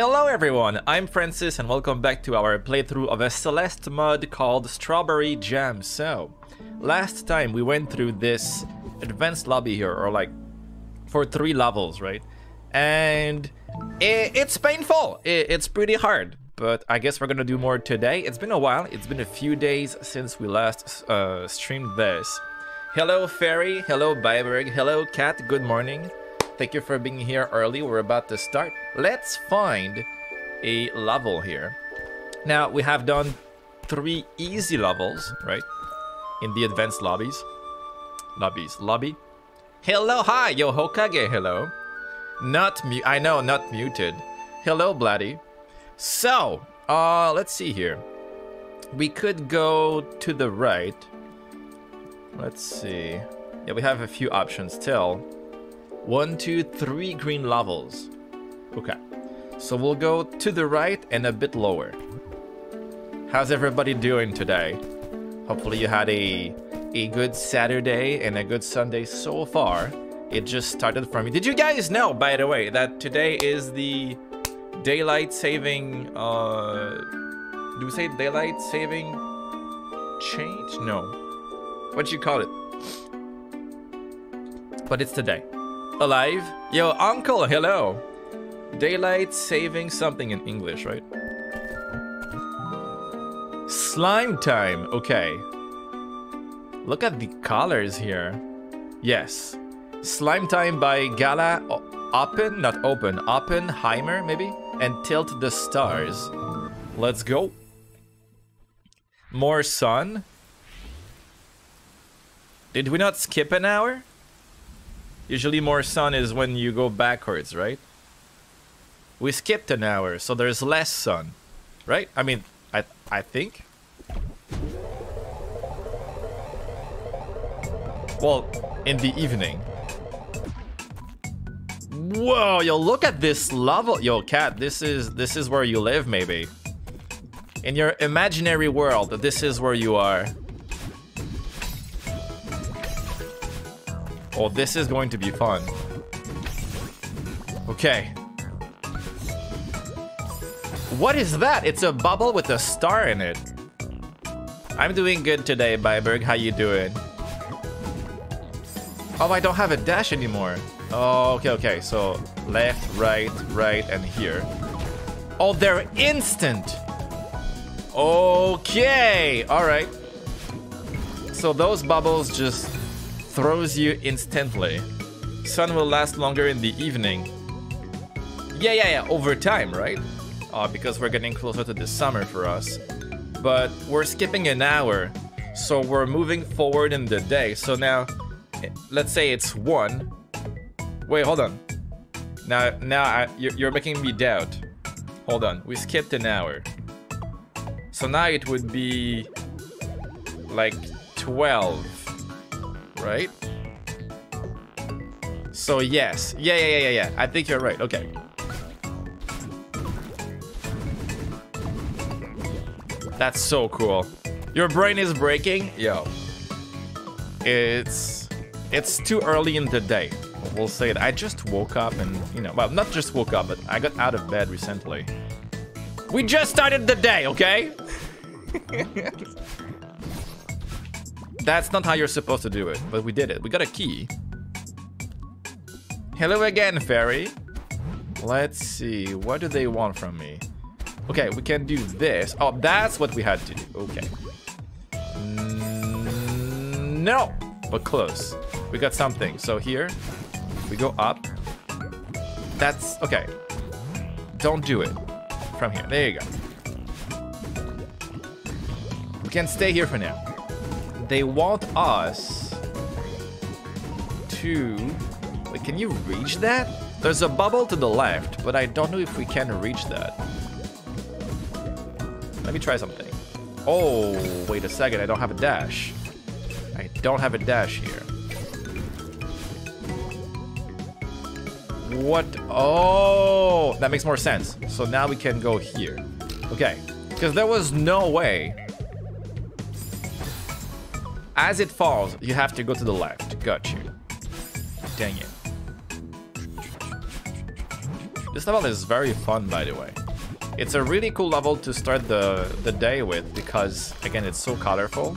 Hello everyone, I'm Francis and welcome back to our playthrough of a Celeste mod called Strawberry Jam. So, last time we went through this advanced lobby here, or like for three levels, right? And it, it's painful, it, it's pretty hard, but I guess we're gonna do more today. It's been a while, it's been a few days since we last uh, streamed this. Hello Fairy, hello Byberg, hello Cat, good morning. Thank you for being here early. We're about to start. Let's find a level here. Now, we have done three easy levels, right? In the advanced lobbies. Lobbies. Lobby. Hello, hi, yo Hokage, hello. Not mute. I know, not muted. Hello, Bloody. So, uh, let's see here. We could go to the right. Let's see. Yeah, we have a few options still. One, two, three green levels. Okay. So we'll go to the right and a bit lower. How's everybody doing today? Hopefully you had a a good Saturday and a good Sunday so far. It just started for me. Did you guys know, by the way, that today is the daylight saving uh do we say daylight saving change? No. What you call it? But it's today alive? Yo, uncle, hello. Daylight saving something in English, right? Slime time, okay. Look at the colors here. Yes. Slime time by Gala Open, not Open, Oppenheimer maybe? And Tilt the Stars. Let's go. More sun. Did we not skip an hour? Usually more sun is when you go backwards, right? We skipped an hour, so there's less sun, right? I mean, I I think. Well, in the evening. Whoa, yo, look at this level. Yo, cat, this is this is where you live, maybe. In your imaginary world, this is where you are. Oh, this is going to be fun. Okay. What is that? It's a bubble with a star in it. I'm doing good today, Byberg. How you doing? Oh, I don't have a dash anymore. Oh, okay, okay. So left, right, right, and here. Oh, they're instant. Okay. All right. So those bubbles just throws you instantly. Sun will last longer in the evening. Yeah, yeah, yeah, over time, right? Uh, because we're getting closer to the summer for us. But we're skipping an hour, so we're moving forward in the day. So now, let's say it's 1. Wait, hold on. Now, now I, you're, you're making me doubt. Hold on, we skipped an hour. So now it would be like 12 right? So yes. Yeah, yeah, yeah, yeah. I think you're right. Okay. That's so cool. Your brain is breaking? Yo. It's... It's too early in the day. We'll say it. I just woke up and, you know... Well, not just woke up, but I got out of bed recently. We just started the day, okay? That's not how you're supposed to do it, but we did it. We got a key. Hello again, fairy. Let's see. What do they want from me? Okay, we can do this. Oh, that's what we had to do. Okay. Mm, no, but close. We got something. So here, we go up. That's okay. Don't do it from here. There you go. We can stay here for now they want us to... Wait, can you reach that? There's a bubble to the left, but I don't know if we can reach that. Let me try something. Oh, wait a second, I don't have a dash. I don't have a dash here. What? Oh, that makes more sense. So now we can go here. Okay, because there was no way as it falls, you have to go to the left. Got you. Dang it. This level is very fun, by the way. It's a really cool level to start the, the day with because, again, it's so colorful.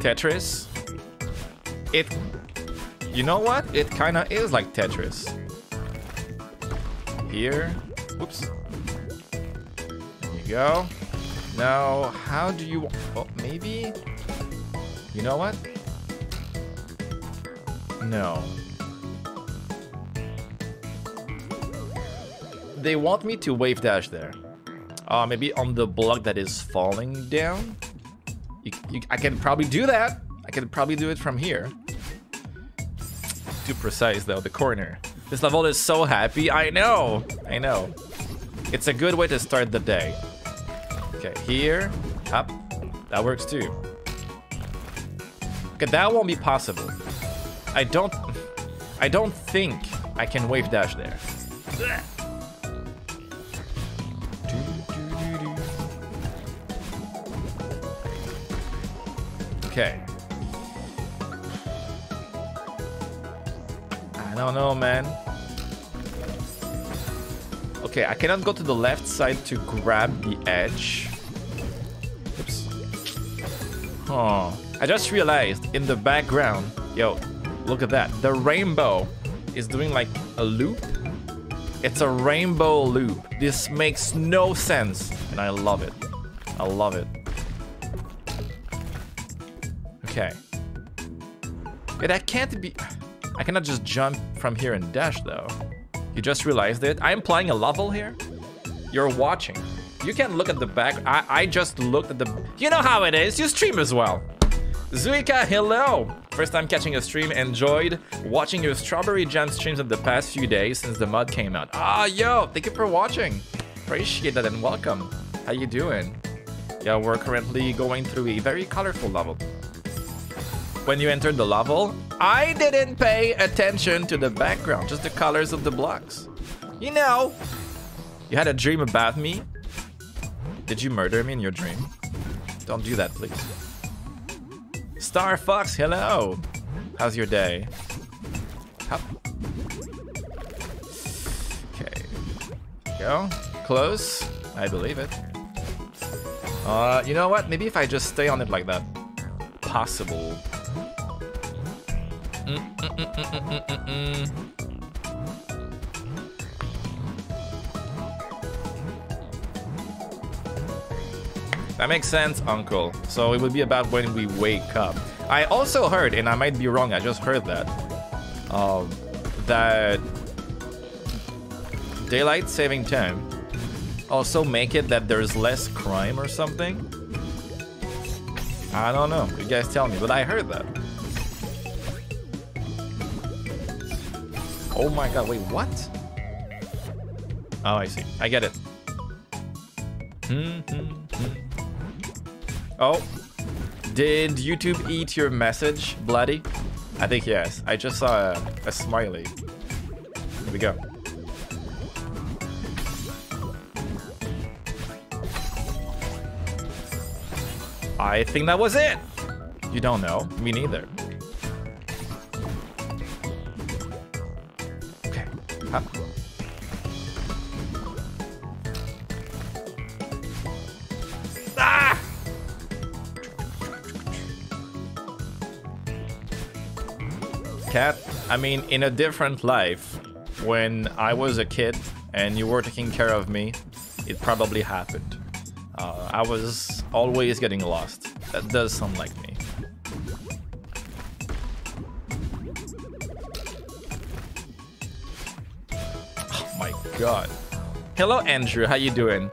Tetris. It... You know what? It kind of is like Tetris. Here. Oops. There you go. Now, how do you... Oh, maybe... You know what? No. They want me to wave dash there. Uh, maybe on the block that is falling down? You, you, I can probably do that. I can probably do it from here. Too precise though, the corner. This level is so happy. I know. I know. It's a good way to start the day. Okay, here, up. That works too. Okay, that won't be possible. I don't... I don't think I can wave dash there. Okay. I don't know, man. Okay, I cannot go to the left side to grab the edge. Oh, I just realized in the background, yo, look at that. The rainbow is doing like a loop. It's a rainbow loop. This makes no sense, and I love it. I love it. Okay. That can't be... I cannot just jump from here and dash, though. You just realized it? I'm playing a level here? You're watching. You can look at the back. I, I just looked at the... You know how it is. You stream as well. Zuika, hello! First time catching a stream. Enjoyed watching your Strawberry Jam streams of the past few days since the mod came out. Ah, yo! Thank you for watching. Appreciate that and welcome. How you doing? Yeah, we're currently going through a very colorful level when you entered the level, I didn't pay attention to the background, just the colors of the blocks. You know, you had a dream about me. Did you murder me in your dream? Don't do that, please. Star Fox, hello. How's your day? Okay. Go. Close. I believe it. Uh, you know what? Maybe if I just stay on it like that. Possible. Mm, mm, mm, That makes sense, Uncle. So it would be about when we wake up. I also heard, and I might be wrong, I just heard that, um, that daylight saving time also make it that there's less crime or something. I don't know. You guys tell me, but I heard that. Oh my god, wait, what? Oh, I see. I get it. Hmm, hmm, hmm. Oh, did YouTube eat your message, Bloody? I think yes. I just saw a, a smiley. Here we go. I think that was it. You don't know. Me neither. Huh? Cat, I mean, in a different life, when I was a kid and you were taking care of me, it probably happened. Uh, I was always getting lost. That does sound like me. Oh my god. Hello, Andrew. How you doing?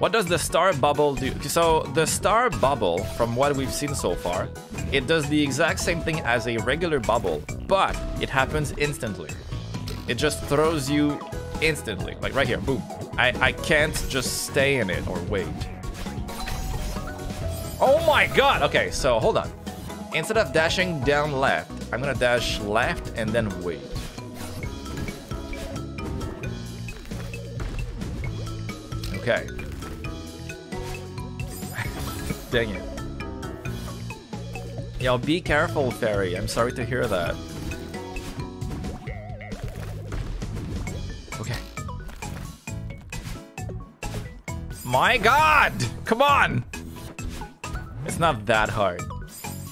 What does the star bubble do? So the star bubble, from what we've seen so far, it does the exact same thing as a regular bubble, but it happens instantly. It just throws you instantly, like right here, boom. I, I can't just stay in it or wait. Oh my god! Okay, so hold on. Instead of dashing down left, I'm gonna dash left and then wait. Okay dang it. Yo, be careful, Fairy. I'm sorry to hear that. Okay. My god! Come on! It's not that hard.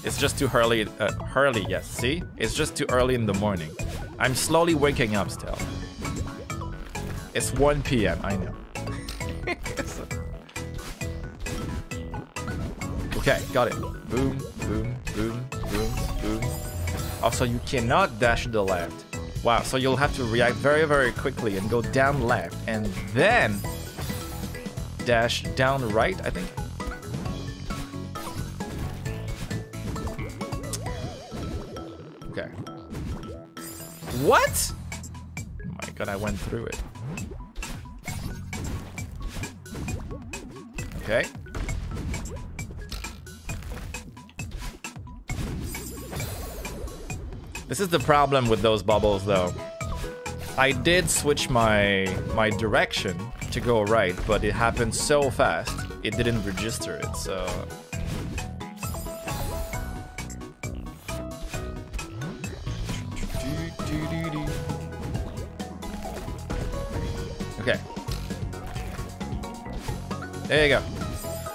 It's just too early. Uh, early, yes. See? It's just too early in the morning. I'm slowly waking up still. It's 1 p.m. I know. it's okay, got it. Boom, boom, boom, boom, boom. Oh, also, you cannot dash to the left. Wow, so you'll have to react very, very quickly and go down left and then dash down right, I think. Okay. What? Oh my god, I went through it. Okay. This is the problem with those bubbles, though. I did switch my my direction to go right, but it happened so fast, it didn't register it, so... Okay. There you go.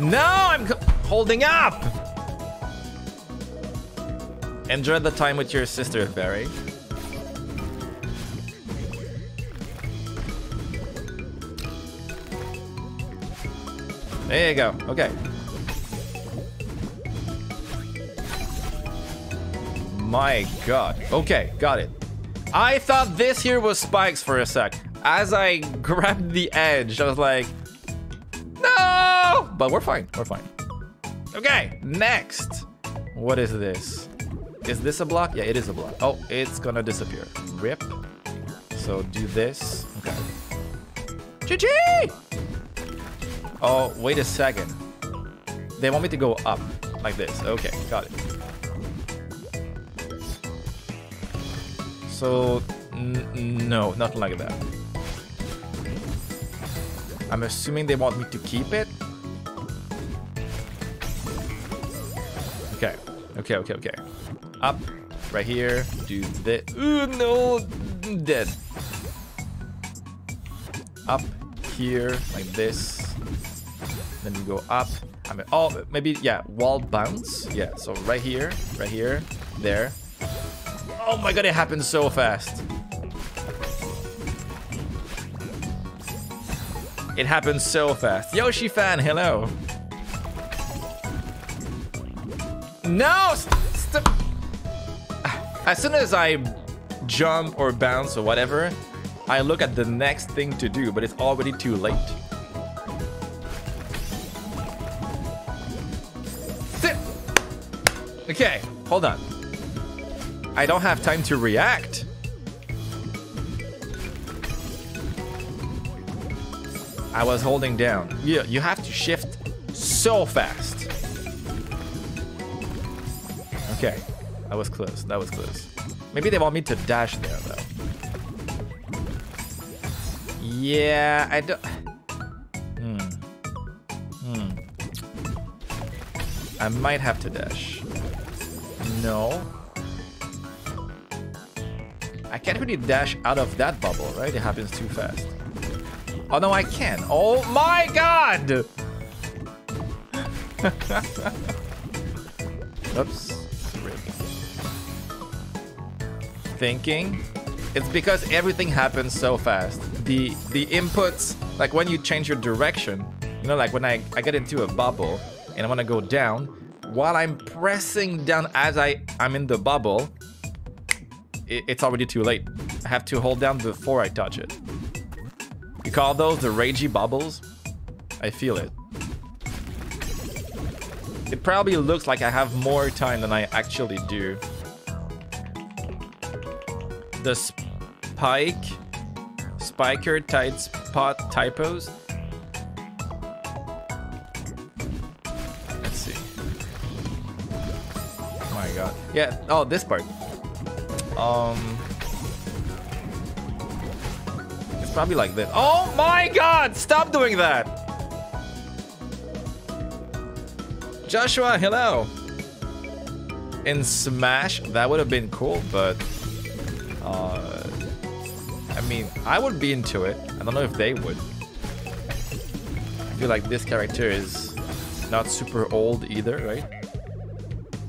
No, I'm holding up! Enjoy the time with your sister, Barry. There you go. Okay. My god. Okay, got it. I thought this here was spikes for a sec. As I grabbed the edge, I was like, no! But we're fine. We're fine. Okay, next. What is this? Is this a block? Yeah, it is a block. Oh, it's gonna disappear. Rip. So do this. Okay. GG! Oh, wait a second. They want me to go up like this. Okay, got it. So, no, nothing like that. I'm assuming they want me to keep it. Okay, okay, okay, okay. Up, right here, do this. Ooh, no, dead. Up here, like this. Then you go up. I mean, oh, maybe, yeah, wall bounce. Yeah, so right here, right here, there. Oh my god, it happened so fast. It happened so fast. Yoshi fan, hello. No! St as soon as I jump or bounce or whatever, I look at the next thing to do, but it's already too late. Okay, hold on. I don't have time to react. I was holding down. Yeah, you have to shift so fast. Okay, that was close. That was close. Maybe they want me to dash there, though. Yeah, I don't... Hmm. Hmm. I might have to dash. No. I can't really dash out of that bubble, right? It happens too fast. Oh, no, I can. Oh, my God! Oops. Thinking. It's because everything happens so fast. The the inputs, like when you change your direction, you know, like when I, I get into a bubble and I want to go down, while I'm pressing down as I, I'm in the bubble, it, it's already too late. I have to hold down before I touch it. You call those the ragey bubbles? I feel it. It probably looks like I have more time than I actually do. The spike, spiker tight spot typos Let's see. Oh my god. Yeah, oh, this part. Um... It's probably like this. Oh my god! Stop doing that! Joshua, hello! In Smash, that would have been cool, but... Uh... I mean, I would be into it. I don't know if they would. I feel like this character is not super old either, right?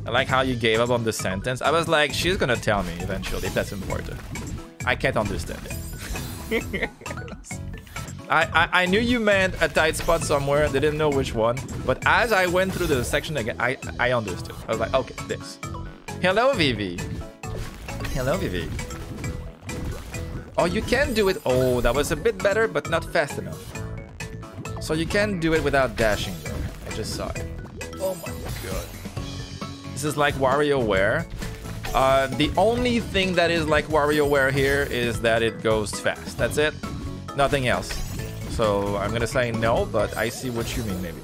I like how you gave up on the sentence. I was like, she's gonna tell me eventually if that's important. I can't understand it. I, I, I knew you meant a tight spot somewhere. They didn't know which one. But as I went through the section again, I, I understood. I was like, okay, this. Hello, Vivi. Hello, Vivi. Oh, you can do it. Oh, that was a bit better, but not fast enough. So you can do it without dashing there. I just saw it. Oh my god. This is like WarioWare. Uh, the only thing that is like WarioWare here is that it goes fast. That's it. Nothing else. So I'm gonna say no, but I see what you mean maybe.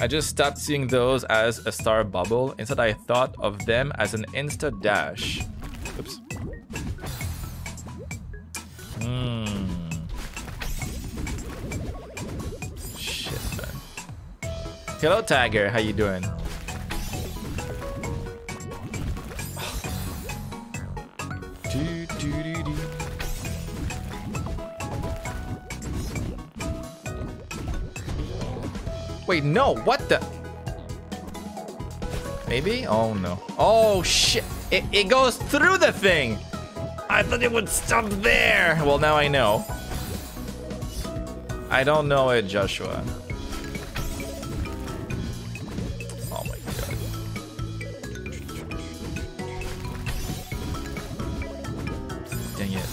I just stopped seeing those as a star bubble. Instead, I thought of them as an insta dash. Oops. Shit, man. Hello, Tiger. How you doing? do, do, do, do. Wait, no. What the? Maybe? Oh, no. Oh, shit. It, it goes through the thing. I thought it would stop there. Well, now I know. I don't know it, Joshua. Oh my god. Dang it.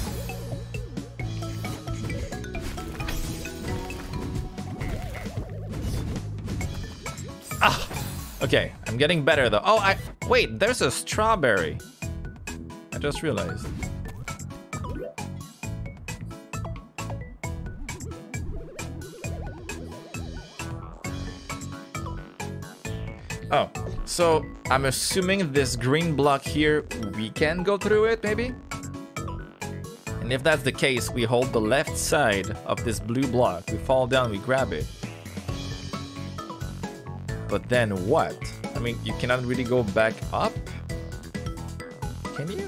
Ah! Okay, I'm getting better though. Oh, I... Wait, there's a strawberry. I just realized. Oh, so I'm assuming this green block here, we can go through it, maybe? And if that's the case, we hold the left side of this blue block. We fall down, we grab it. But then what? I mean, you cannot really go back up? Can you?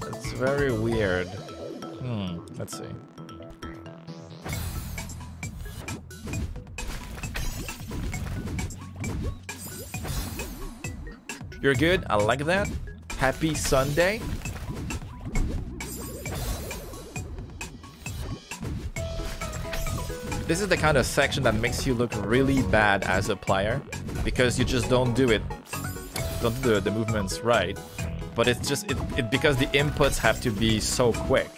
That's very weird. Hmm, let's see. You're good? I like that. Happy Sunday. This is the kind of section that makes you look really bad as a player because you just don't do it, don't do the movements right. But it's just it, it because the inputs have to be so quick.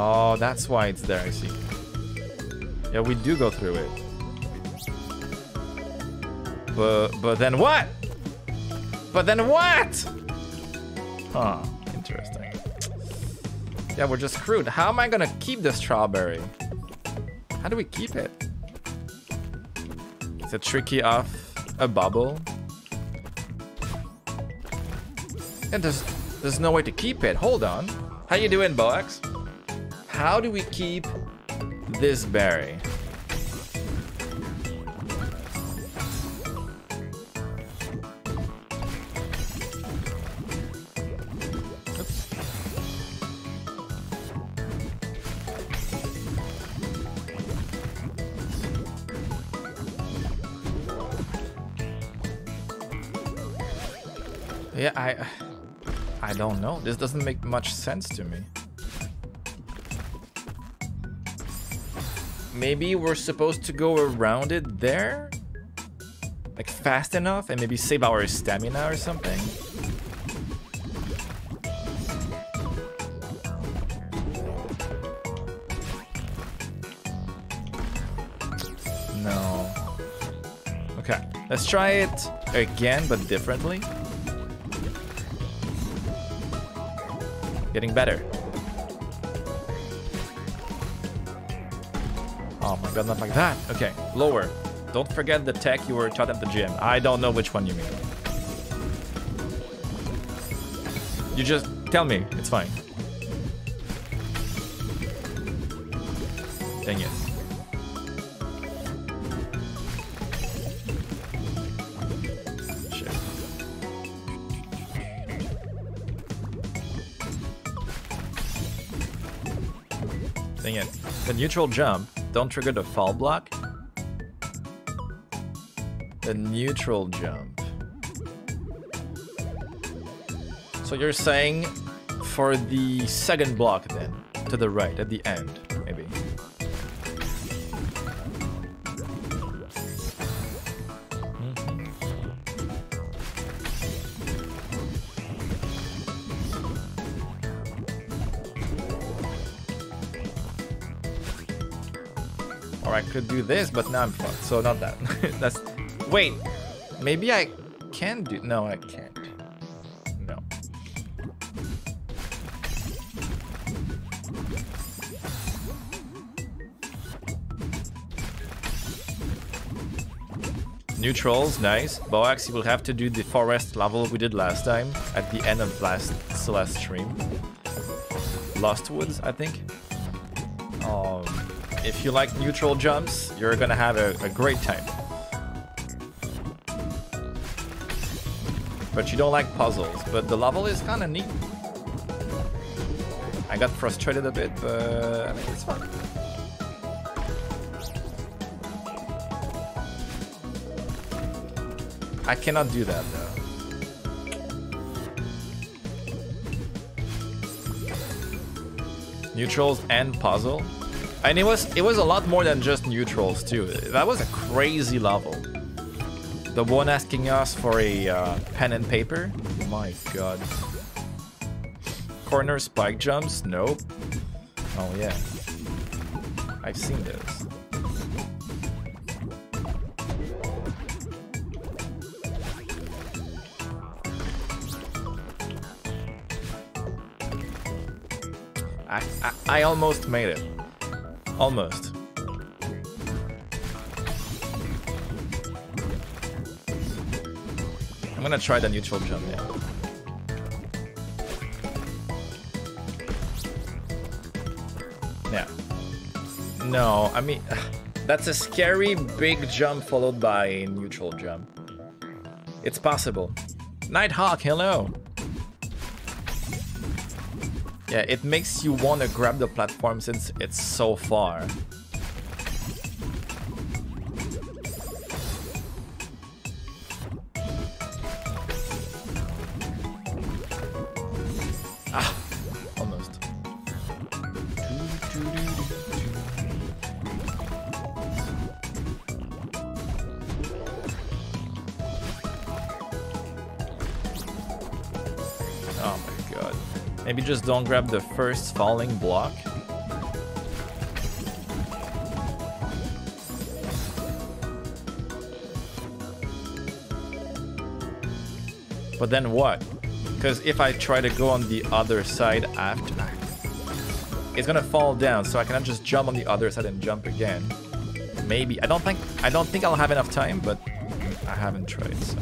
Oh, that's why it's there, I see. Yeah, we do go through it. But, but then what? But then what? Huh, interesting. Yeah, we're just screwed. How am I gonna keep the strawberry? How do we keep it? Is it tricky off a bubble? And there's, there's no way to keep it. Hold on. How you doing, Boax? How do we keep this berry? Yeah, I I don't know. This doesn't make much sense to me. Maybe we're supposed to go around it there? Like fast enough and maybe save our stamina or something? No. Okay, let's try it again, but differently. Getting better. but not like that. Okay, lower. Don't forget the tech you were taught at the gym. I don't know which one you mean. You just tell me. It's fine. Dang it. Shit. Dang it. The neutral jump don't trigger the fall block. A neutral jump. So you're saying for the second block then, to the right, at the end, could do this, but now I'm fucked. So not that. That's. Wait. Maybe I can do. No, I can't. No. Neutrals, nice. Boax, you will have to do the forest level we did last time at the end of last Celeste stream. Lost Woods, I think. Um, if you like neutral jumps, you're gonna have a, a great time. But you don't like puzzles, but the level is kind of neat. I got frustrated a bit, but I mean, it's fun. I cannot do that though. Neutrals and puzzle. And it was it was a lot more than just neutrals too. That was a crazy level. The one asking us for a uh, pen and paper. My god. Corner spike jumps? Nope. Oh yeah. I've seen this. I, I, I almost made it. Almost. I'm gonna try the neutral jump now. Yeah. No, I mean, that's a scary big jump followed by a neutral jump. It's possible. Nighthawk, hello. Yeah, it makes you want to grab the platform since it's so far. Just don't grab the first falling block. But then what? Because if I try to go on the other side after, it's gonna fall down. So I cannot just jump on the other side and jump again. Maybe I don't think I don't think I'll have enough time, but I haven't tried. So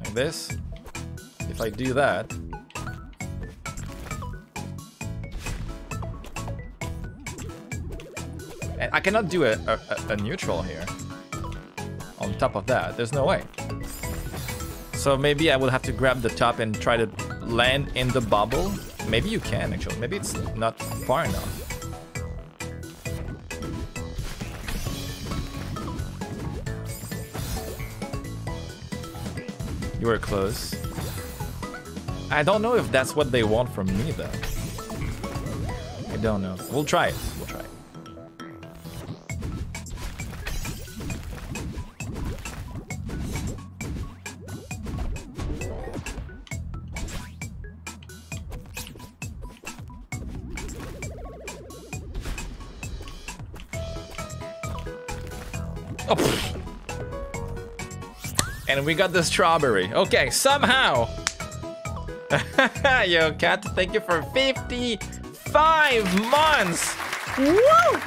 like this. If I do that, and I cannot do a, a, a neutral here on top of that. There's no way. So maybe I will have to grab the top and try to land in the bubble. Maybe you can actually. Maybe it's not far enough. You were close. I don't know if that's what they want from me though. I don't know. We'll try it. We'll try it. Oh, and we got the strawberry. Okay, somehow. Yo, Cat, thank you for 55 months. Woo!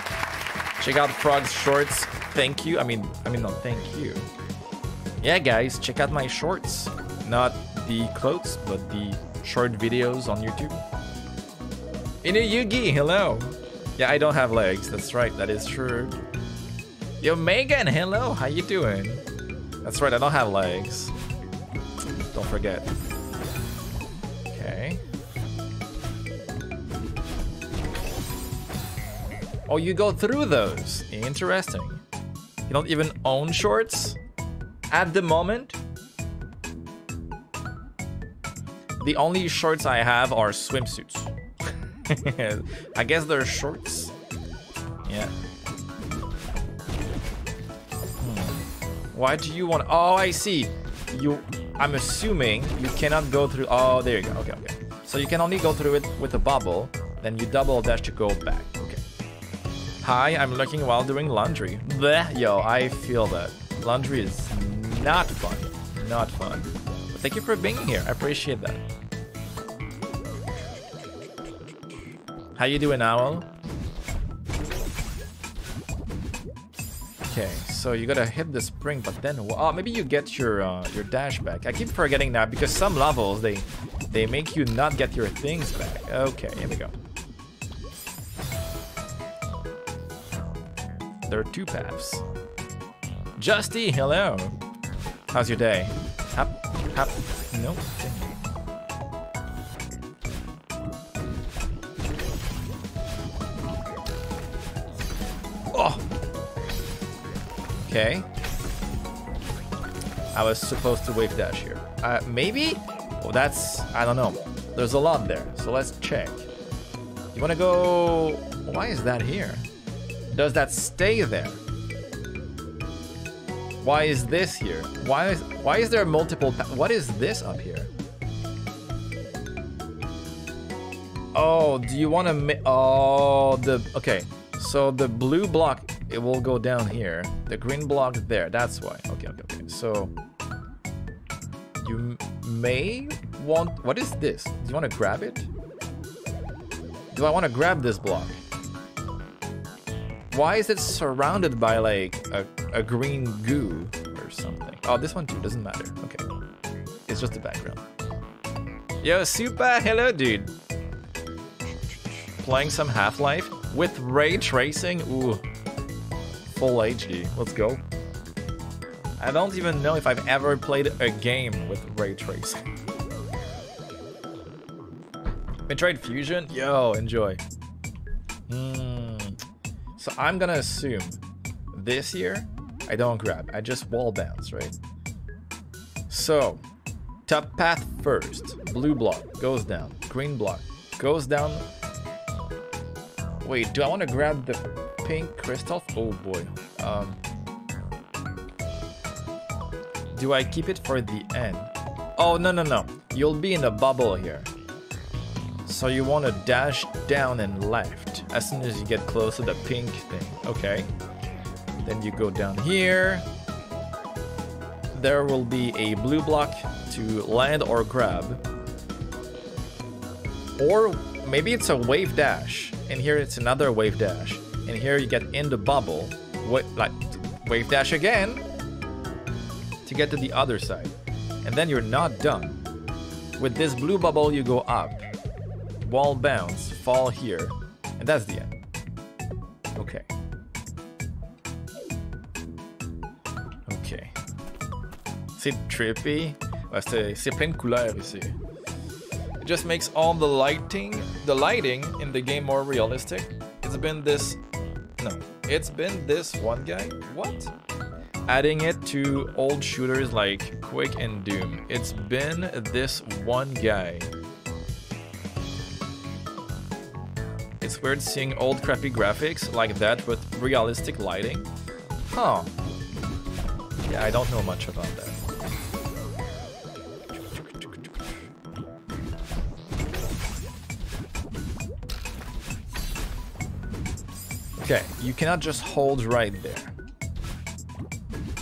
Check out Frog's shorts. Thank you. I mean, I mean, no, thank you. Yeah, guys, check out my shorts. Not the clothes, but the short videos on YouTube. Inuyugi, hello. Yeah, I don't have legs. That's right. That is true. Yo, Megan, hello. How you doing? That's right. I don't have legs. Don't forget. Oh, you go through those. Interesting. You don't even own shorts? At the moment? The only shorts I have are swimsuits. I guess they're shorts. Yeah. Hmm. Why do you want... Oh, I see. You... I'm assuming you cannot go through... Oh, there you go. Okay, okay. So you can only go through it with a bubble. Then you double dash to go back. Hi, I'm looking while doing laundry. Bleh, yo, I feel that. Laundry is not fun. Not fun. But thank you for being here. I appreciate that. How you doing, Owl? Okay, so you gotta hit the spring, but then oh, maybe you get your uh, your dash back. I keep forgetting that because some levels they they make you not get your things back. Okay, here we go. There are two paths. Justy, hello. How's your day? Hap, hap, nope. Oh! Okay. I was supposed to wave dash here. Uh, maybe? Well, that's... I don't know. There's a lot there, so let's check. You wanna go... Why is that here? Does that stay there? Why is this here? Why is why is there multiple What is this up here? Oh, do you want to Oh, the okay. So the blue block, it will go down here. The green block there. That's why. Okay, okay, okay. So you may want... What is this? Do you want to grab it? Do I want to grab this block? Why is it surrounded by like a, a green goo or something? Oh, this one too, doesn't matter. Okay. It's just the background. Yo, super, hello dude. Playing some Half-Life? With ray tracing? Ooh. Full HD. Let's go. I don't even know if I've ever played a game with ray tracing. Metroid Fusion? Yo, enjoy. Hmm. So I'm gonna assume this here, I don't grab. I just wall bounce, right? So, top path first. Blue block goes down. Green block goes down Wait, do I want to grab the pink crystal? Oh boy. Um, do I keep it for the end? Oh, no, no, no. You'll be in a bubble here. So you want to dash down and left as soon as you get close to the pink thing. Okay. Then you go down here. There will be a blue block to land or grab. Or maybe it's a wave dash and here it's another wave dash. And here you get in the bubble, like wave dash again to get to the other side. And then you're not done. With this blue bubble, you go up, wall bounce, fall here, and that's the end. Okay. Okay. C'est trippy. c'est plein de couleurs ici. It just makes all the lighting, the lighting in the game more realistic. It's been this, no, it's been this one guy. What? Adding it to old shooters like Quake and Doom. It's been this one guy. It's weird seeing old crappy graphics like that with realistic lighting. Huh. Yeah, I don't know much about that. Okay, you cannot just hold right there.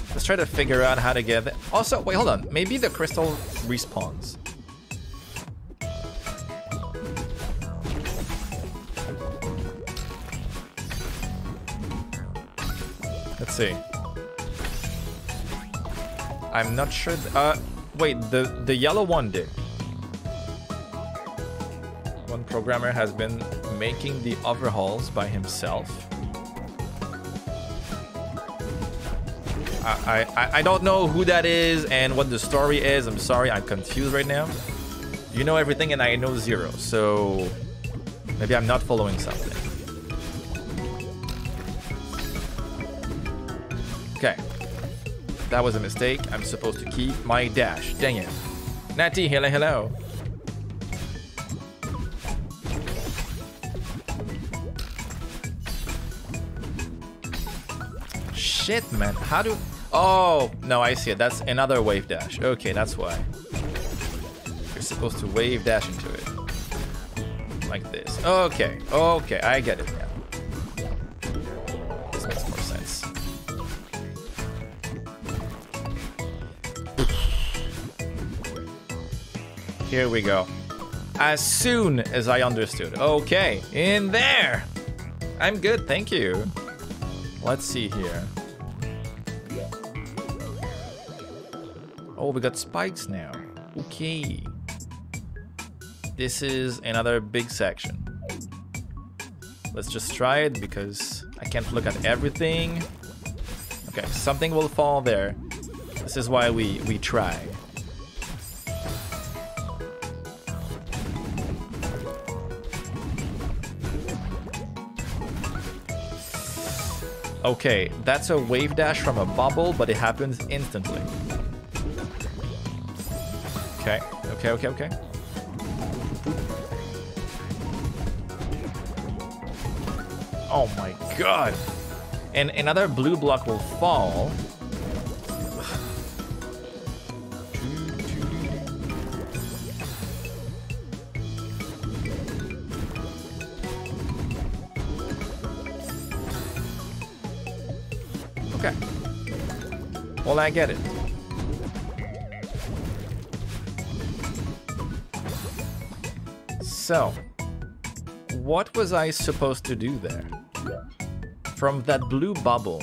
Let's try to figure out how to get it. Also, wait, hold on. Maybe the crystal respawns. Let's see. I'm not sure. Uh, wait, the the yellow one did. One programmer has been making the overhauls by himself. I, I, I don't know who that is and what the story is. I'm sorry, I'm confused right now. You know everything and I know zero, so maybe I'm not following something. That was a mistake. I'm supposed to keep my dash. Dang it. Natty, hello, hello. Shit, man. How do... Oh, no, I see it. That's another wave dash. Okay, that's why. You're supposed to wave dash into it. Like this. Okay, okay, I get it now. Here we go. As soon as I understood. Okay, in there. I'm good, thank you. Let's see here. Oh, we got spikes now. Okay. This is another big section. Let's just try it because I can't look at everything. Okay, something will fall there. This is why we, we try. Okay, that's a wave dash from a bubble, but it happens instantly. Okay, okay, okay, okay. Oh my god! And another blue block will fall. I get it. So, what was I supposed to do there? From that blue bubble.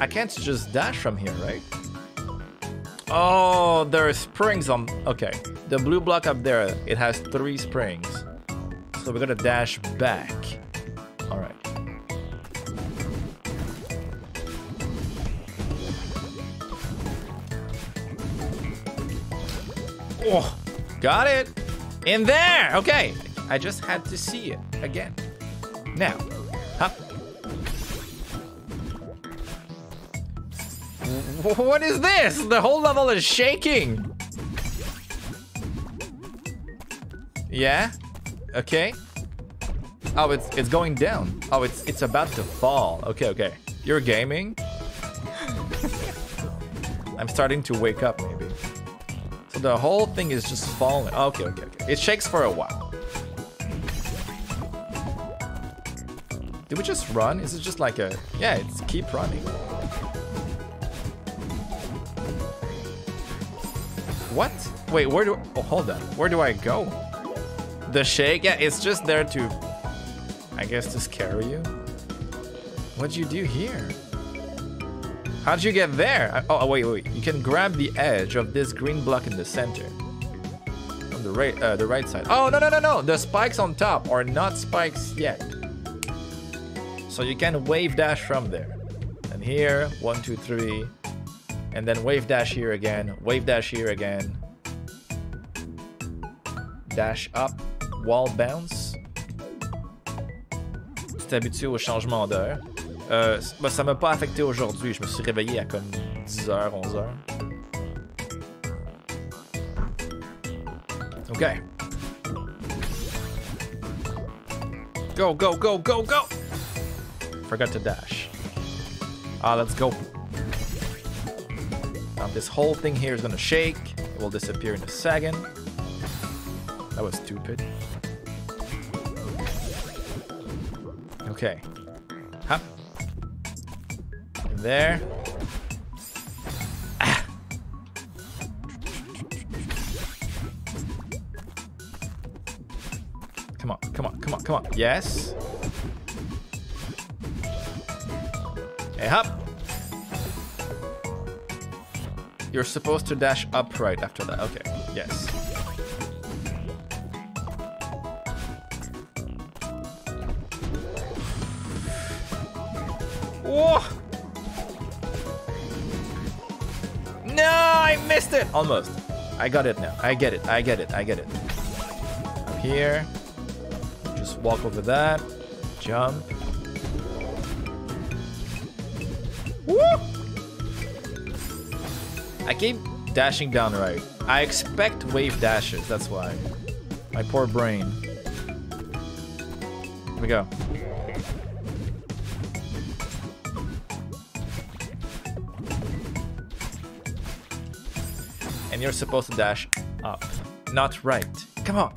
I can't just dash from here, right? Oh, there are springs on... Okay, the blue block up there, it has three springs. So we're gonna dash back. Got it. In there. Okay. I just had to see it again. Now, huh? What is this? The whole level is shaking. Yeah? Okay. Oh, it's it's going down. Oh, it's it's about to fall. Okay, okay. You're gaming? I'm starting to wake up the whole thing is just falling. Okay, okay, okay. It shakes for a while. Did we just run? Is it just like a... Yeah, it's keep running. What? Wait, where do... Oh, hold on. Where do I go? The shake? Yeah, it's just there to... I guess to scare you. What'd you do here? How'd you get there? Oh, wait, wait. You can grab the edge of this green block in the center. On the right, uh, the right side. Oh, no, no, no, no. The spikes on top are not spikes yet. So you can wave dash from there. And here, one, two, three. And then wave dash here again. Wave dash here again. Dash up. Wall bounce. Tu t'habitues au changement d'heure. Euh, ça m'a pas affecté aujourd'hui. Je me suis réveillé à comme 10h, 11h. Ok. Go, go, go, go, go! Forgot to dash. Ah, let's go. Now this whole thing here is gonna shake. It will disappear in a second. That was stupid. Okay. Hop there. Ah. Come on, come on, come on, come on. Yes. Hey, hop. You're supposed to dash upright after that. Okay, yes. Whoa! I missed it! Almost. I got it now. I get it. I get it. I get it. Up here. Just walk over that. Jump. Woo! I keep dashing down right. I expect wave dashes, that's why. My poor brain. Here we go. And you're supposed to dash up, not right. Come on.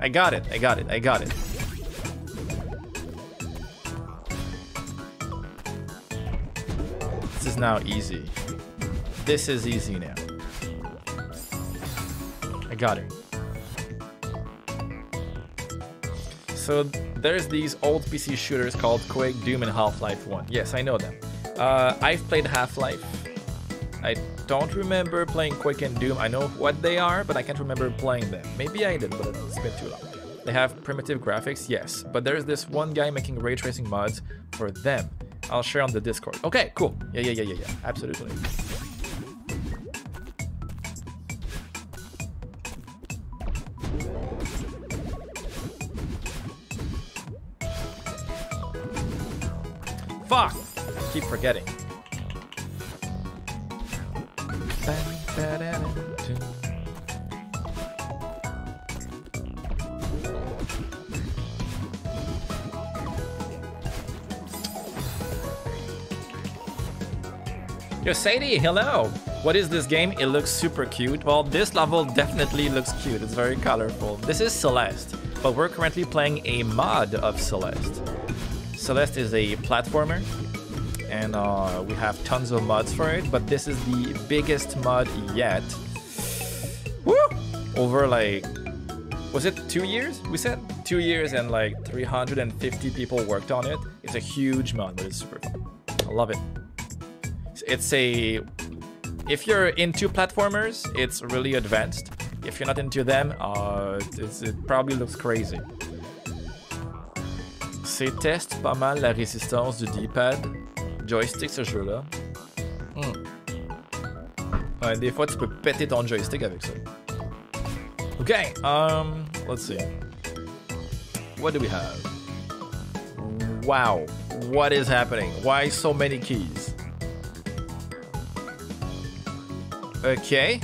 I got it, I got it, I got it. This is now easy. This is easy now. I got it. So there's these old PC shooters called Quake, Doom, and Half-Life 1. Yes, I know them. Uh, I've played Half-Life. I don't remember playing Quake and Doom. I know what they are, but I can't remember playing them. Maybe I did, but it's been too long. They have primitive graphics, yes, but there's this one guy making ray tracing mods for them. I'll share on the Discord. Okay, cool. Yeah, yeah, yeah, yeah, yeah. Absolutely. Fuck! I keep forgetting. Yo, Sadie, hello! What is this game? It looks super cute. Well, this level definitely looks cute. It's very colorful. This is Celeste, but we're currently playing a mod of Celeste. Celeste is a platformer, and uh, we have tons of mods for it, but this is the biggest mod yet. Woo! Over like, was it two years? We said two years and like 350 people worked on it. It's a huge mod, but it's super fun. I love it. It's a, if you're into platformers, it's really advanced. If you're not into them, uh, it probably looks crazy. C'est teste pas mal la résistance du D-pad joystick ce jeu-là. Hmm. Ouais, des fois tu peux péter ton joystick avec ça. Okay, um, let's see. What do we have? Wow, what is happening? Why so many keys? Okay.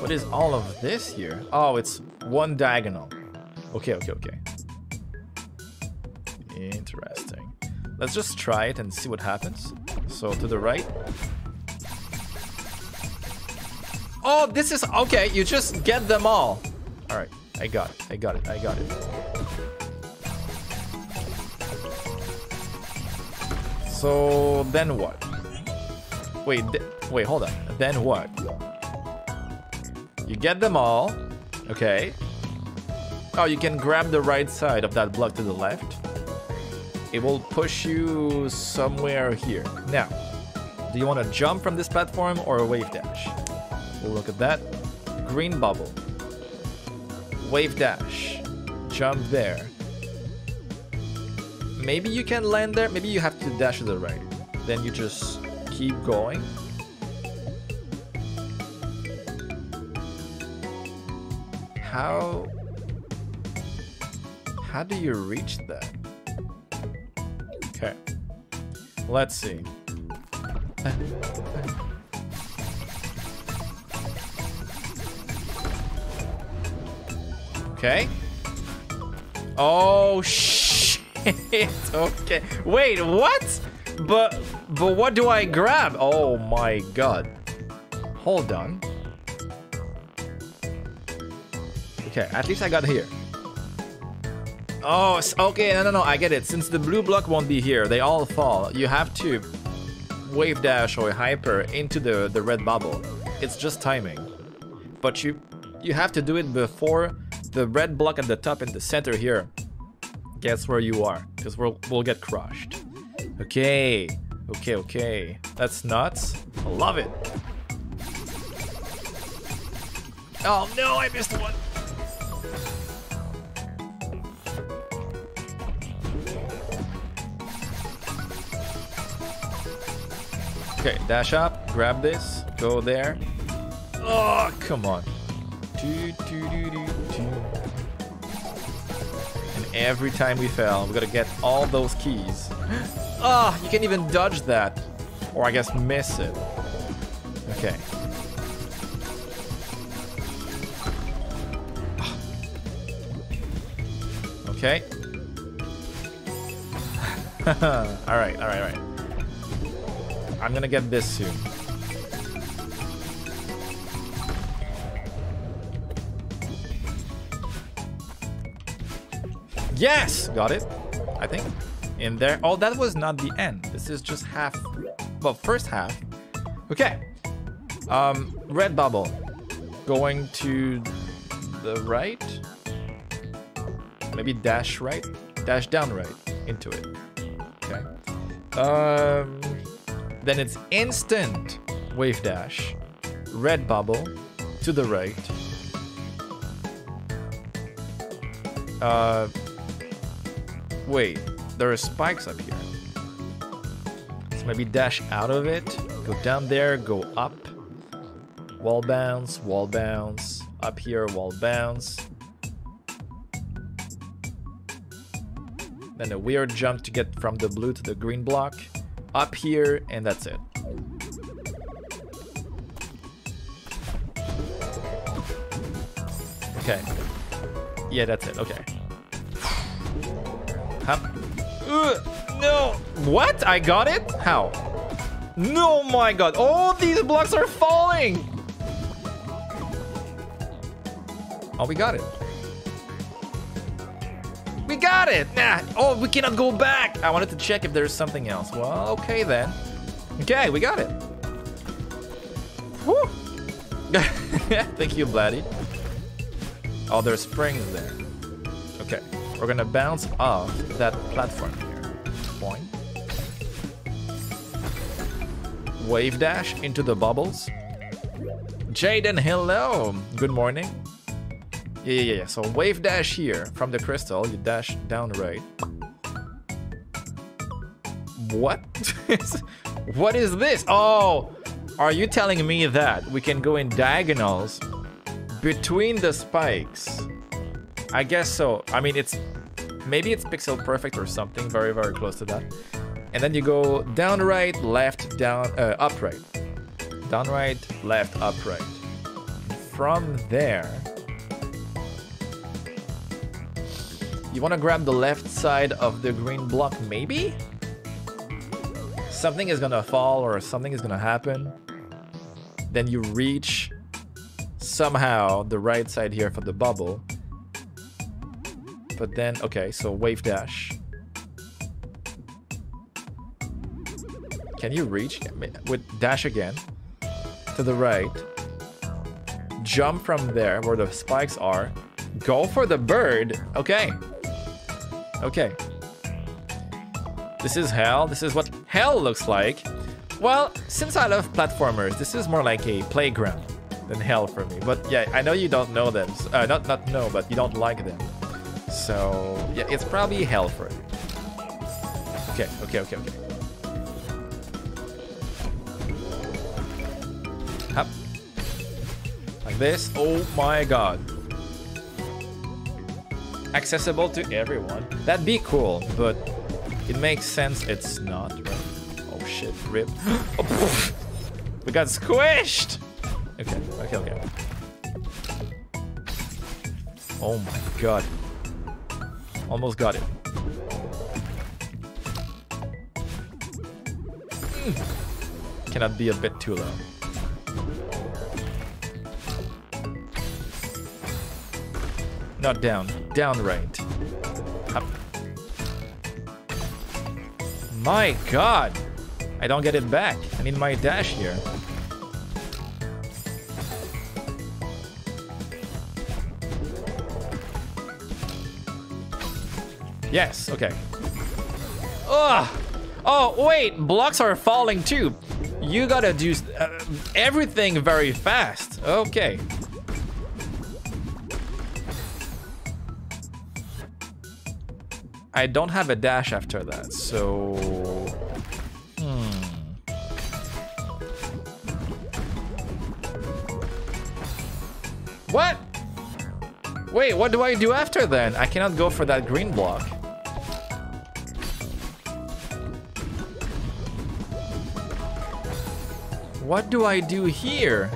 What is all of this here? Oh, it's one diagonal. Okay, okay, okay. Interesting. Let's just try it and see what happens. So to the right. Oh, this is okay. You just get them all. All right, I got it. I got it. I got it. So then what? Wait, wait, hold on. Then what? You get them all. Okay. Oh, you can grab the right side of that block to the left. It will push you somewhere here. Now, do you want to jump from this platform or a wave dash? We'll look at that. Green bubble. Wave dash. Jump there. Maybe you can land there. Maybe you have to dash to the right. Then you just keep going. How... How do you reach that? Let's see. Okay. Oh shit. okay. Wait, what? But but what do I grab? Oh my god. Hold on. Okay, at least I got here. Oh, okay, no, no, no, I get it. Since the blue block won't be here, they all fall. You have to wave dash or hyper into the, the red bubble. It's just timing. But you you have to do it before the red block at the top in the center here gets where you are, because we'll, we'll get crushed. Okay, okay, okay. That's nuts. I love it. Oh no, I missed one. Okay, dash up, grab this, go there. Oh, come on. And every time we fail, we gotta get all those keys. Ah, oh, you can't even dodge that. Or I guess miss it. Okay. Okay. alright, alright, alright. I'm gonna get this soon. Yes! Got it. I think. In there. Oh, that was not the end. This is just half. Well, first half. Okay. Um, red bubble. Going to the right. Maybe dash right. Dash down right into it. Okay. Um, then it's instant wave dash. Red bubble to the right. Uh, Wait, there are spikes up here. So maybe dash out of it, go down there, go up. Wall bounce, wall bounce, up here, wall bounce. Then a weird jump to get from the blue to the green block. Up here, and that's it. Okay. Yeah, that's it. Okay. Huh? Uh, no. What? I got it? How? No, my god. All these blocks are falling. Oh, we got it. We got it. Nah. Oh, we cannot go back. I wanted to check if there's something else. Well, okay then. Okay, we got it. Whew. Thank you, Blatty. Oh, there's springs there. Okay. We're gonna bounce off that platform here. Point. Wave dash into the bubbles. Jaden, hello. Good morning. Yeah, yeah, yeah. So wave dash here from the crystal. You dash down right. What? what is this? Oh, are you telling me that we can go in diagonals between the spikes? I guess so. I mean, it's maybe it's pixel perfect or something very, very close to that. And then you go down right, left, down, uh, up right. Down right, left, upright. From there, you want to grab the left side of the green block, maybe? Something is gonna fall or something is gonna happen. Then you reach somehow the right side here for the bubble but then, okay, so wave dash. Can you reach with dash again to the right? Jump from there where the spikes are. Go for the bird. Okay. Okay. This is hell. This is what hell looks like. Well, since I love platformers, this is more like a playground than hell for me. But yeah, I know you don't know them. Uh, not not know, but you don't like them. So, yeah, it's probably hell for you. Okay, okay, okay, okay. Up. Like this. Oh my god. Accessible to everyone. That'd be cool, but it makes sense it's not, right? Oh shit, rip. oh, we got squished! Okay, okay, okay. Oh my god. Almost got it. Mm. Cannot be a bit too low. Not down. Down right. Up. My god! I don't get it back. I need my dash here. Yes, okay. Ugh! Oh, wait, blocks are falling too. You gotta do uh, everything very fast. Okay. I don't have a dash after that, so... Hmm. What? Wait, what do I do after then? I cannot go for that green block. What do I do here?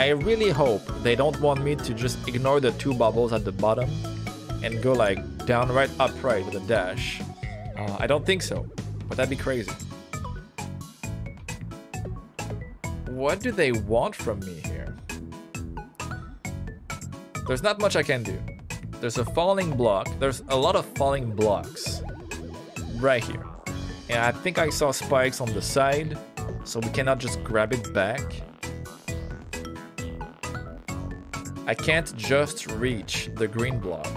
I really hope they don't want me to just ignore the two bubbles at the bottom and go like downright upright with a dash. Uh, I don't think so, but that'd be crazy. What do they want from me here? There's not much I can do. There's a falling block. There's a lot of falling blocks right here. And I think I saw spikes on the side, so we cannot just grab it back. I can't just reach the green block.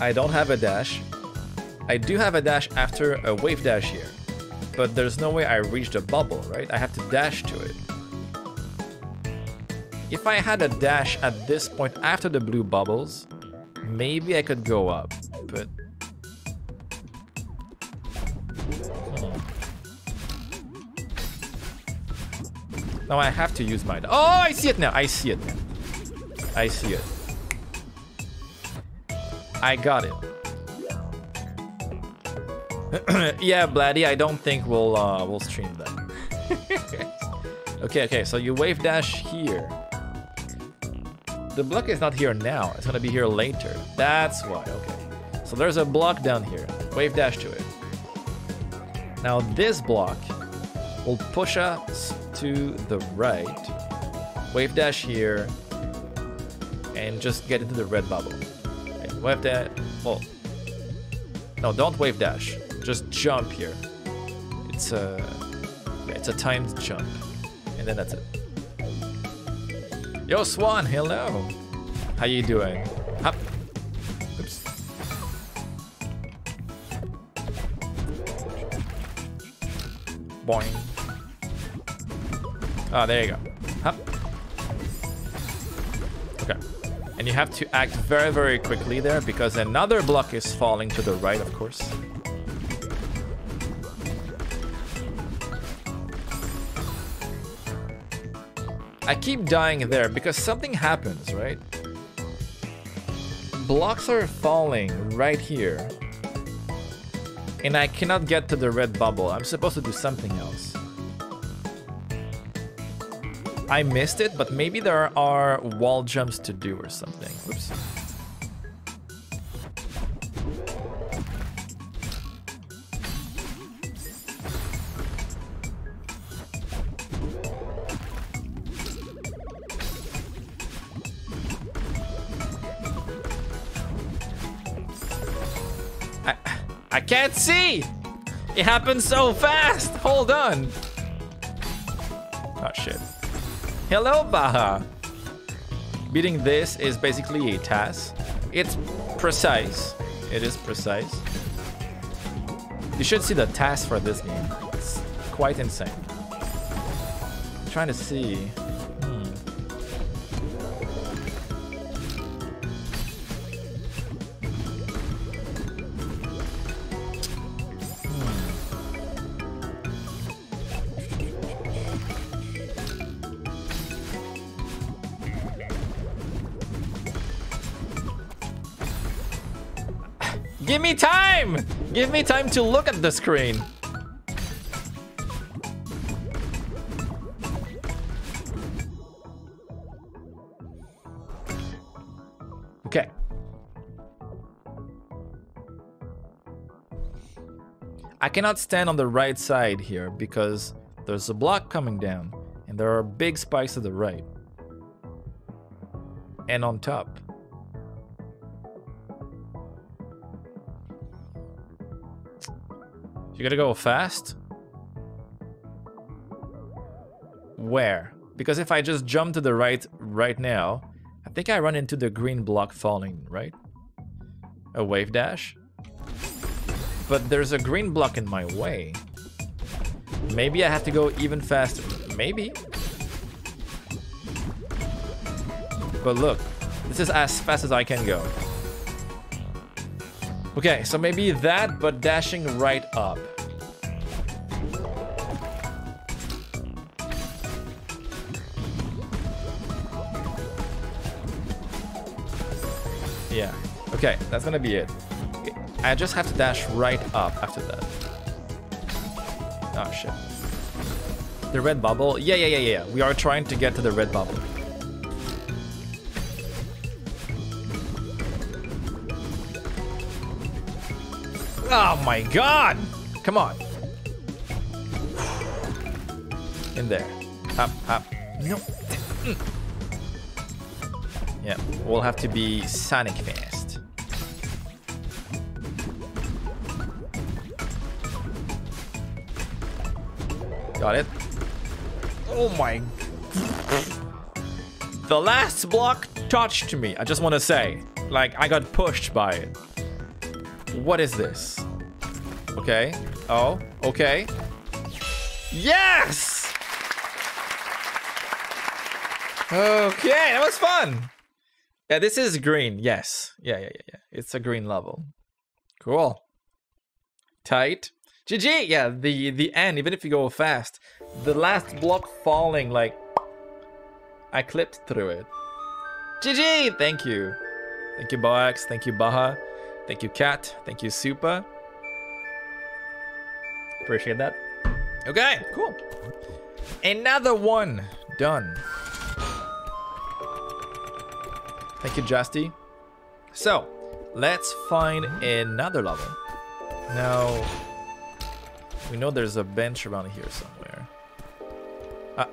I don't have a dash. I do have a dash after a wave dash here. But there's no way I reach the bubble, right? I have to dash to it. If I had a dash at this point after the blue bubbles, maybe I could go up, but... No, I have to use my... Oh, I see it now! I see it. I see it. I got it. yeah, Bladdy, I don't think we'll uh, we'll stream that. okay, okay, so you wave dash here. The block is not here now. It's gonna be here later. That's why. Okay. So there's a block down here. Wave dash to it. Now this block will push us to the right. Wave dash here. And just get into the red bubble. Okay, wave dash. Oh. Well, no, don't wave dash. Just jump here. It's a, yeah, it's a timed jump, and then that's it. Yo, Swan, hello. How you doing? Hop. Oops. Boing. Oh, there you go. Okay. And you have to act very, very quickly there because another block is falling to the right, of course. I keep dying there because something happens, right? Blocks are falling right here. And I cannot get to the red bubble. I'm supposed to do something else. I missed it, but maybe there are wall jumps to do or something. Oops. I can't see! It happened so fast! Hold on! Oh shit. Hello, Baha! Beating this is basically a task. It's precise. It is precise. You should see the task for this game. It's quite insane. I'm trying to see. Me time! Give me time to look at the screen. Okay. I cannot stand on the right side here because there's a block coming down and there are big spikes to the right. And on top. You gotta go fast? Where? Because if I just jump to the right right now, I think I run into the green block falling, right? A wave dash? But there's a green block in my way. Maybe I have to go even faster. Maybe. But look, this is as fast as I can go. Okay, so maybe that, but dashing right up. Yeah. Okay, that's gonna be it. I just have to dash right up after that. Oh shit. The red bubble? Yeah, yeah, yeah, yeah. We are trying to get to the red bubble. Oh my god! Come on. In there. Hop, hop. No. Mm. Yeah, we'll have to be Sonic fast. Got it. Oh my. The last block touched me. I just want to say. Like, I got pushed by it. What is this? Okay. Oh, okay. Yes! Okay, that was fun. Yeah, this is green. Yes. Yeah, yeah, yeah, yeah. It's a green level. Cool. Tight. GG! Yeah, the the end, even if you go fast, the last block falling, like, I clipped through it. GG! Thank you. Thank you, Boax. Thank you, Baha. Thank you, Cat. Thank you, Supa. Appreciate that. Okay, cool. Another one done. Thank you, Justy. So, let's find another level. Now, we know there's a bench around here somewhere. Ah.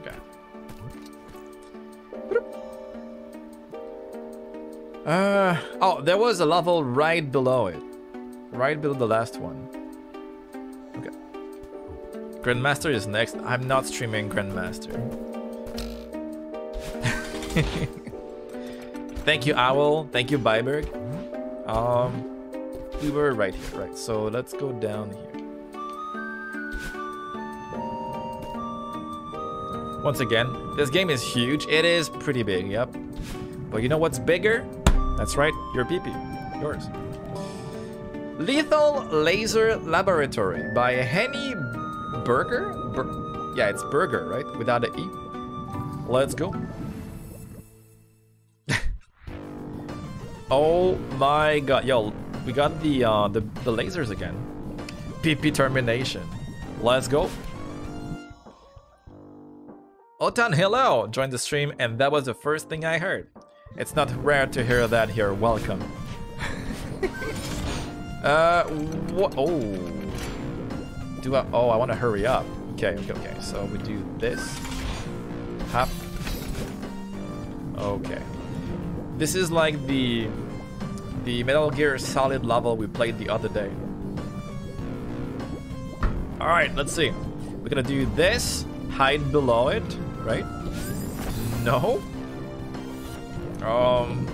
Okay. Uh, oh, there was a level right below it. Right below the last one. Grandmaster is next. I'm not streaming Grandmaster. Thank you, Owl. Thank you, Byberg. Um, we were right here, right? So let's go down here. Once again, this game is huge. It is pretty big, yep. But you know what's bigger? That's right, your PP. Yours. Lethal Laser Laboratory by Henny Burger? Bur yeah, it's Burger, right? Without an E. Let's go. Oh my god, yo, we got the uh, the, the lasers again. PP termination. Let's go. Otan, hello! Joined the stream, and that was the first thing I heard. It's not rare to hear that here. Welcome. uh, what? Oh, do I? Oh, I want to hurry up. Okay, okay, okay. So we do this. Hop. Okay. This is like the the Metal Gear Solid level we played the other day. Alright, let's see. We're gonna do this, hide below it, right? No? Um...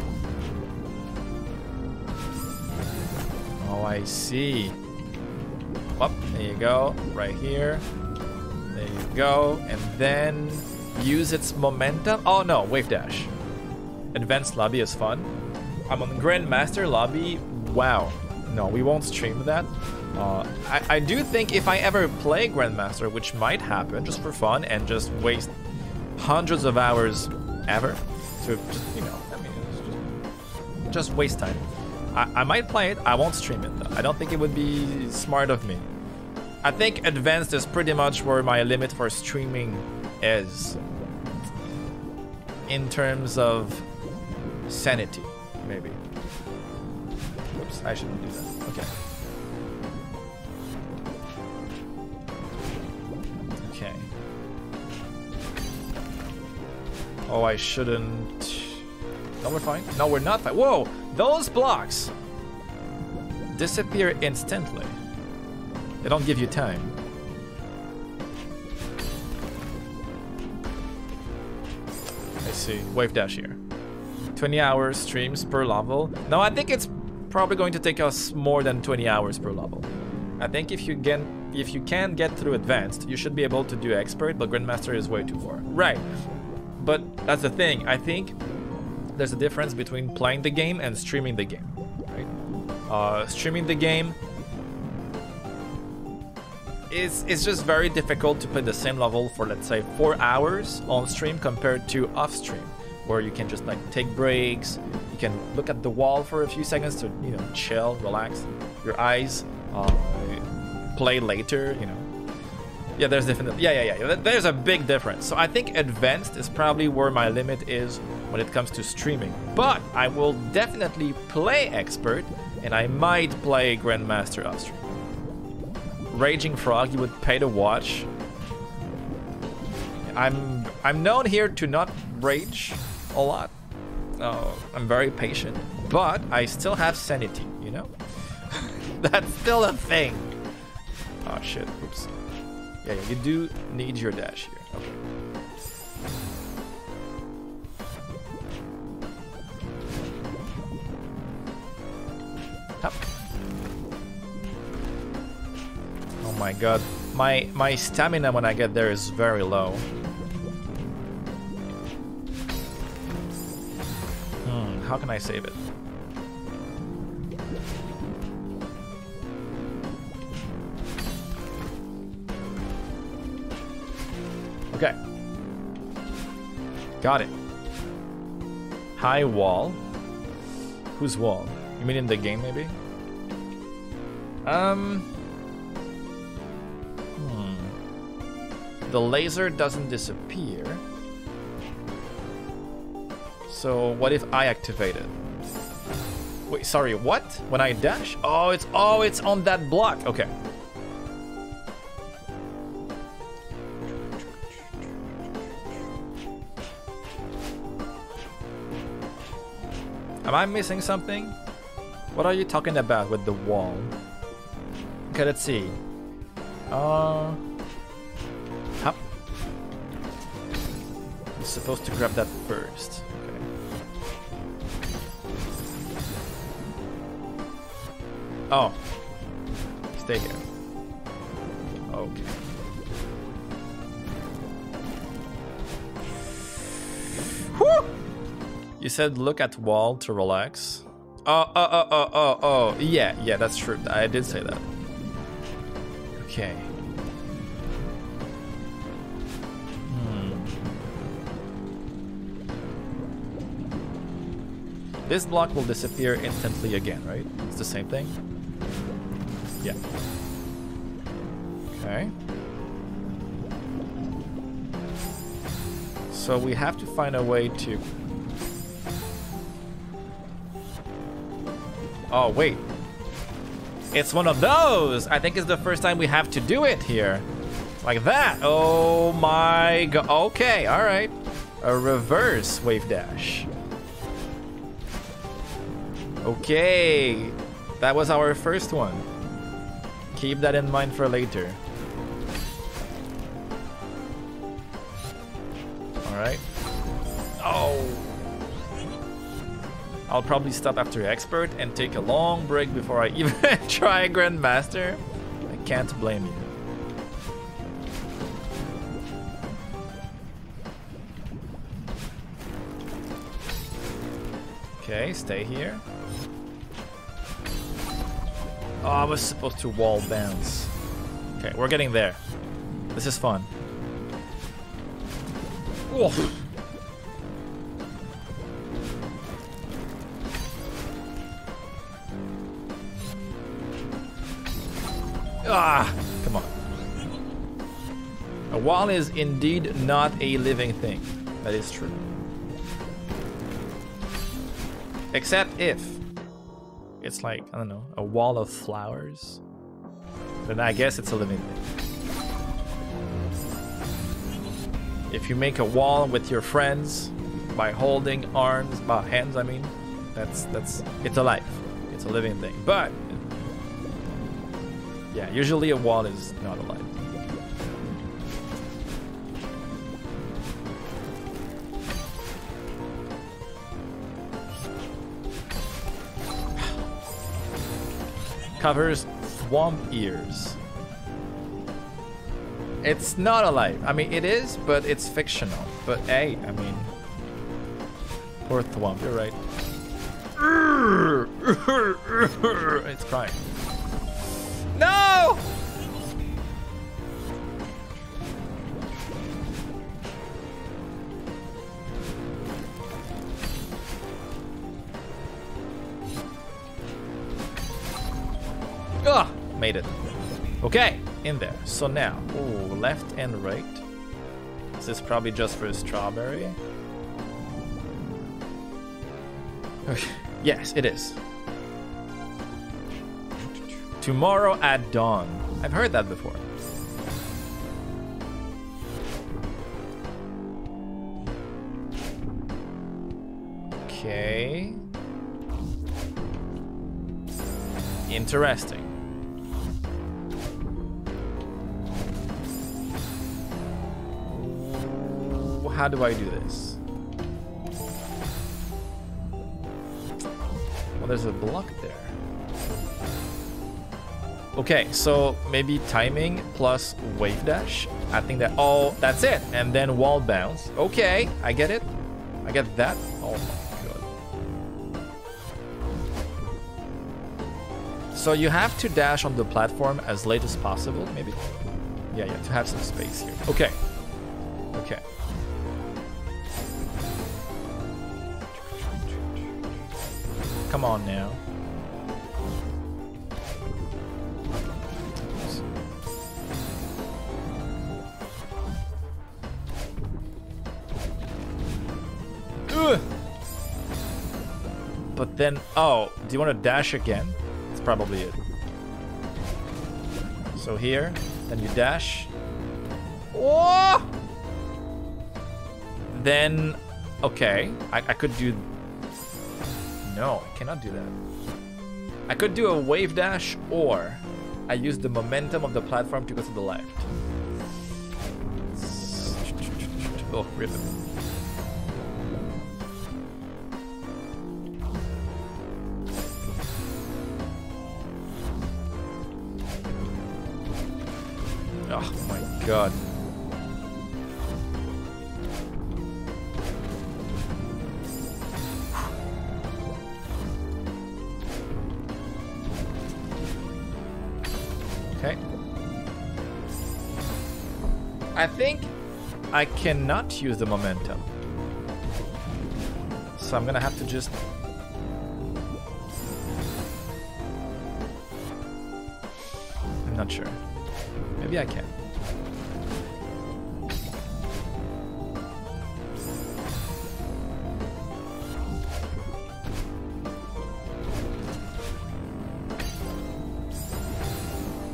Oh, I see. Up, there you go, right here. There you go, and then use its momentum. Oh no, wave dash. Advanced lobby is fun. I'm on Grandmaster lobby. Wow. No, we won't stream that. Uh, I, I do think if I ever play Grandmaster, which might happen just for fun and just waste hundreds of hours ever to just, you know, I mean, just, just waste time. I, I might play it. I won't stream it though. I don't think it would be smart of me. I think advanced is pretty much where my limit for streaming is in terms of sanity maybe. Oops, I shouldn't do that. Okay. Okay. Oh, I shouldn't... No, we're fine. No, we're not fine. Whoa! Those blocks disappear instantly. They don't give you time. I see. Wave dash here. 20 hours streams per level. No, I think it's probably going to take us more than 20 hours per level. I think if you get if you can get through advanced, you should be able to do expert, but grandmaster is way too far. Right. But that's the thing. I think there's a difference between playing the game and streaming the game. Right? Uh, streaming the game is it's just very difficult to play the same level for let's say four hours on stream compared to off stream, where you can just like take breaks. You can look at the wall for a few seconds to you know chill, relax your eyes. Uh, play later, you know. Yeah, there's definitely yeah, yeah, yeah. There's a big difference. So I think advanced is probably where my limit is when it comes to streaming. But I will definitely play expert, and I might play grandmaster off stream. Raging Frog, you would pay to watch. I'm I'm known here to not rage a lot. Oh, I'm very patient, but I still have sanity. You know, that's still a thing. Oh shit, oops. Yeah, yeah, you do need your dash here. Okay. My god. My my stamina when I get there is very low. Hmm, how can I save it? Okay. Got it. High wall. Whose wall? You mean in the game, maybe? Um. The laser doesn't disappear. So what if I activate it? Wait, sorry, what? When I dash? Oh, it's oh, it's on that block. Okay. Am I missing something? What are you talking about with the wall? Okay, let's see. Uh, supposed to grab that first. Okay. Oh. Stay here. Okay. Whew! You said look at wall to relax. Oh, oh, oh, oh, oh, oh. Yeah, yeah, that's true. I did say that. Okay. This block will disappear instantly again, right? It's the same thing? Yeah. Okay. So we have to find a way to Oh, wait. It's one of those! I think it's the first time we have to do it here. Like that. Oh my god. Okay, alright. A reverse wave dash. Okay. That was our first one. Keep that in mind for later. Alright. Oh. I'll probably stop after Expert and take a long break before I even try Grandmaster. I can't blame you. Okay, stay here. Oh, I was supposed to wall bounce. Okay, we're getting there. This is fun. Oh. Ah, come on. A wall is indeed not a living thing. That is true. Except if it's like, I don't know, a wall of flowers. Then I guess it's a living thing. If you make a wall with your friends by holding arms, by hands, I mean, that's that's it's alive. It's a living thing. But yeah, usually a wall is not alive. Covers Thwomp ears. It's not alive. I mean, it is, but it's fictional. But hey, I mean, poor Thwomp, you're right. it's crying. No! Made it. Okay, in there. So now, oh, left and right. This is probably just for a strawberry. Okay. Yes, it is. Tomorrow at dawn. I've heard that before. Okay. Interesting. How do I do this? Well, there's a block there. Okay, so maybe timing plus wave dash. I think that, oh, that's it. And then wall bounce. Okay, I get it. I get that. Oh my god. So you have to dash on the platform as late as possible, maybe? Yeah, yeah, to have some space here. Okay. Okay. Come on now. But then, oh, do you want to dash again? That's probably it. So here, then you dash. Oh! Then, okay, I, I could do. No, I cannot do that. I could do a wave dash, or I use the momentum of the platform to go to the left. Oh, rip it. Oh my god. I cannot use the momentum. So I'm gonna have to just I'm not sure. Maybe I can.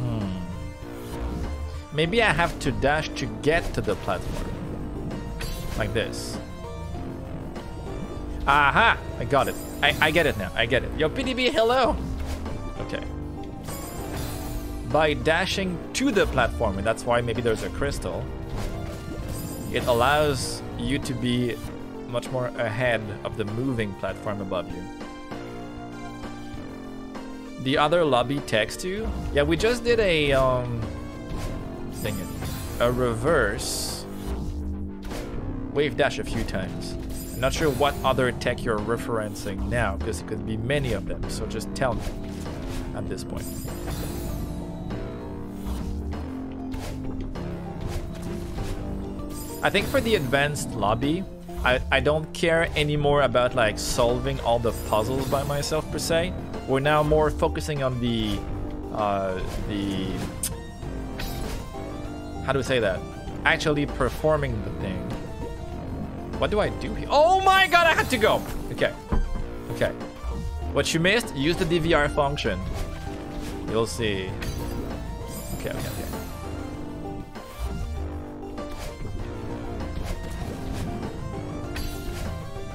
Hmm. Maybe I have to dash to get to the platform. Like this. Aha! I got it. I, I get it now. I get it. Yo, PDB, hello! Okay by dashing to the platform, and that's why maybe there's a crystal. It allows you to be much more ahead of the moving platform above you. The other lobby text you. Yeah, we just did a um dang it. A reverse wave dash a few times. I'm not sure what other tech you're referencing now, because it could be many of them, so just tell me at this point. I think for the advanced lobby, I, I don't care anymore about like solving all the puzzles by myself per se. We're now more focusing on the uh, the how do we say that? Actually performing the thing. What do I do here? Oh my god, I had to go. Okay, okay. What you missed? Use the DVR function. You'll see. Okay, okay, okay.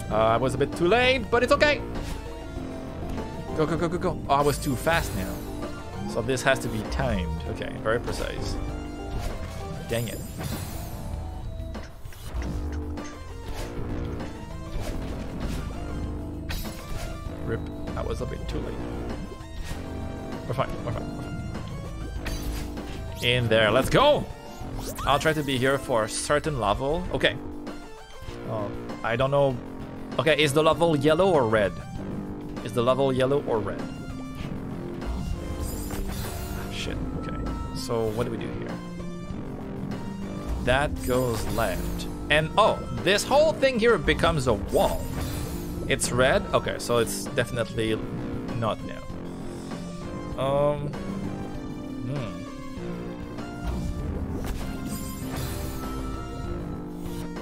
Uh, I was a bit too late, but it's okay. Go, go, go, go, go. Oh, I was too fast now. So this has to be timed. Okay, very precise. Dang it. We're fine, we're fine, we're fine. in there. Let's go! I'll try to be here for a certain level. Okay. Oh, I don't know. Okay, is the level yellow or red? Is the level yellow or red? Ah, shit, okay. So what do we do here? That goes left. And oh, this whole thing here becomes a wall. It's red? Okay, so it's definitely not now. Um,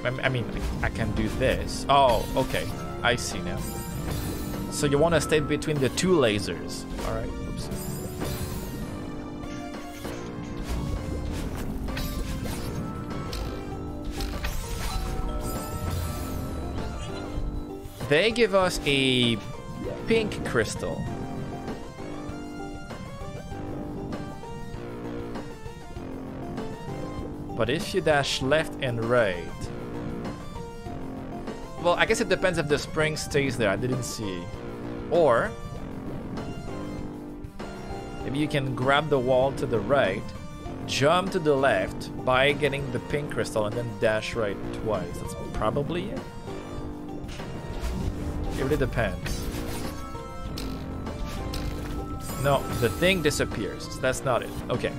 hmm. I mean, I can do this. Oh, okay. I see now. So you want to stay between the two lasers. All right. Oops. They give us a pink crystal. But if you dash left and right... Well, I guess it depends if the spring stays there. I didn't see. Or... Maybe you can grab the wall to the right, jump to the left by getting the pink crystal, and then dash right twice. That's probably it. It really depends. No, the thing disappears. That's not it. Okay.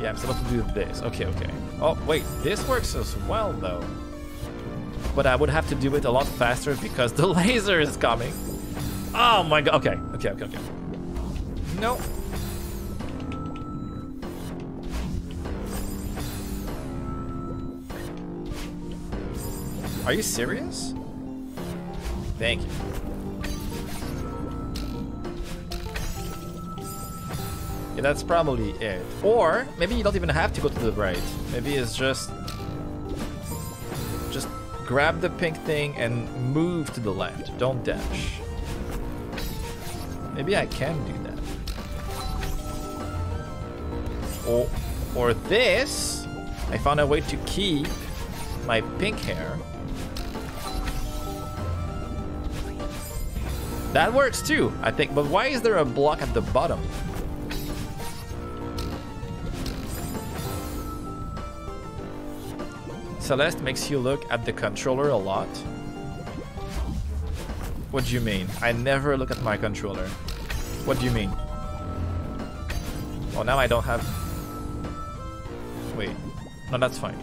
Yeah, I'm supposed to do this. Okay, okay. Oh, wait. This works as well, though. But I would have to do it a lot faster because the laser is coming. Oh my god. Okay, okay, okay, okay. No. Are you serious? Thank you. That's probably it. Or maybe you don't even have to go to the right. Maybe it's just just grab the pink thing and move to the left. Don't dash. Maybe I can do that. Or or this. I found a way to keep my pink hair. That works too, I think. But why is there a block at the bottom? Celeste makes you look at the controller a lot. What do you mean? I never look at my controller. What do you mean? Oh, now I don't have... Wait. No, that's fine.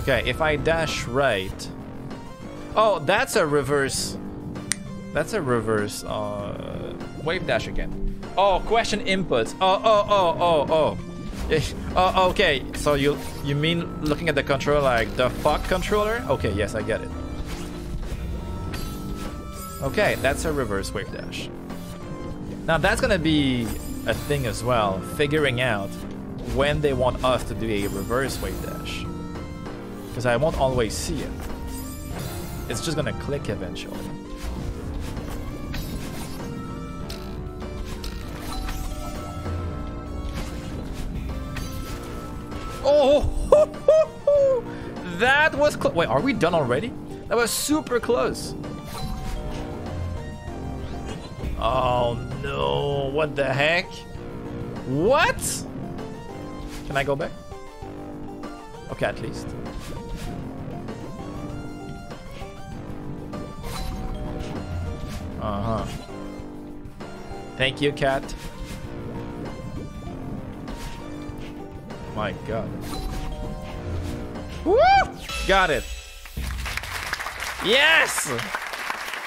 Okay, if I dash right... Oh, that's a reverse... That's a reverse uh, wave dash again. Oh, question inputs. Oh, oh, oh, oh, oh. Oh, okay. So you you mean looking at the controller like the fuck controller? Okay, yes, I get it. Okay, that's a reverse wave dash. Now that's gonna be a thing as well, figuring out when they want us to do a reverse wave dash. Because I won't always see it. It's just gonna click eventually. Oh, that was close. Wait, are we done already? That was super close. Oh no, what the heck? What? Can I go back? Okay, at least. Uh-huh. Thank you, cat. My god. Woo! Got it. Yes!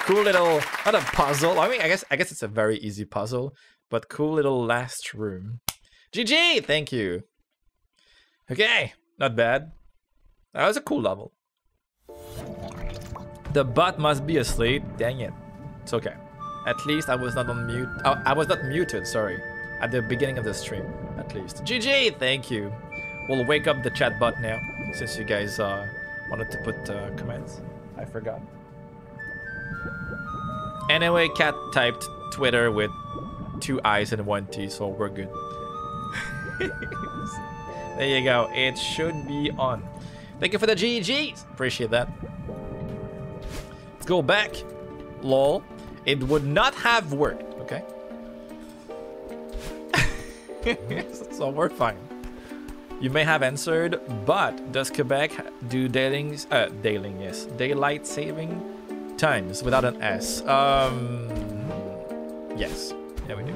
Cool little, not a puzzle. I mean, I guess I guess it's a very easy puzzle, but cool little last room. GG! Thank you. Okay, not bad. That was a cool level. The bot must be asleep. Dang it. It's okay. At least I was not on mute. Oh, I was not muted, sorry. At the beginning of the stream at least. GG, thank you. We'll wake up the chat bot now, since you guys uh, wanted to put uh, comments. I forgot. Anyway, cat typed Twitter with two I's and one T, so we're good. there you go. It should be on. Thank you for the GGs. Appreciate that. Let's go back. Lol. It would not have worked, okay? so we're fine. You may have answered, but does Quebec do dailing, uh, dailing, yes, daylight saving times without an S? Um, yes, yeah we do.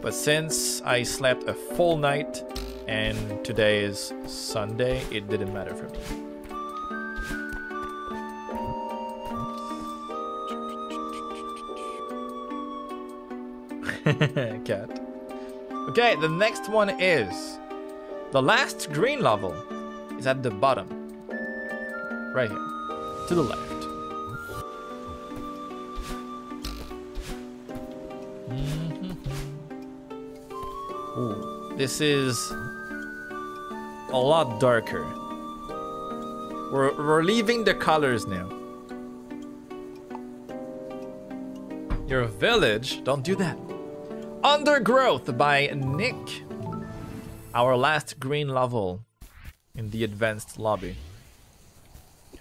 But since I slept a full night and today is Sunday, it didn't matter for me. Cat. Okay, the next one is the last green level is at the bottom. Right here. To the left. Mm-hmm. Ooh, this is a lot darker. We're, we're leaving the colors now. Your village? Don't do that. Undergrowth by Nick. Our last green level in the advanced lobby.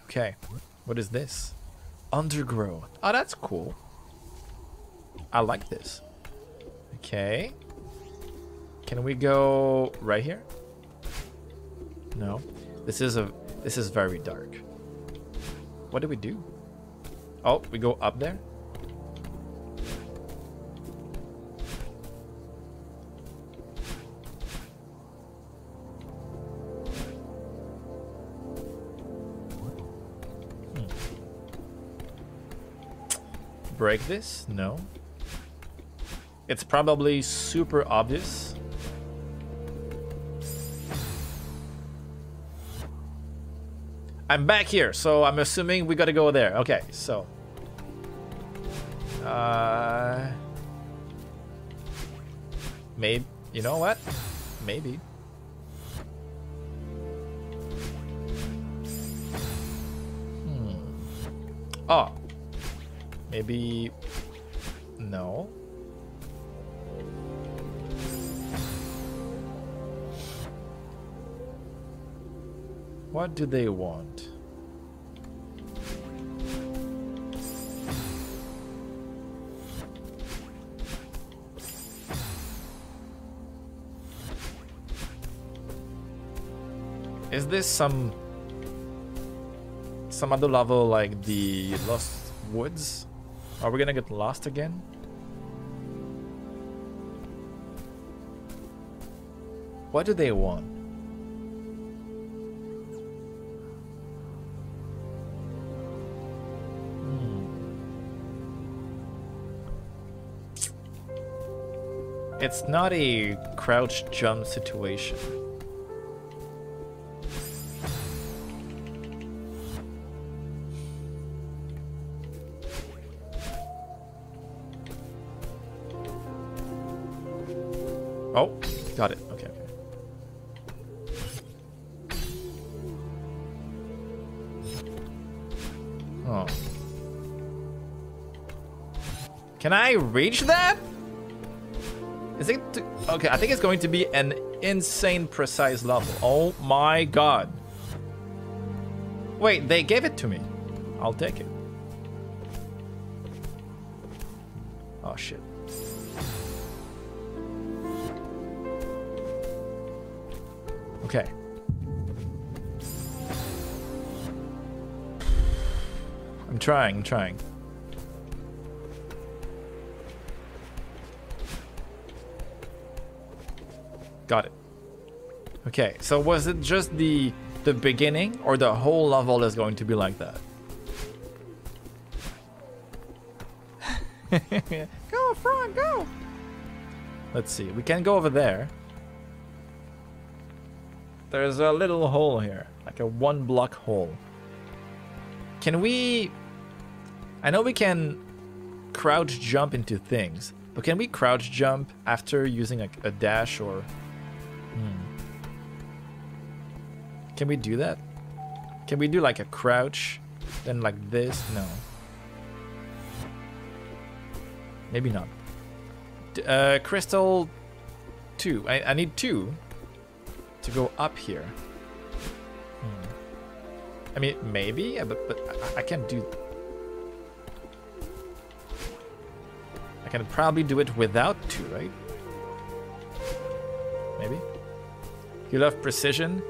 Okay, what is this? Undergrowth. Oh, that's cool. I like this. Okay. Can we go right here? No. This is a this is very dark. What do we do? Oh, we go up there? Break this? No. It's probably super obvious. I'm back here, so I'm assuming we gotta go there. Okay, so. Uh. Maybe. You know what? Maybe. Hmm. Oh, Maybe... No. What do they want? Is this some some other level like the Lost Woods? Are we gonna get lost again? What do they want? Hmm. It's not a crouch jump situation. Can I reach that? Is it... Okay, I think it's going to be an insane precise level. Oh my god. Wait, they gave it to me. I'll take it. Oh shit. Okay. I'm trying, I'm trying. Got it. Okay, so was it just the the beginning or the whole level is going to be like that? go, frog, go! Let's see, we can go over there. There's a little hole here, like a one block hole. Can we... I know we can crouch jump into things, but can we crouch jump after using a, a dash or... Hmm. Can we do that? Can we do like a crouch, then like this? No. Maybe not. Uh, crystal two. I, I need two. to go up here. Hmm. I mean, maybe, but, but I, I can't do... I can probably do it without two, right? Maybe? You love precision?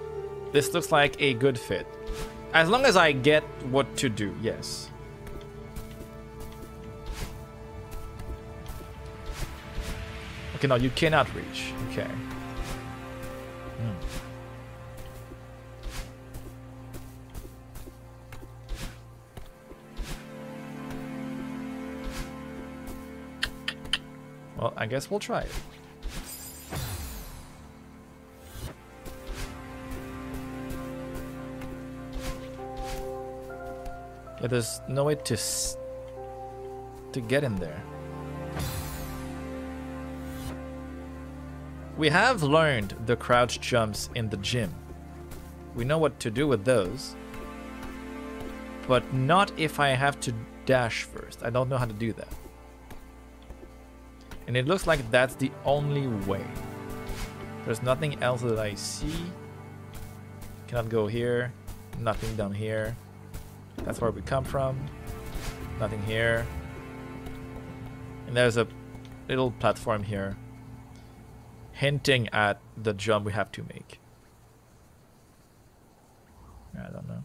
This looks like a good fit. As long as I get what to do, yes. Okay, no, you cannot reach. Okay. Hmm. Well, I guess we'll try it. Yeah, there's no way to to get in there. We have learned the crouch jumps in the gym. We know what to do with those. But not if I have to dash first. I don't know how to do that. And it looks like that's the only way. There's nothing else that I see. Cannot go here. Nothing down here. That's where we come from. Nothing here. And there's a little platform here hinting at the jump we have to make. I don't know.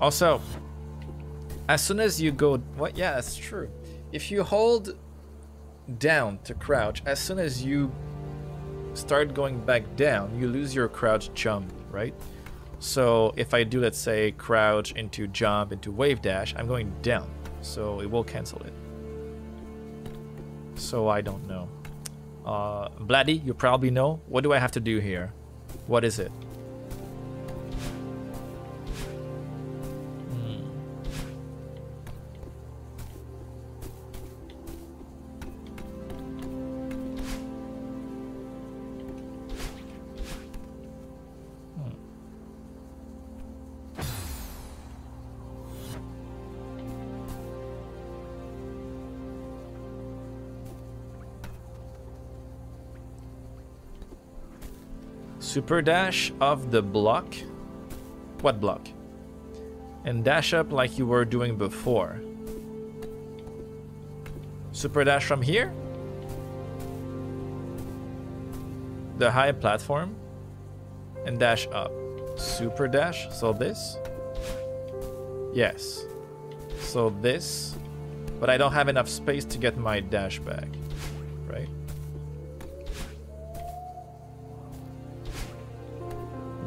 Also, as soon as you go, what? Yeah, that's true. If you hold down to crouch, as soon as you start going back down, you lose your crouch jump, right? So if I do, let's say, crouch into jump into wave dash, I'm going down. So it will cancel it so I don't know. Uh, Bladdy, you probably know. What do I have to do here? What is it? Super dash of the block. What block? And dash up like you were doing before. Super dash from here? The high platform. And dash up. Super dash, so this? Yes. So this. But I don't have enough space to get my dash back.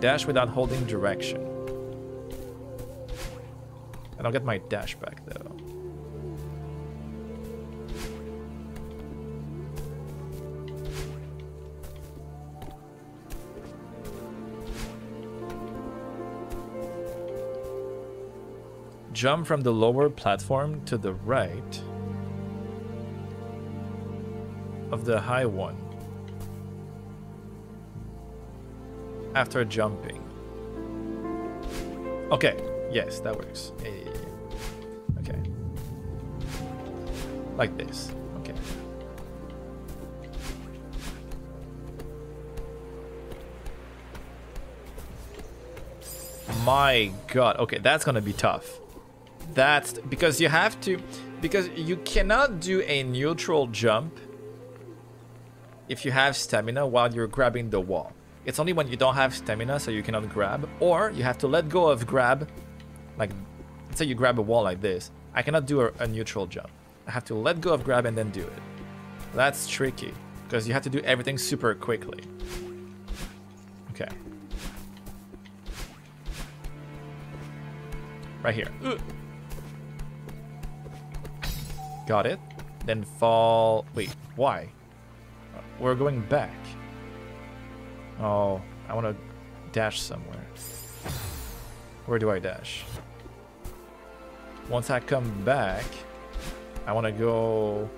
Dash without holding direction. And I'll get my dash back though. Jump from the lower platform to the right of the high one. After jumping. Okay, yes, that works. Okay. Like this. Okay. My god. Okay, that's gonna be tough. That's because you have to because you cannot do a neutral jump if you have stamina while you're grabbing the wall. It's only when you don't have stamina so you cannot grab, or you have to let go of grab, like, let's say you grab a wall like this. I cannot do a, a neutral jump. I have to let go of grab and then do it. That's tricky, because you have to do everything super quickly. Okay. Right here. Got it. Then fall... Wait, why? We're going back. Oh, I want to dash somewhere. Where do I dash? Once I come back, I want to go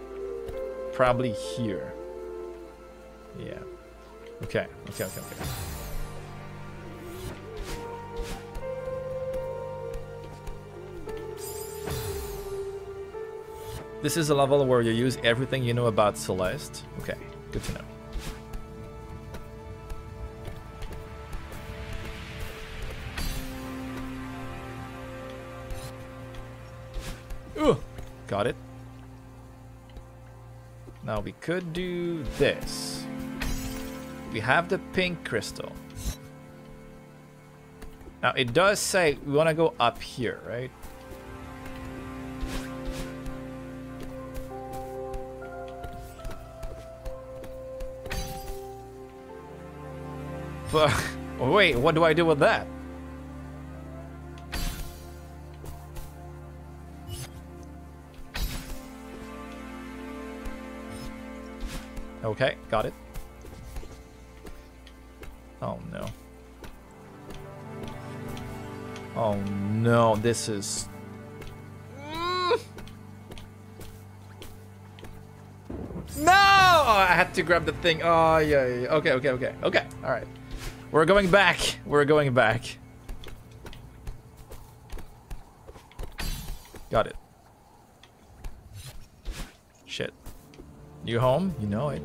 probably here. Yeah. Okay, okay, okay, okay. This is a level where you use everything you know about Celeste. Okay, Good to know. Ooh, got it. Now we could do this. We have the pink crystal. Now it does say we want to go up here, right? But wait, what do I do with that? Okay, got it. Oh no. Oh no, this is... No! I had to grab the thing. Oh, yeah, yeah. Okay, okay, okay. Okay, alright. We're going back. We're going back. Got it. Shit. You home? You know it.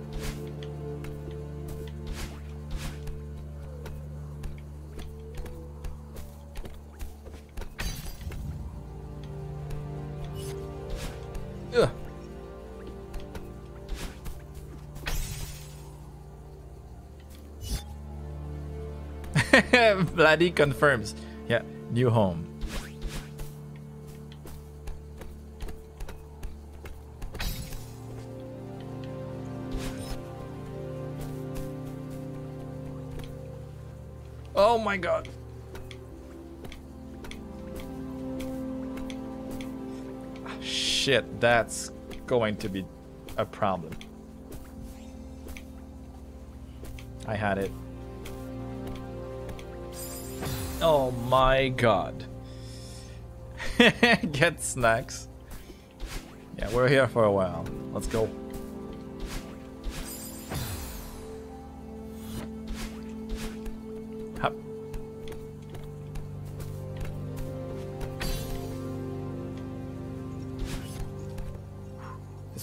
Bloody confirms. Yeah, new home. Oh my god. Shit, that's going to be a problem. I had it. Oh my god. Get snacks. Yeah, we're here for a while. Let's go.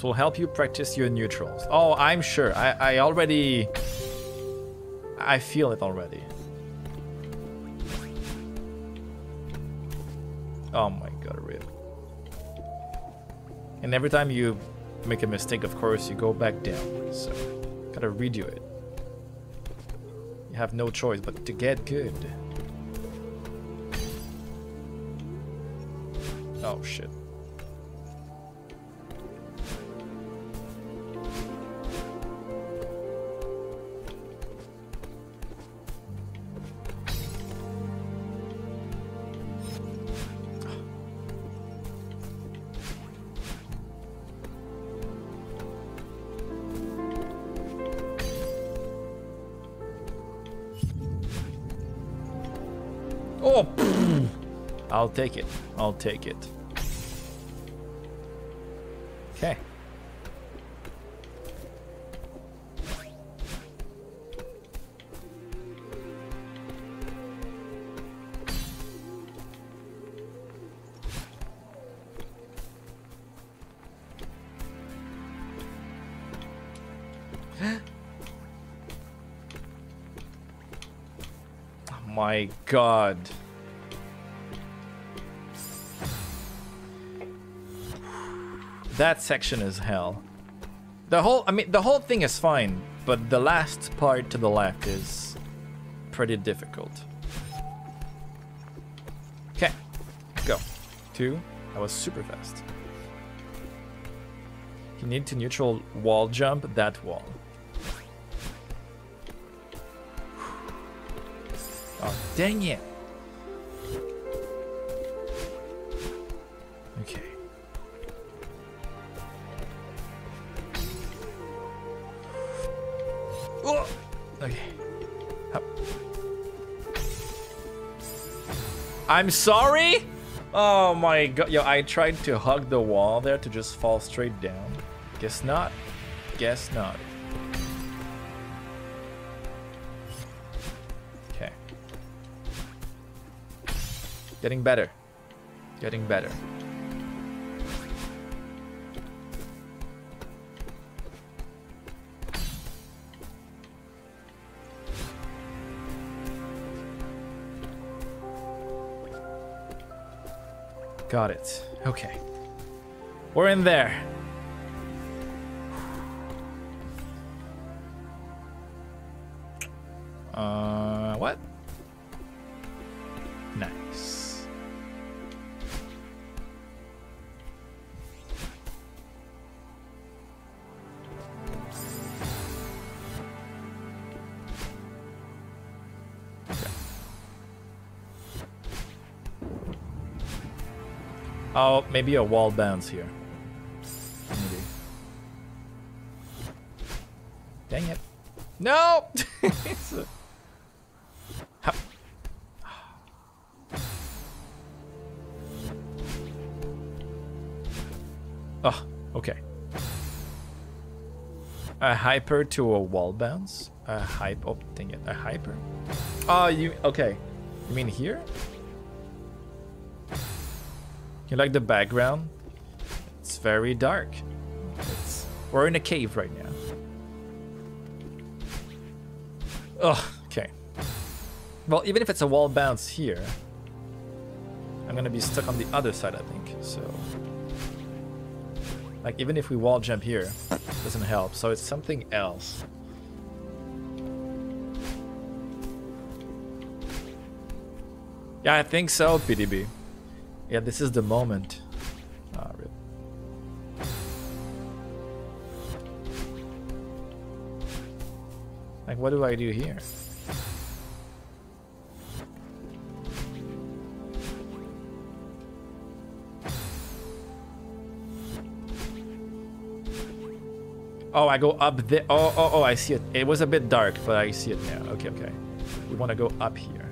Will help you practice your neutrals. Oh, I'm sure. I, I already... I feel it already. Oh my god, rip. And every time you make a mistake, of course, you go back down. So, gotta redo it. You have no choice but to get good. Oh shit. Take it. I'll take it. Okay. my god. That section is hell. The whole, I mean, the whole thing is fine, but the last part to the left is pretty difficult. Okay, go. Two, that was super fast. You need to neutral wall jump that wall. Oh, dang it. I'm sorry? Oh my god. Yo, I tried to hug the wall there to just fall straight down. Guess not. Guess not. Okay. Getting better. Getting better. Got it. Okay. We're in there. Maybe a wall bounce here. Maybe. Dang it. No! A- Oh, ah, okay. A hyper to a wall bounce? A hype, oh, dang it, a hyper? Oh, you, okay. You mean here? You like the background? It's very dark. It's, we're in a cave right now. Ugh, okay. Well, even if it's a wall bounce here, I'm gonna be stuck on the other side, I think, so... Like, even if we wall jump here, doesn't help, so it's something else. Yeah, I think so, PDB. Yeah, this is the moment. Ah. Like, what do I do here? Oh, I go up there. Oh, oh, oh, I see it. It was a bit dark, but I see it now. Okay, okay. We want to go up here.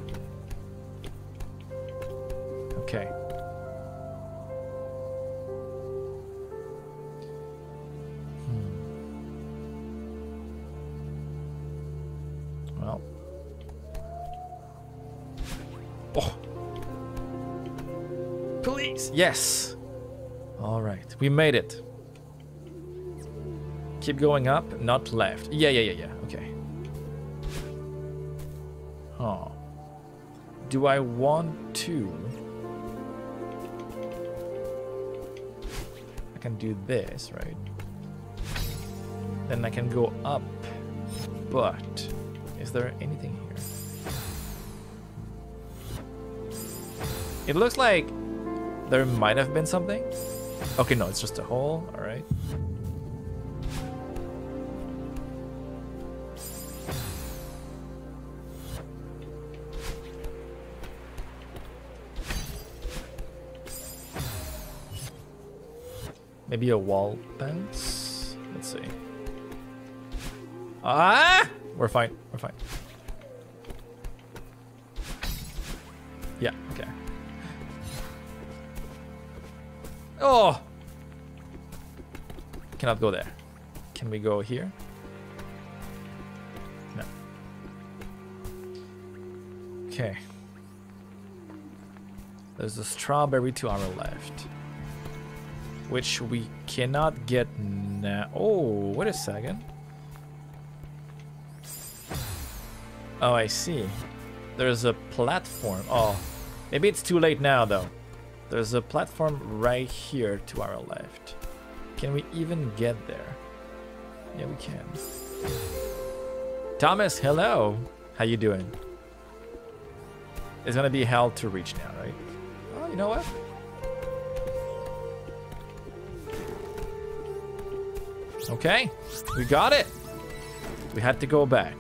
Please. Yes. All right. We made it. Keep going up, not left. Yeah, yeah, yeah, yeah. Okay. Oh. Do I want to? I can do this, right? Then I can go up. But is there anything here? It looks like there might have been something. Okay, no, it's just a hole. All right. Maybe a wall bounce? Let's see. Ah! We're fine. Oh! Cannot go there. Can we go here? No. Okay. There's a strawberry to our left which we cannot get now. Oh, wait a second. Oh, I see. There's a platform. Oh, maybe it's too late now, though. There's a platform right here to our left. Can we even get there? Yeah, we can. Thomas, hello. How you doing? It's gonna be hell to reach now, right? Oh, you know what? Okay, we got it. We had to go back.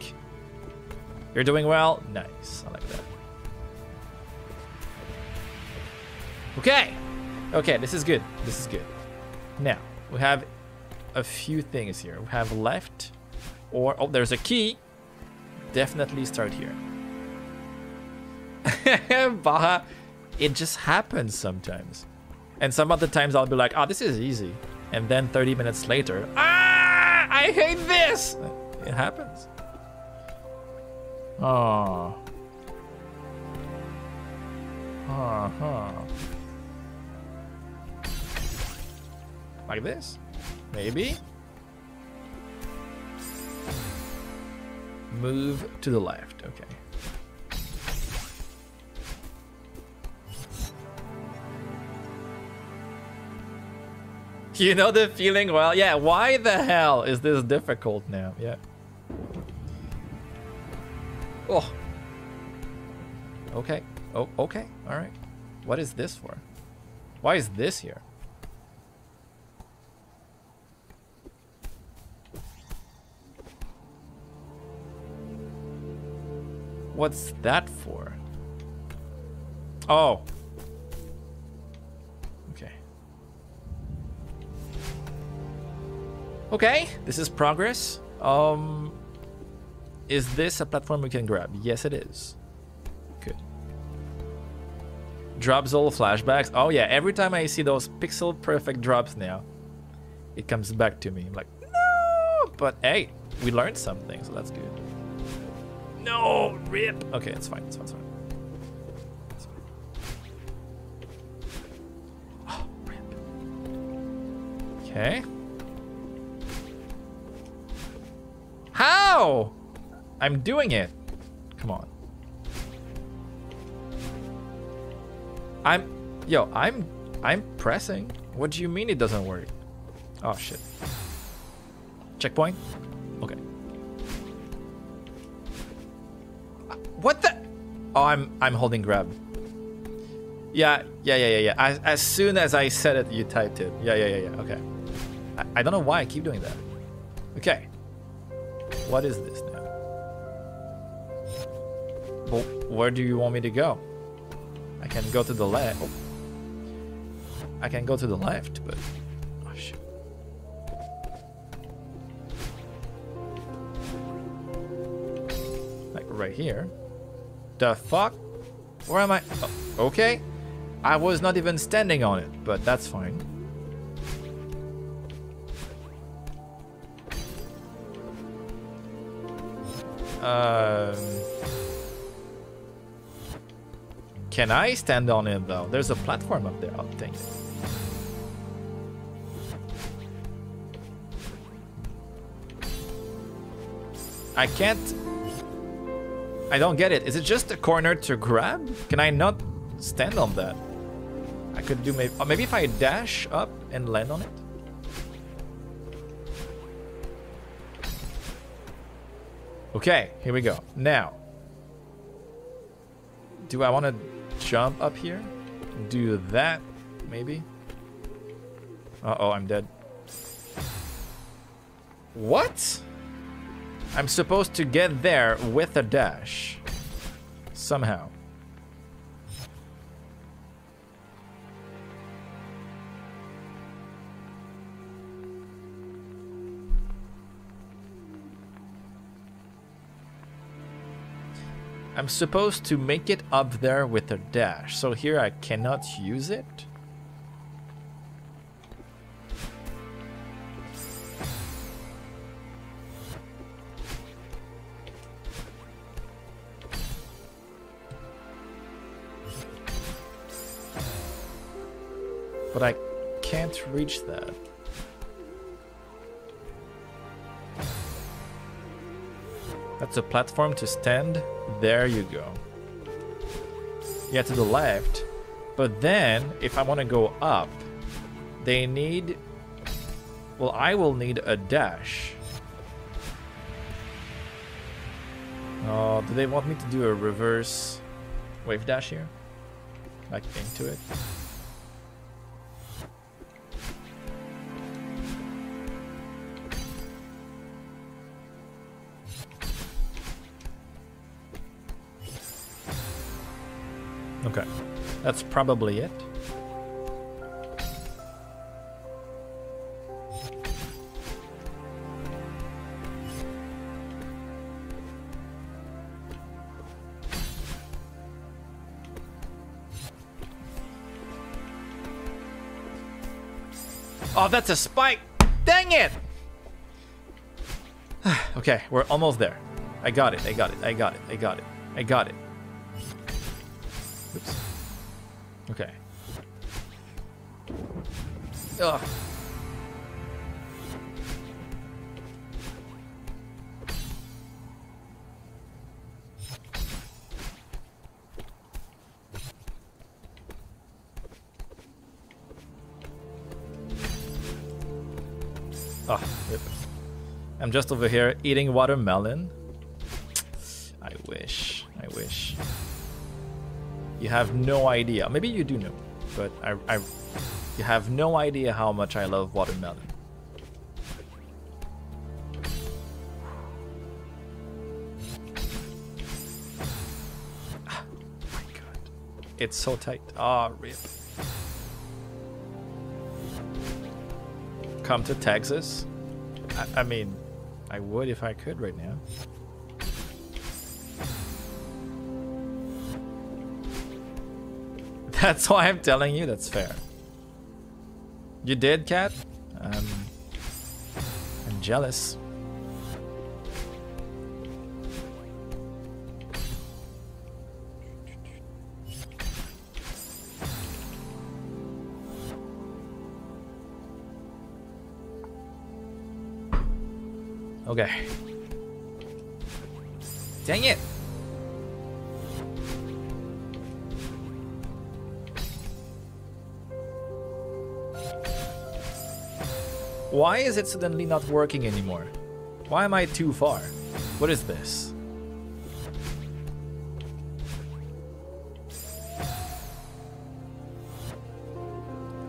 You're doing well. Nice. Okay. Okay, this is good. This is good. Now, we have a few things here. We have left or... Oh, there's a key. Definitely start here. Baha, it just happens sometimes. And some other times I'll be like, oh, this is easy. And then 30 minutes later, ah, I hate this. It happens. Oh. Uh-huh. Like this? Maybe? Move to the left, okay. you know the feeling well? Yeah, why the hell is this difficult now? Yeah. Oh. Okay. Oh, okay. All right. What is this for? Why is this here? What's that for? Oh. Okay. Okay, this is progress. Um, is this a platform we can grab? Yes, it is. Good. Drops all flashbacks. Oh yeah, every time I see those pixel perfect drops now, it comes back to me. I'm like, no! But hey, we learned something, so that's good. No, rip. Okay, it's fine, it's fine, it's fine. It's fine. Oh, rip. Okay. How? I'm doing it. Come on. I'm, yo, I'm, I'm pressing. What do you mean it doesn't work? Oh shit. Checkpoint? Okay. What the? Oh, I'm, I'm holding grab. Yeah, yeah, yeah, yeah, yeah. As, as soon as I said it, you typed it. Yeah, yeah, yeah, yeah. Okay. I, I don't know why I keep doing that. Okay. What is this now? Well, where do you want me to go? I can go to the left. Oh. I can go to the left, but oh shit. Like right here. The fuck? Where am I? Oh, okay. I was not even standing on it, but that's fine. Um, can I stand on it though? There's a platform up there, I think. I can't. I don't get it. Is it just a corner to grab? Can I not stand on that? I could do maybe. Oh, maybe if I dash up and land on it. Okay, here we go. Now, do I want to jump up here? Do that, maybe? Uh-oh, I'm dead. What? I'm supposed to get there with a dash. Somehow. I'm supposed to make it up there with a dash. So here I cannot use it. But I can't reach that. That's a platform to stand. There you go. Yeah, to the left. But then, if I want to go up, they need... Well, I will need a dash. Oh, do they want me to do a reverse wave dash here? Like into it? That's probably it. Oh, that's a spike! Dang it! okay, we're almost there. I got it, I got it, I got it, I got it, I got it. Ugh. Oh, I'm just over here eating watermelon. I wish. I wish. You have no idea. Maybe you do know, but I, I, you have no idea how much I love watermelon. It's so tight. Ah, oh, rip. Come to Texas? I, I mean, I would if I could right now. That's why I'm telling you that's fair. You did, cat? Um, I'm jealous. Okay. Dang it! Why is it suddenly not working anymore? Why am I too far? What is this?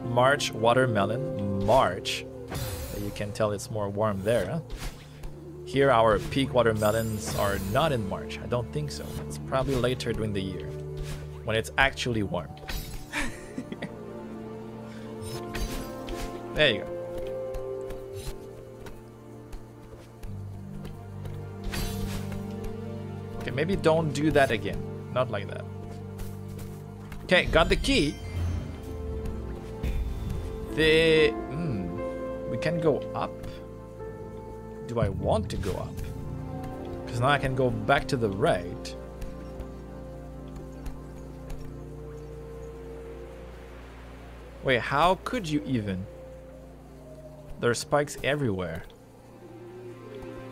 March watermelon. March. You can tell it's more warm there, huh? Here our peak watermelons are not in March. I don't think so. It's probably later during the year. When it's actually warm. there you go. Maybe don't do that again. Not like that. Okay, got the key. The... Hmm. We can go up do I want to go up? Because now I can go back to the right. Wait, how could you even? There are spikes everywhere.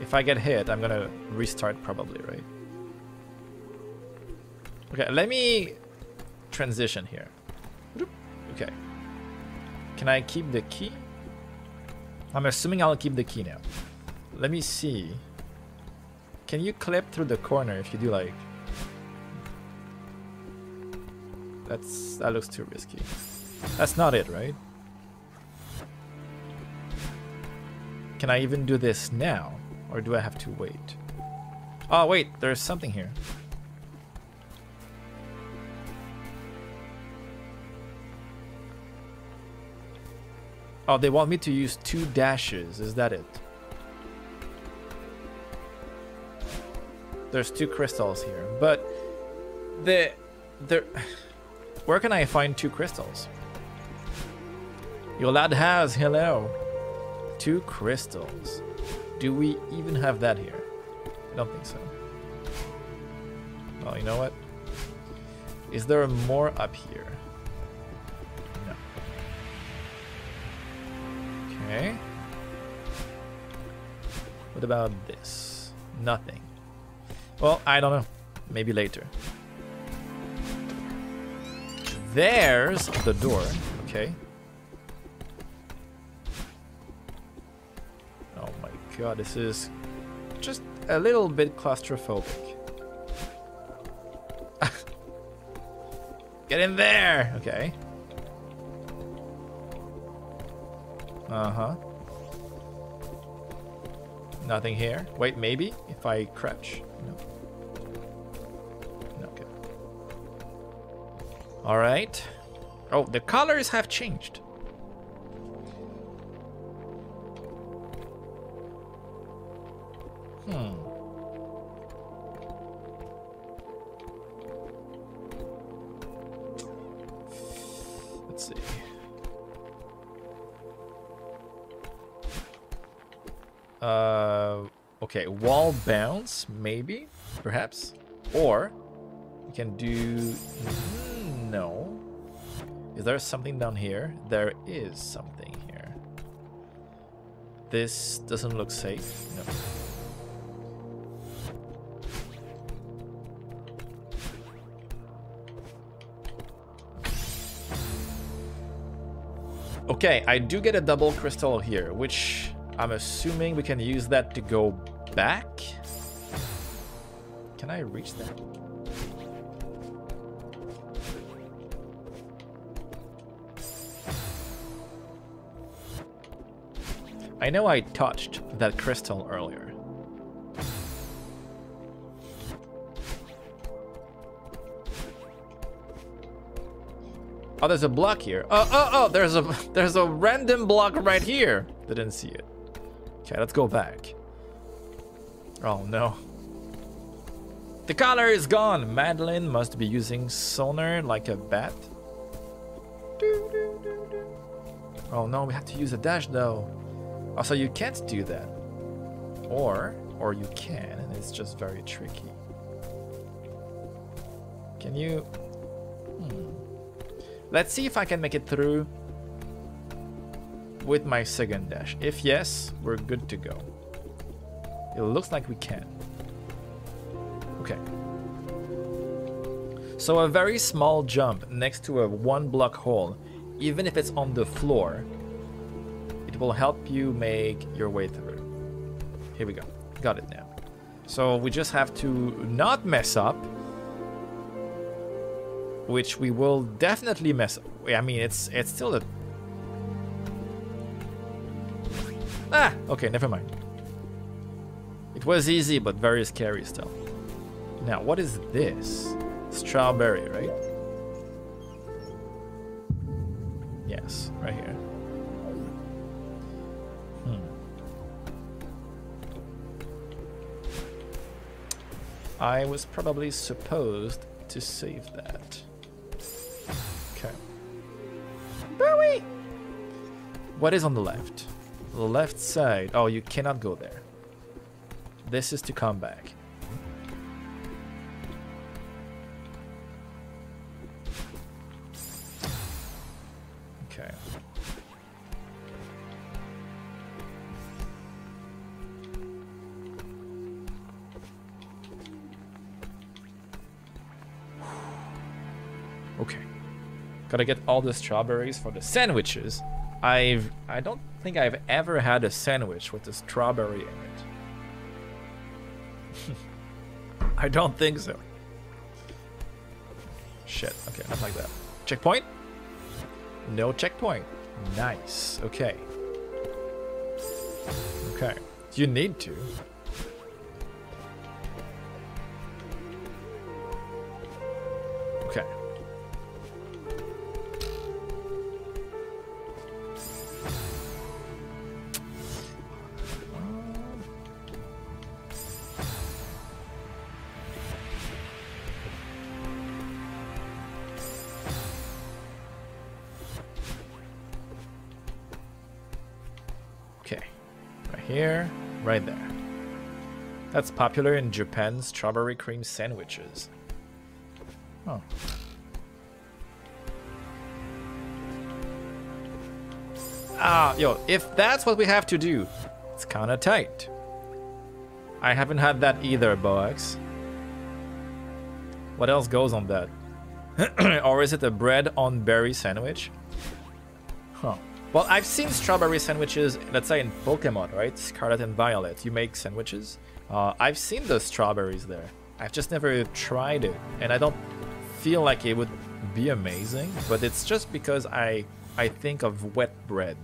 If I get hit, I'm gonna restart probably, right? Okay, let me transition here. Okay. Can I keep the key? I'm assuming I'll keep the key now. Let me see. Can you clip through the corner if you do like... That's... That looks too risky. That's not it, right? Can I even do this now? Or do I have to wait? Oh, wait. There's something here. Oh, they want me to use two dashes. Is that it? There's two crystals here, but the there. Where can I find two crystals? Your lad has hello. Two crystals. Do we even have that here? I don't think so. Well, you know what? Is there more up here? Okay. What about this? Nothing. Well, I don't know. Maybe later. There's the door. Okay. Oh my god, this is just a little bit claustrophobic. Get in there! Okay. Uh-huh. Nothing here. Wait, maybe? If I crouch. Okay. All right. Oh, the colors have changed. Hmm. Uh, okay, wall bounce, maybe, perhaps, or we can do. No. Is there something down here? There is something here. This doesn't look safe. No. Okay, I do get a double crystal here, which I'm assuming we can use that to go back. Can I reach that? I know I touched that crystal earlier. Oh, there's a block here. Oh, oh, oh, there's a there's a random block right here. Didn't see it. Okay, let's go back. Oh no. The color is gone. Madeline must be using sonar like a bat. Oh no, we have to use a dash though. Also, you can't do that. Or, or you can, and it's just very tricky. Can you... Hmm. Let's see if I can make it through with my second dash. If yes, we're good to go. It looks like we can. Okay. So a very small jump next to a one block hole, even if it's on the floor, it will help you make your way through. Here we go. Got it now. So we just have to not mess up. Which we will definitely mess up. I mean, it's it's still a... Ah! Okay, never mind. It was easy, but very scary still. Now, what is this? Strawberry, right? Yes, right here. I was probably supposed to save that. Okay. Bowie! What is on the left? Left side. Oh, you cannot go there. This is to come back. Okay. Okay. Gotta get all the strawberries for the sandwiches. I've I don't think I've ever had a sandwich with a strawberry in it. I don't think so. Shit. Okay, not like that. Checkpoint? No checkpoint. Nice. Okay. Okay. You need to. That's popular in Japan, strawberry cream sandwiches. Oh. Ah, yo, if that's what we have to do, it's kinda tight. I haven't had that either, Boax. What else goes on that? or is it a bread on berry sandwich? Huh. Well, I've seen strawberry sandwiches, let's say in Pokemon, right? Scarlet and Violet. You make sandwiches. Uh, I've seen the strawberries there. I've just never tried it, and I don't feel like it would be amazing. But it's just because I I think of wet bread,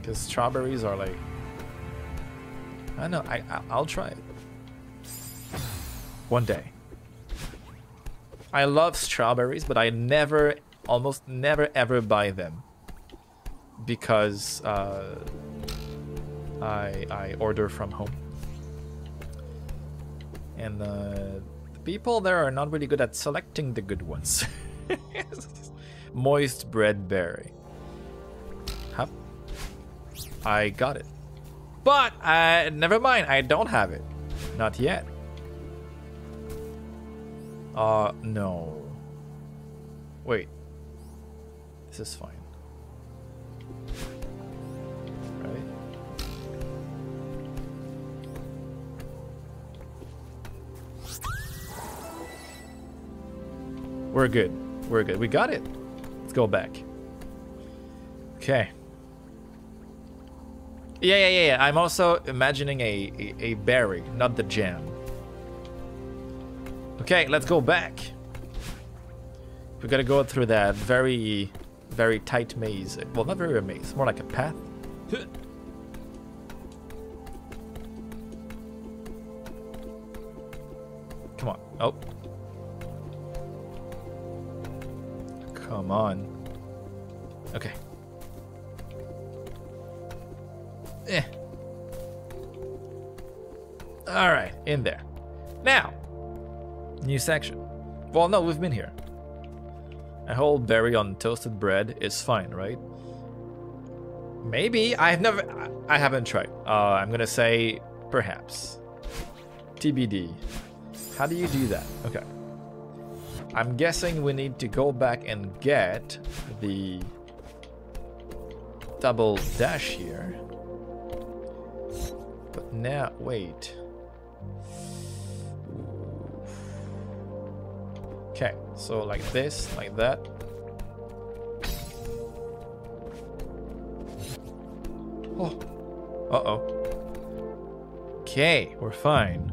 because strawberries are like I know. I, I I'll try it one day. I love strawberries, but I never, almost never ever buy them because. Uh, I, I order from home. And uh, the people there are not really good at selecting the good ones. Moist bread berry. Huh? I got it. But, uh, never mind, I don't have it. Not yet. Uh, no. Wait. This is fine. We're good. We're good. We got it. Let's go back. Okay. Yeah, yeah, yeah, yeah. I'm also imagining a, a, a berry, not the jam. Okay, let's go back. We gotta go through that very, very tight maze. Well, not very a maze, more like a path. Come on. Oh. Come on. Okay. Eh. Alright, in there. Now, new section. Well, no, we've been here. A whole berry on toasted bread is fine, right? Maybe. I've never... I haven't tried. Uh, I'm gonna say perhaps. TBD. How do you do that? Okay. I'm guessing we need to go back and get the double dash here. But now, wait. Okay, so like this, like that. Oh. Uh-oh. Okay, we're fine.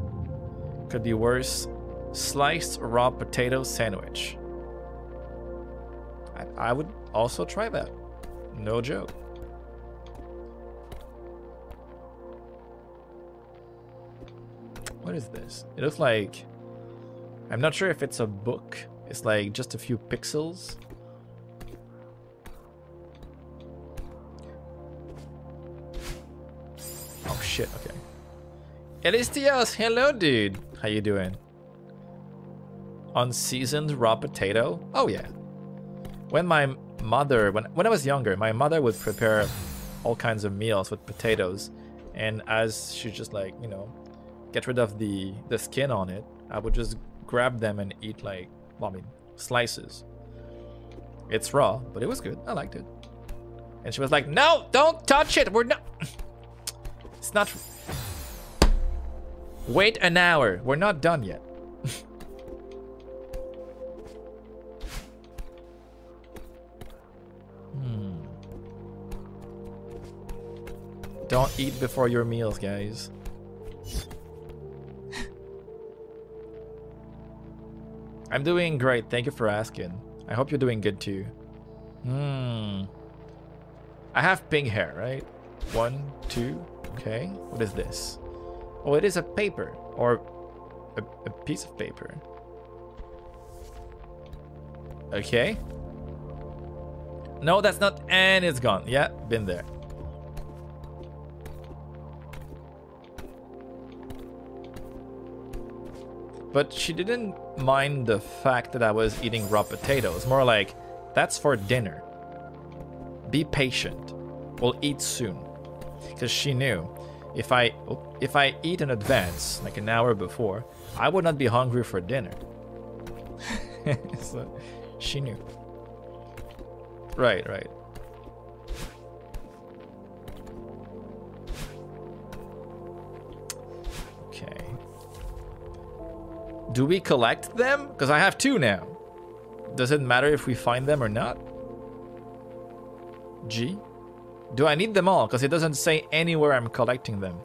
Could be worse. Sliced raw potato sandwich. I, I would also try that. No joke. What is this? It looks like... I'm not sure if it's a book. It's like just a few pixels. Oh shit, okay. Elistios, hello dude. How you doing? Unseasoned raw potato? Oh yeah. When my mother, when, when I was younger, my mother would prepare all kinds of meals with potatoes. And as she just like, you know, get rid of the, the skin on it, I would just grab them and eat like, well, I mean, slices. It's raw, but it was good. I liked it. And she was like, no, don't touch it. We're not... it's not... Wait an hour. We're not done yet. Don't eat before your meals, guys. I'm doing great. Thank you for asking. I hope you're doing good too. Hmm. I have pink hair, right? One, two. Okay. What is this? Oh, it is a paper or a, a piece of paper. Okay. No, that's not. And it's gone. Yeah, been there. But she didn't mind the fact that I was eating raw potatoes. More like, that's for dinner. Be patient. We'll eat soon. Because she knew if I if I eat in advance, like an hour before, I would not be hungry for dinner. so she knew. Right, right. Do we collect them? Because I have two now. Does it matter if we find them or not? G? Do I need them all? Because it doesn't say anywhere I'm collecting them.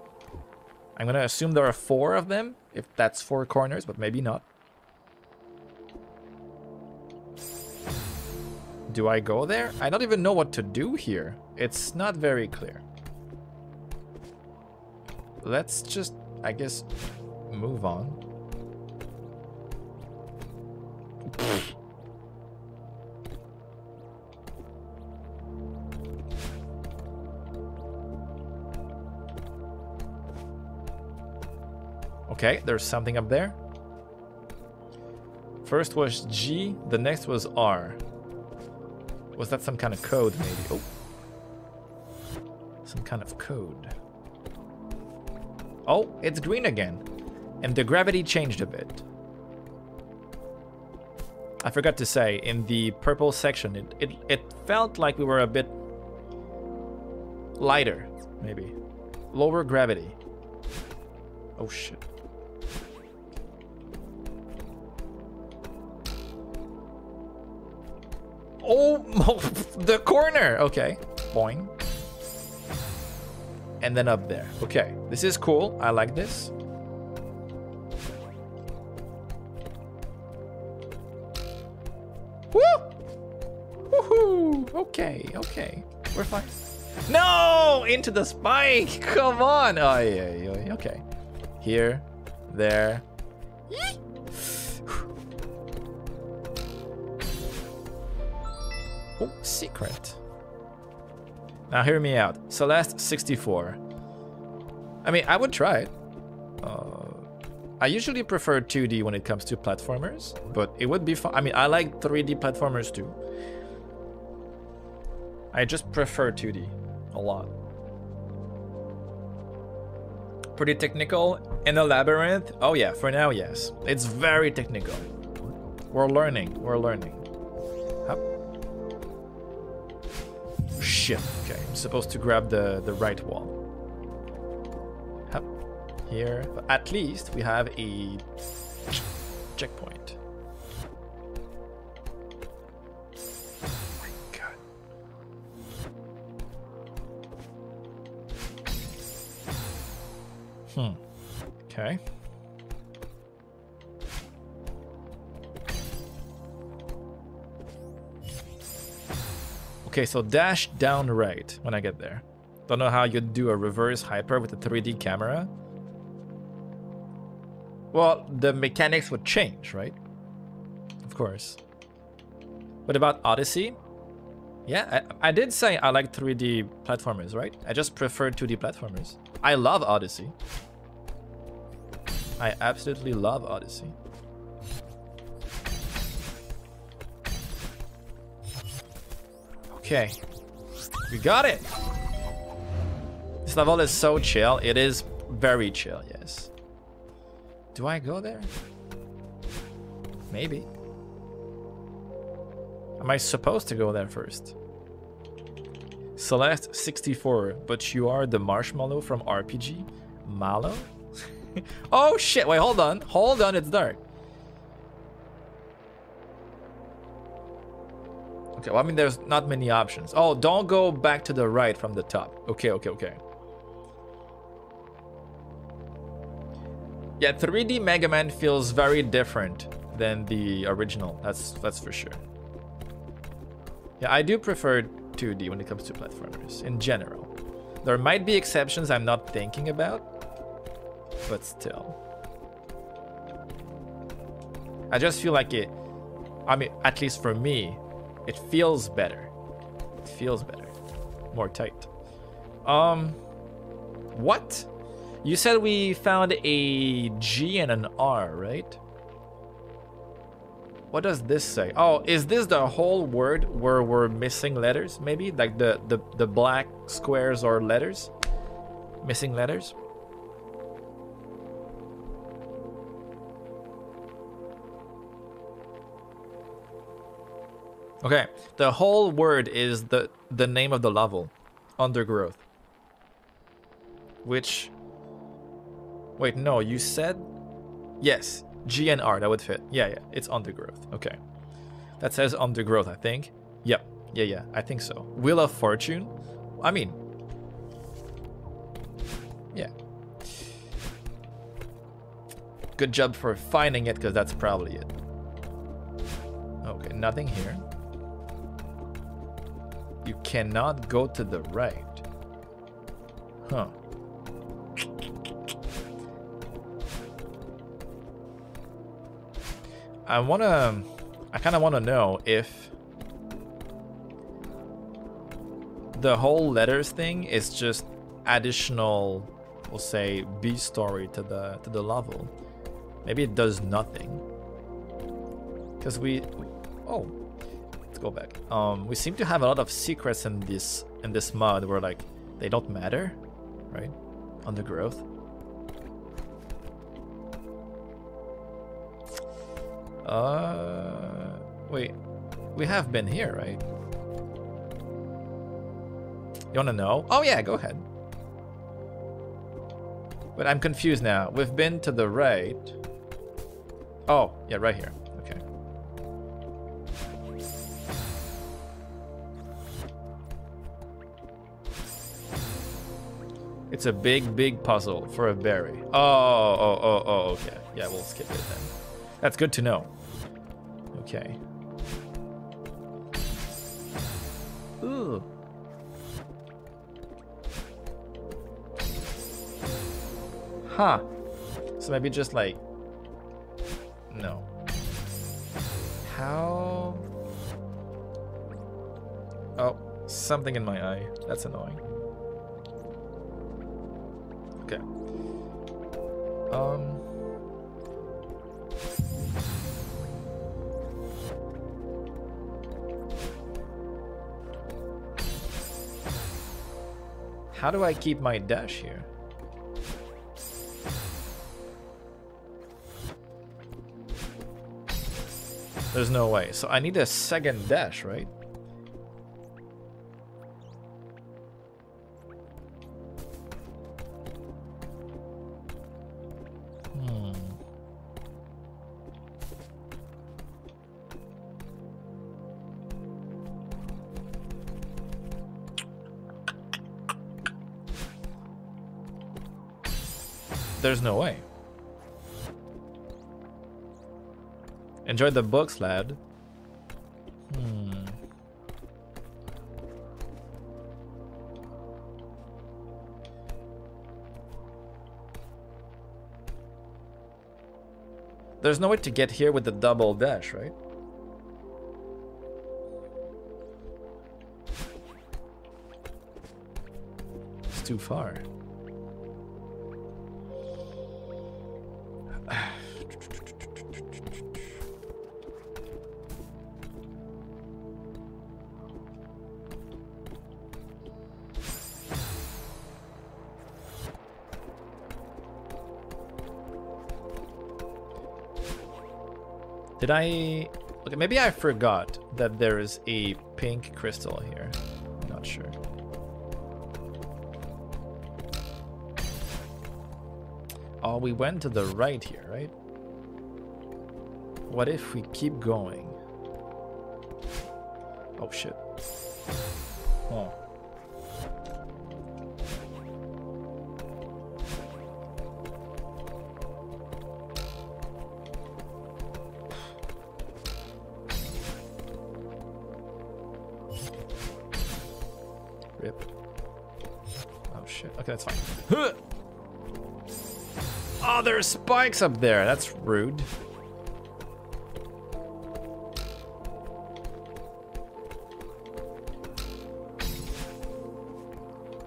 I'm going to assume there are four of them, if that's four corners, but maybe not. Do I go there? I don't even know what to do here. It's not very clear. Let's just, I guess, move on. Okay, there's something up there. First was G, the next was R. Was that some kind of code, maybe? Oh. Some kind of code. Oh, it's green again. And the gravity changed a bit. I forgot to say, in the purple section, it, it, it felt like we were a bit lighter, maybe. Lower gravity. Oh shit. Oh, oh the corner. Okay. Boing. and then up there. Okay, this is cool. I like this. Woo! Woohoo! Okay, okay. We're fine. No! Into the spike! Come on! Oh, yeah, yeah, okay. Here, there. Oh, secret. Now hear me out. Celeste 64. I mean, I would try it. Uh, I usually prefer 2D when it comes to platformers, but it would be fun. I mean, I like 3D platformers too. I just prefer 2D a lot. Pretty technical in a labyrinth? Oh yeah, for now, yes. It's very technical. We're learning, we're learning. Hup. Shit, okay, I'm supposed to grab the, the right wall. Here, but at least we have a checkpoint. Hmm. Okay. Okay, so dash down right when I get there. Don't know how you'd do a reverse hyper with a 3D camera. Well, the mechanics would change, right? Of course. What about Odyssey? Yeah, I, I, did say I like 3D platformers, right? I just prefer 2D platformers. I love Odyssey. I absolutely love Odyssey. Okay. We got it! This level is so chill. It is very chill, yes. Do I go there? Maybe. Am I supposed to go there first? Celeste 64, but you are the marshmallow from RPG? Mallow? oh shit, wait, hold on. Hold on, it's dark. Okay, well, I mean, there's not many options. Oh, don't go back to the right from the top. Okay, okay, okay. Yeah, 3D Mega Man feels very different than the original. That's that's for sure. Yeah, I do prefer 2D when it comes to platformers in general. There might be exceptions I'm not thinking about, but still. I just feel like it, I mean, at least for me, it feels better. It feels better. More tight. Um, what? You said we found a G and an R, right? What does this say? Oh, is this the whole word where we're missing letters? Maybe like the the the black squares or letters, missing letters. Okay, the whole word is the the name of the level, undergrowth. Which, wait, no, you said, yes, G and R, that would fit. Yeah, yeah, it's undergrowth. Okay, that says undergrowth, I think. Yep, yeah, yeah, I think so. Wheel of Fortune. I mean, yeah. Good job for finding it, because that's probably it. Okay, nothing here. You cannot go to the right. Huh. I wanna... I kinda wanna know if... The whole letters thing is just additional, we'll say, B story to the to the level. Maybe it does nothing. Because we... Oh, Let's go back. Um, we seem to have a lot of secrets in this in this mod where like they don't matter, right? Undergrowth. Uh, wait, we have been here, right? You wanna know? Oh yeah, go ahead. But I'm confused now. We've been to the right. Oh, yeah, right here. Okay. It's a big, big puzzle for a berry. Oh, oh, oh, oh, okay. Yeah, we'll skip it then. That's good to know. Okay. Ooh. Huh. So maybe just like... No. How... Oh, something in my eye. That's annoying. Okay. Um. How do I keep my dash here? There's no way. So I need a second dash, right? There's no way. Enjoy the books, lad. Hmm. There's no way to get here with the double dash, right? It's too far. Did I... Okay, maybe I forgot that there is a pink crystal here. Not sure. Oh, we went to the right here, right? What if we keep going? Oh, shit. Spikes up there. That's rude.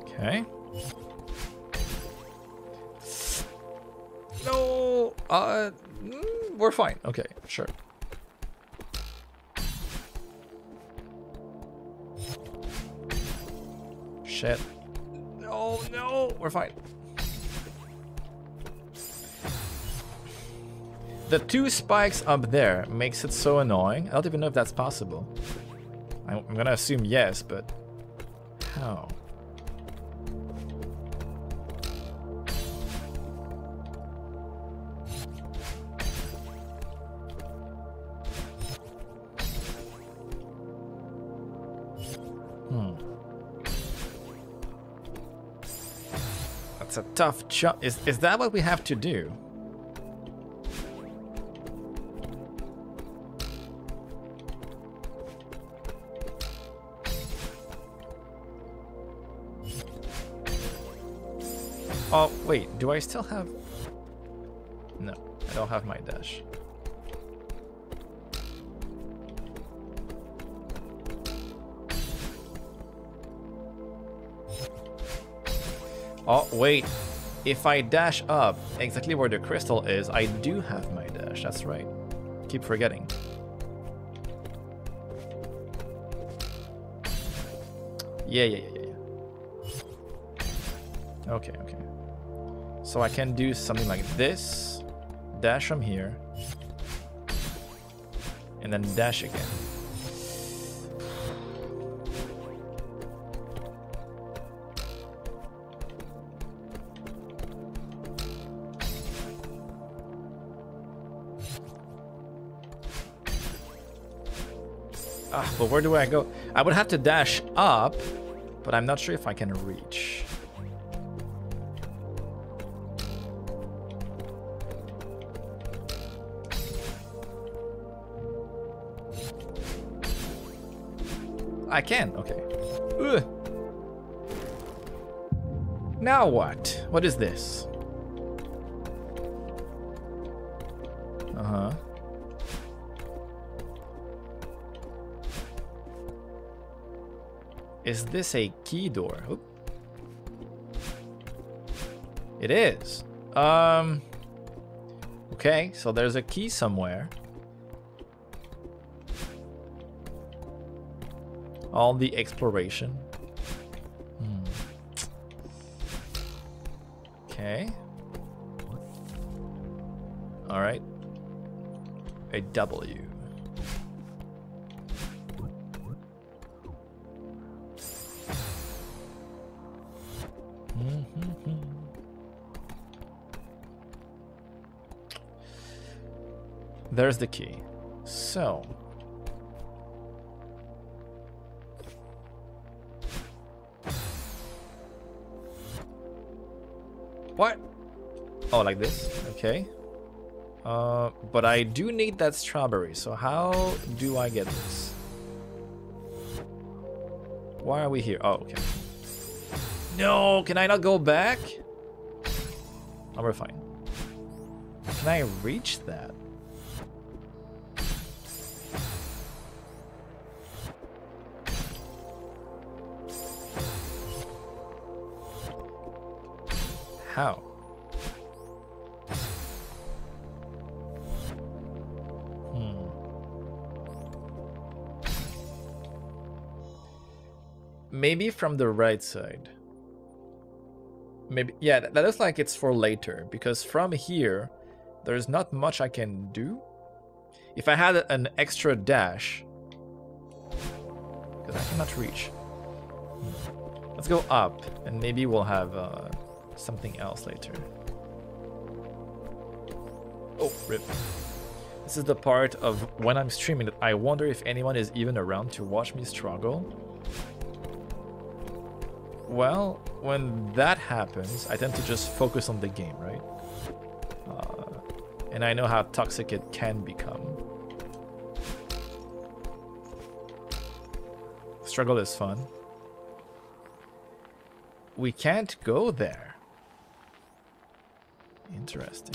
Okay. No, uh, mm, we're fine. Okay, sure. Shit. Oh no, we're fine. The two spikes up there makes it so annoying. I don't even know if that's possible. I'm gonna assume yes, but how? Hmm. That's a tough jump. Is, is that what we have to do? Wait, do I still have... No, I don't have my dash. Oh, wait. If I dash up exactly where the crystal is, I do have my dash. That's right. Keep forgetting. Yeah, yeah, yeah. So I can do something like this, dash from here, and then dash again. Ah, but where do I go? I would have to dash up, but I'm not sure if I can reach. I can, okay. Ugh. Now what? What is this? Uh-huh. Is this a key door? Oop. It is. Um. Okay, so there's a key somewhere. All the exploration. Hmm. Okay. All right. A W. There's the key. So. Oh, like this? Okay. Uh, but I do need that strawberry, so how do I get this? Why are we here? Oh, okay. No, can I not go back? Oh, we're fine. Can I reach that? How? Maybe from the right side. Maybe, yeah, that looks like it's for later, because from here, there's not much I can do. If I had an extra dash, because I cannot reach. Let's go up, and maybe we'll have uh, something else later. Oh, rip. This is the part of when I'm streaming that I wonder if anyone is even around to watch me struggle. Well, when that happens, I tend to just focus on the game, right? Uh, and I know how toxic it can become. Struggle is fun. We can't go there. Interesting.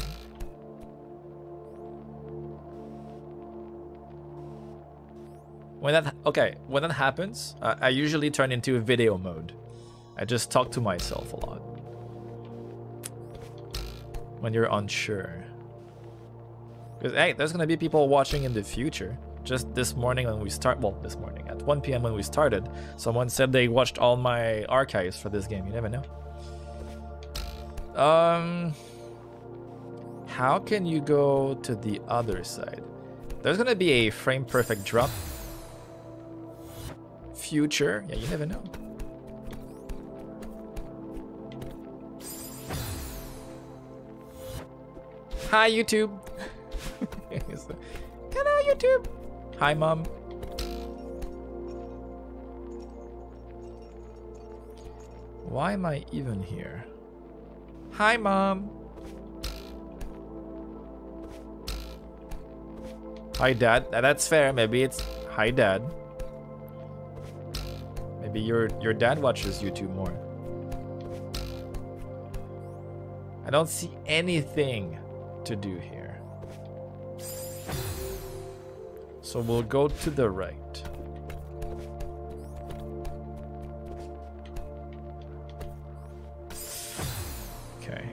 When that okay, when that happens, uh, I usually turn into a video mode. I just talk to myself a lot. When you're unsure. Because hey, there's gonna be people watching in the future. Just this morning when we start, well, this morning at 1 p.m. when we started, someone said they watched all my archives for this game. You never know. Um. How can you go to the other side? There's gonna be a frame perfect drop. Future, yeah, you never know. Hi, YouTube. Hello, YouTube. Hi, Mom. Why am I even here? Hi, Mom. Hi, Dad. That's fair. Maybe it's hi, Dad. Maybe your your dad watches YouTube more. I don't see anything to do here. So we'll go to the right. Okay.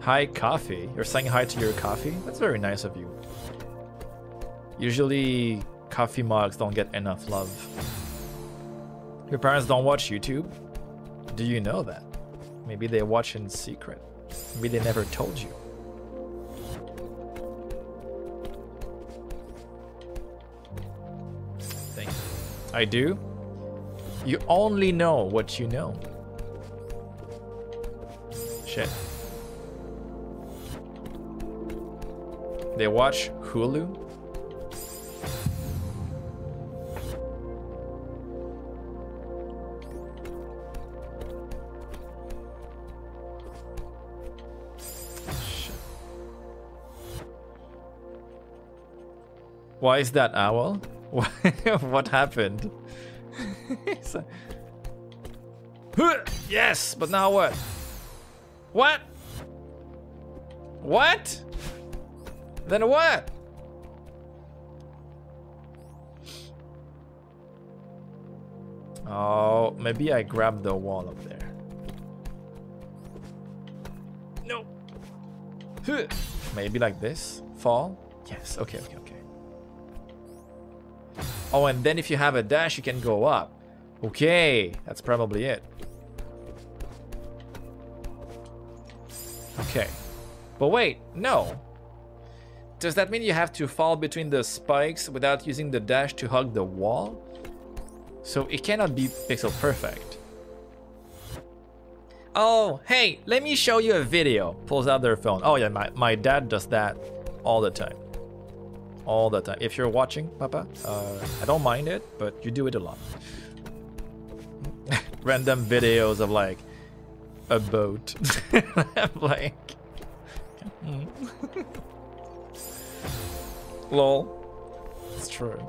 Hi, coffee. You're saying hi to your coffee? That's very nice of you. Usually, coffee mugs don't get enough love. Your parents don't watch YouTube? Do you know that? Maybe they watch in secret. Maybe they never told you. I do? You only know what you know. Shit. They watch Hulu? Why is that owl? what happened? So- yes, but now what? What? What? Then what? Oh, maybe I grabbed the wall up there. No. Maybe like this. Fall. Yes. Okay. Okay. Okay. Oh, and then if you have a dash, you can go up. Okay, that's probably it. Okay. But wait, no. Does that mean you have to fall between the spikes without using the dash to hug the wall? So it cannot be pixel perfect. Oh, hey, let me show you a video. Pulls out their phone. Oh yeah, my, my dad does that all the time. All the time. If you're watching, Papa, uh, I don't mind it, but you do it a lot. Random videos of like a boat. I'm like, lol. It's true.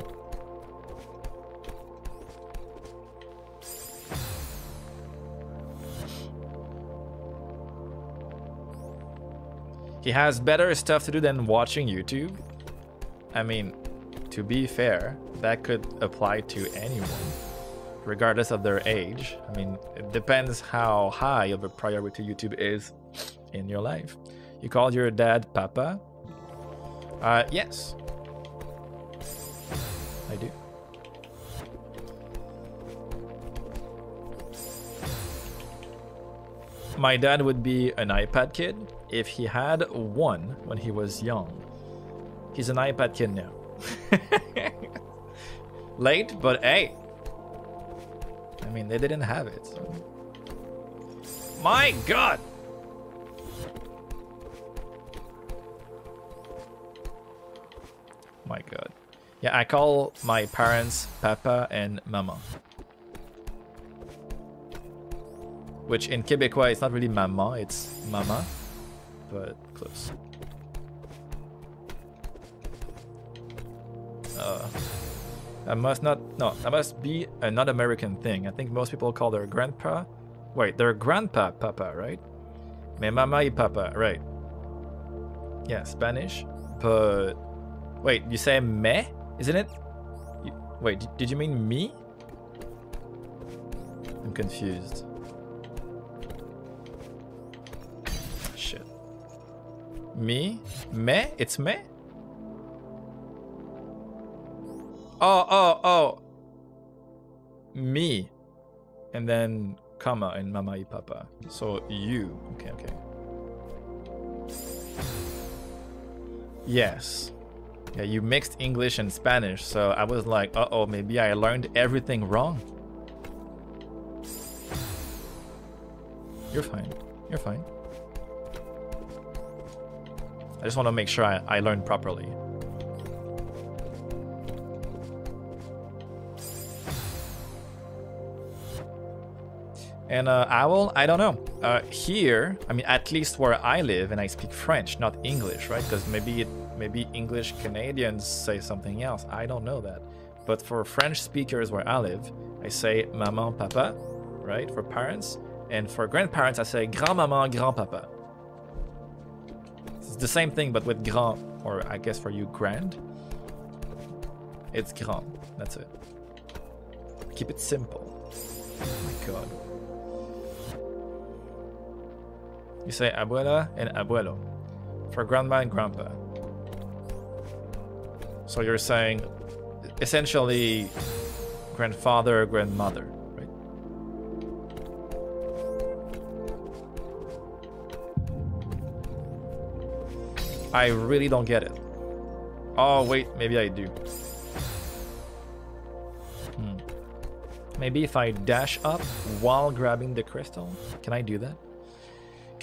He has better stuff to do than watching YouTube. I mean, to be fair, that could apply to anyone, regardless of their age. I mean, it depends how high of a priority YouTube is in your life. You call your dad Papa? Uh, yes. I do. My dad would be an iPad kid if he had one when he was young. He's an iPad kid now. Late, but hey. I mean, they didn't have it. So. My god! My god. Yeah, I call my parents Papa and Mama. Which in Quebecois, it's not really Mama, it's Mama. But close. Uh, that must not, no, that must be a not American thing. I think most people call their grandpa, wait, their grandpa Papa, right? Me mama y papa, right. Yeah, Spanish, but wait, you say me, isn't it? Wait, did you mean me? I'm confused. Shit. Me? Me? It's me? Oh, oh, oh. Me. And then comma and mama y papa. So you. Okay, okay. Yes. Yeah, you mixed English and Spanish, so I was like, uh-oh, maybe I learned everything wrong. You're fine. You're fine. I just want to make sure I, I learned properly. And uh, owl, I don't know. Uh, here, I mean, at least where I live, and I speak French, not English, right? Because maybe it, maybe English Canadians say something else. I don't know that. But for French speakers where I live, I say maman, papa, right? For parents, and for grandparents, I say grand-maman, grand-papa. It's the same thing, but with grand, or I guess for you, grand. It's grand. That's it. Keep it simple. Oh my god. You say abuela and abuelo for grandma and grandpa. So you're saying essentially grandfather, grandmother, right? I really don't get it. Oh, wait, maybe I do. Hmm. Maybe if I dash up while grabbing the crystal, can I do that?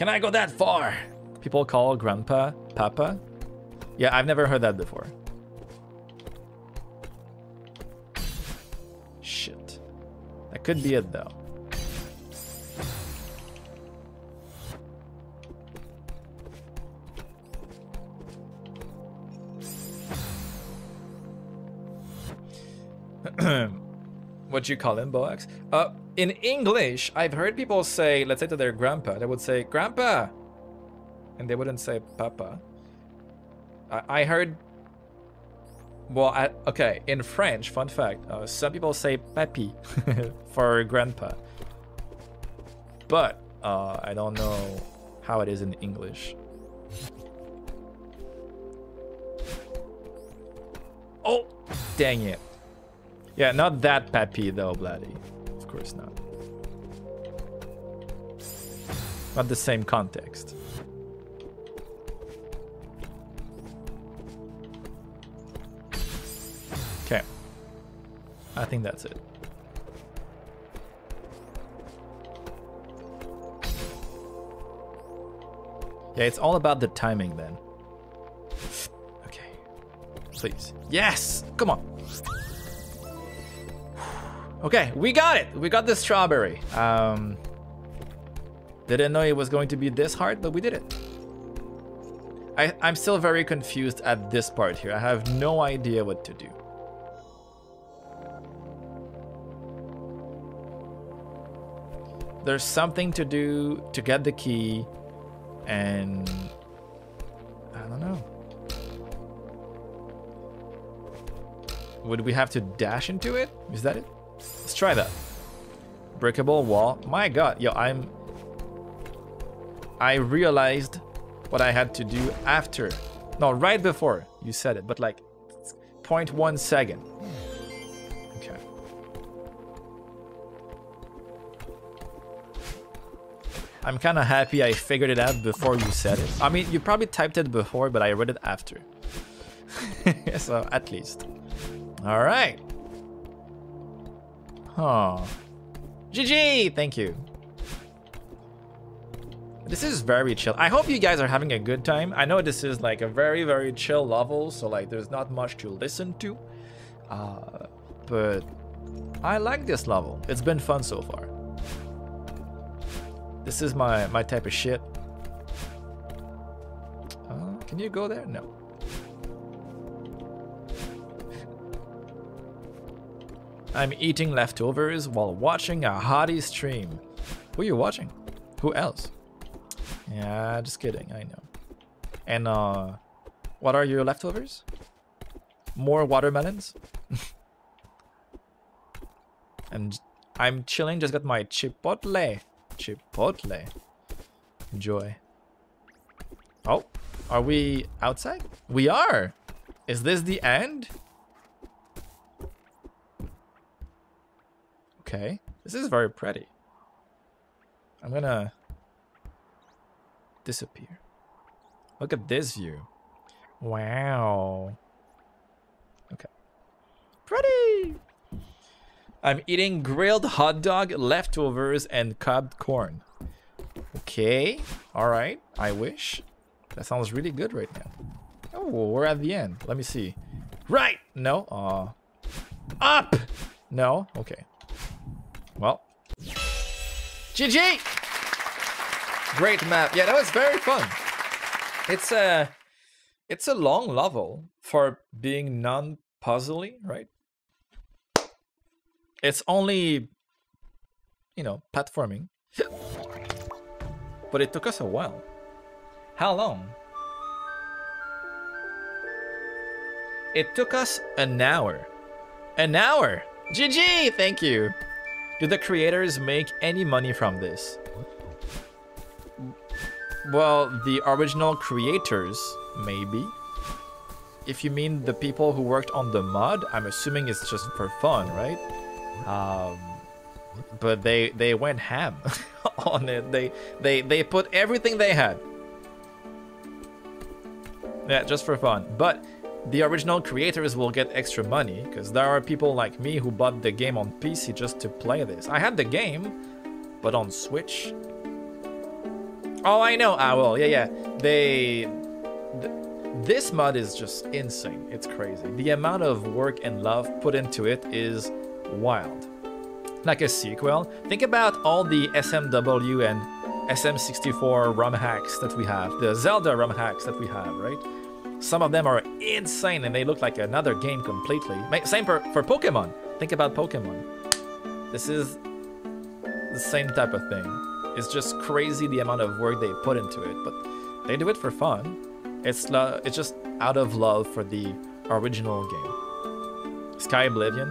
Can I go that far? People call grandpa papa. Yeah, I've never heard that before. Shit. That could be it though. What you call him, Boax? Uh, in English, I've heard people say, let's say to their grandpa, they would say, Grandpa! And they wouldn't say Papa. I, I heard. Well, I, okay, in French, fun fact, uh, some people say Papi for grandpa. But uh, I don't know how it is in English. Oh, dang it. Yeah, not that Pappy though, Bloody. Course not. Not the same context. Okay. I think that's it. Yeah, it's all about the timing then. Okay. Please. Yes! Come on. Okay, we got it. We got the strawberry. Um, didn't know it was going to be this hard, but we did it. I, I'm still very confused at this part here. I have no idea what to do. There's something to do to get the key, and I don't know. Would we have to dash into it? Is that it? Let's try that. Breakable wall. My god, yo, I'm... I realized what I had to do after. No, right before you said it, but like 0.1 second. Okay. I'm kind of happy I figured it out before you said it. I mean, you probably typed it before, but I read it after. so, at least. All right. Huh. GG! Thank you. This is very chill. I hope you guys are having a good time. I know this is like a very, very chill level, so like there's not much to listen to. Uh, but I like this level. It's been fun so far. This is my, my type of shit. Uh, can you go there? No. I'm eating leftovers while watching a hottie stream. Who are you watching? Who else? Yeah, just kidding, I know. And uh, what are your leftovers? More watermelons? and I'm chilling, just got my chipotle. Chipotle. Enjoy. Oh, are we outside? We are! Is this the end? Okay. This is very pretty. I'm gonna disappear. Look at this view. Wow. Okay. Pretty! I'm eating grilled hot dog, leftovers, and cobbed corn. Okay. Alright. I wish. That sounds really good right now. Oh, we're at the end. Let me see. Right! No. Uh, up! No? Okay. Well. GG! Great map. Yeah, that was very fun. It's a, it's a long level for being non-puzzly, right? It's only, you know, platforming. but it took us a while. How long? It took us an hour. An hour! GG! Thank you. Do the creators make any money from this? Well, the original creators, maybe. If you mean the people who worked on the mod, I'm assuming it's just for fun, right? Um, but they they went ham on it. They they they put everything they had. Yeah, just for fun. But the original creators will get extra money because there are people like me who bought the game on PC just to play this. I had the game, but on Switch. Oh, I know, ah, Owl. Yeah, yeah. They. Th this mod is just insane. It's crazy. The amount of work and love put into it is wild. Like a sequel, think about all the SMW and SM64 ROM hacks that we have, the Zelda ROM hacks that we have, right? Some of them are insane and they look like another game completely. Same for, for Pokemon. Think about Pokemon. This is the same type of thing. It's just crazy the amount of work they put into it, but they do it for fun. It's it's just out of love for the original game. Sky Oblivion.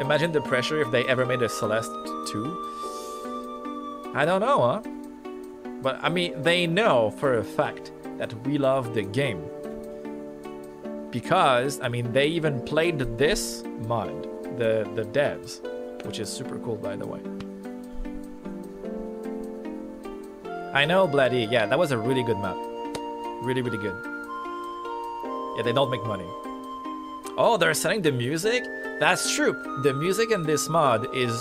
Imagine the pressure if they ever made a Celeste 2. I don't know, huh? But I mean, they know for a fact that we love the game. Because, I mean, they even played this mod, the, the devs, which is super cool, by the way. I know, Bloody. Yeah, that was a really good map. Really, really good. Yeah, they don't make money. Oh, they're selling the music? That's true. The music in this mod is...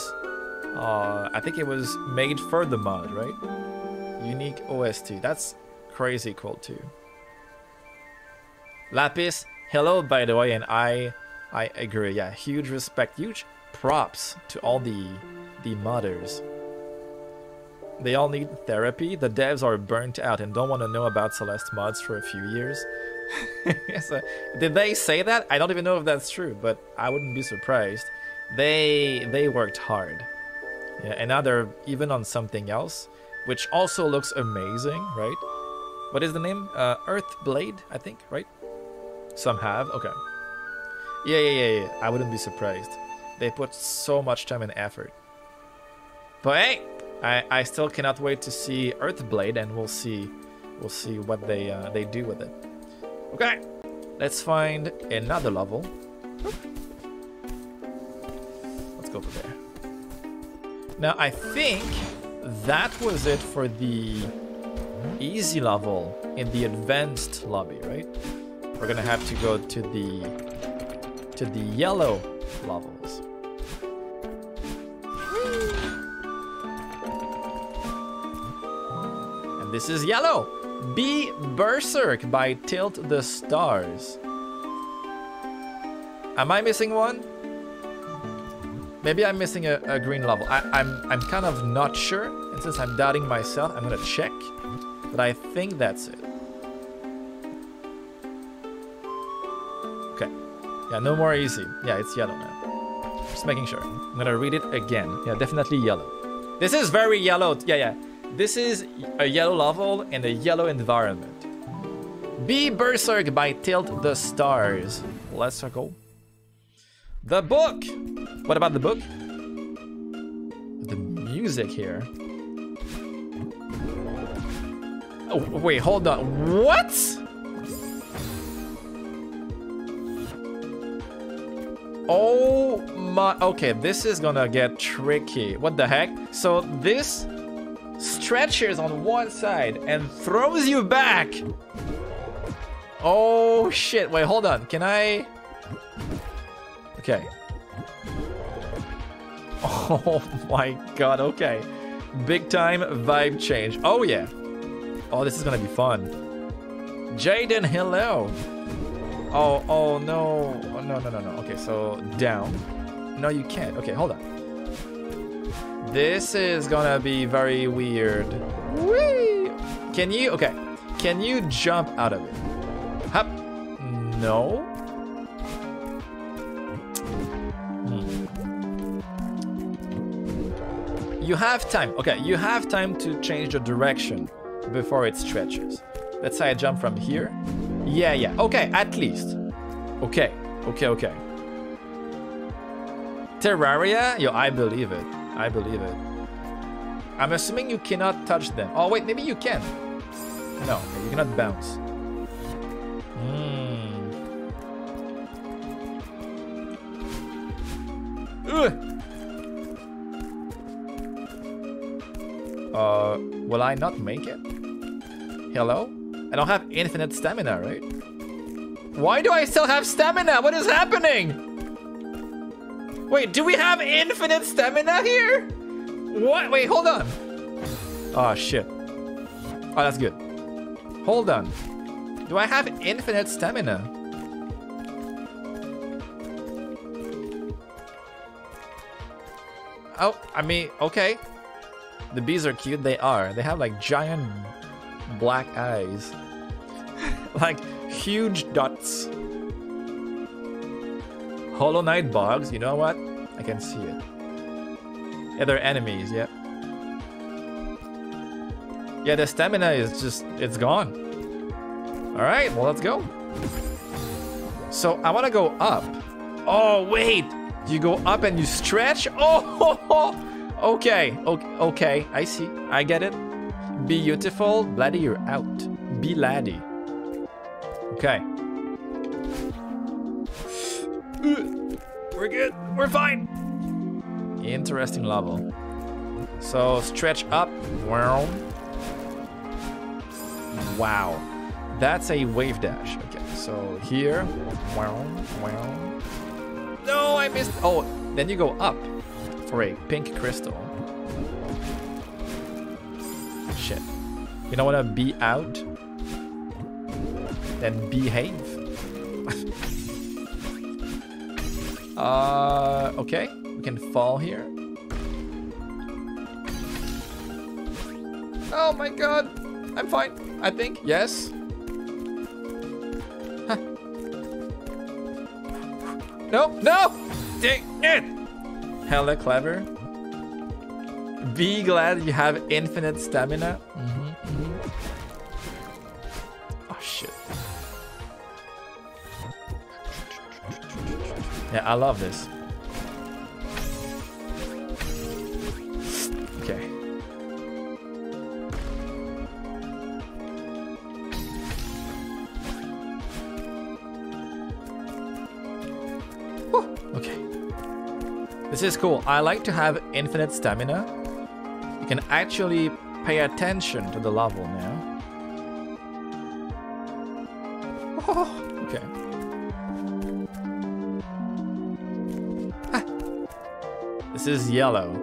Uh, I think it was made for the mod, right? Unique OST. That's crazy cool, too. Lapis, hello, by the way, and I... I agree. Yeah, huge respect, huge props to all the the modders. They all need therapy. The devs are burnt out and don't want to know about Celeste mods for a few years. so, did they say that? I don't even know if that's true, but I wouldn't be surprised. They they worked hard. Yeah, and now they're even on something else, which also looks amazing, right? What is the name? Uh, Earthblade, I think, right? Some have. Okay. Yeah, yeah, yeah, yeah. I wouldn't be surprised. They put so much time and effort. But hey, I, I still cannot wait to see Earthblade, and we'll see we'll see what they uh, they do with it. Okay, let's find another level. Let's go over there. Now I think that was it for the easy level in the advanced lobby, right? We're gonna have to go to the to the yellow levels. And this is yellow. Bee Berserk by Tilt the Stars. Am I missing one? Maybe I'm missing a, a green level. I, I'm I'm kind of not sure. And since I'm doubting myself, I'm gonna check. But I think that's it. Okay. Yeah, no more easy. Yeah, it's yellow now. Just making sure. I'm gonna read it again. Yeah, definitely yellow. This is very yellow. Yeah, yeah. This is a yellow level and a yellow environment. Bee Berserk by Tilt the Stars. Let's go. The book. What about the book? The music here. Oh, wait, hold on. What? Oh my, okay, this is gonna get tricky. What the heck? So this stretches on one side and throws you back. Oh shit, wait, hold on. Can I? Okay. Oh my god, okay. Big time vibe change. Oh yeah. Oh, this is gonna be fun. Jaden, hello. Oh, oh no. Oh, no, no, no, no. Okay, so down. No, you can't. Okay, hold on. This is gonna be very weird. Whee! Can you, okay. Can you jump out of it? Hup. No. Hmm. You have time. Okay, you have time to change the direction before it stretches. Let's say I jump from here. Yeah, yeah. Okay, at least. Okay, okay, okay. Terraria? Yo, I believe it. I believe it. I'm assuming you cannot touch them. Oh, wait, maybe you can. No, you cannot bounce. Hmm. Ugh. Uh, will I not make it? Hello? I don't have infinite stamina, right? Why do I still have stamina? What is happening? Wait, do we have infinite stamina here? What? Wait, hold on. Oh, shit. Oh, that's good. Hold on. Do I have infinite stamina? Oh, I mean, okay. The bees are cute. They are. They have like giant black eyes. like huge dots. Hollow Knight bugs, you know what? I can see it. Yeah, they're enemies, yeah. Yeah, the stamina is just, it's gone. All right, well, let's go. So I want to go up. Oh, wait. You go up and you stretch? Oh, okay. Okay, okay. I see. I get it. Beautiful. Bloody, you're out. Be laddie. Okay. We're good. We're fine. Interesting level. So stretch up. Wow. Wow. That's a wave dash. Okay, so here. Wow. Wow. No, I missed. Oh, then you go up for a pink crystal. Shit. You don't want to be out? Then behave. uh, okay. We can fall here. Oh my god. I'm fine. I think. Yes. Huh. No, no! Dang it! Hella clever. Be glad you have infinite stamina. Mm -hmm, mm -hmm. Oh shit. Yeah, I love this. Okay. Whew, okay. This is cool. I like to have infinite stamina. Can actually pay attention to the level now. Oh, okay. Ah. This is yellow.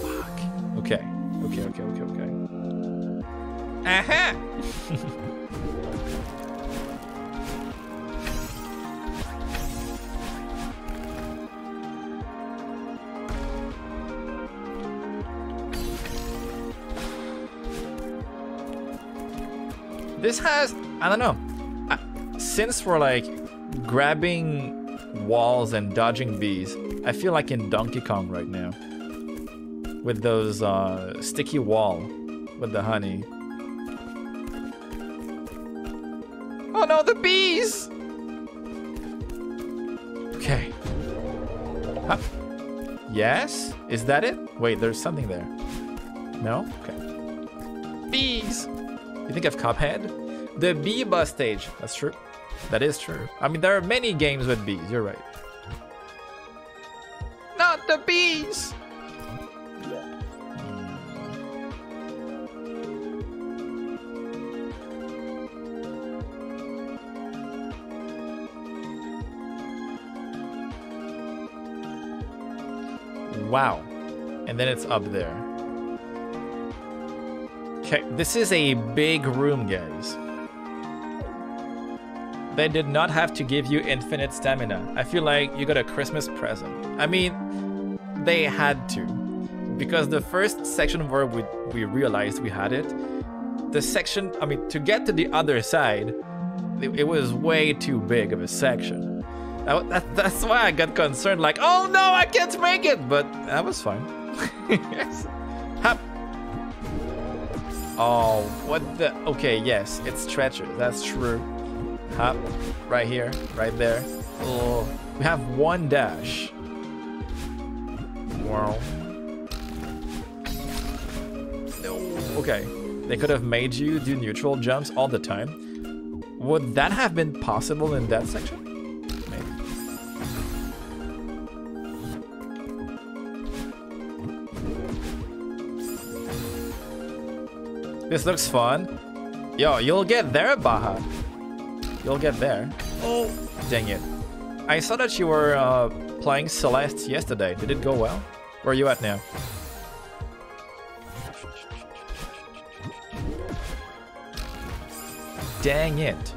Fuck. Okay. Okay, okay, okay, okay. Aha! this has I don't know. Since we're like grabbing walls and dodging bees, I feel like in Donkey Kong right now. With those uh, sticky wall with the honey. Oh no, the bees! Okay. Huh. Yes? Is that it? Wait, there's something there. No? Okay. Bees! You think of Cuphead? The bus stage. That's true. That is true. I mean, there are many games with bees. You're right. Not the bees! Wow. And then it's up there. Okay, this is a big room, guys. They did not have to give you infinite stamina. I feel like you got a Christmas present. I mean, they had to. Because the first section where we, we realized we had it, the section, I mean, to get to the other side, it, it was way too big of a section. That, that, that's why I got concerned, like, oh no, I can't make it! But that was fine. yes. Oh, what the? Okay, yes, it's treacherous, That's true. Hop, right here, right there. Oh, we have one dash. Wow. No. Okay, they could have made you do neutral jumps all the time. Would that have been possible in that section? Maybe. This looks fun. Yo, you'll get there, Baha. You'll get there. Oh, dang it. I saw that you were uh, playing Celeste yesterday. Did it go well? Where are you at now? Dang it.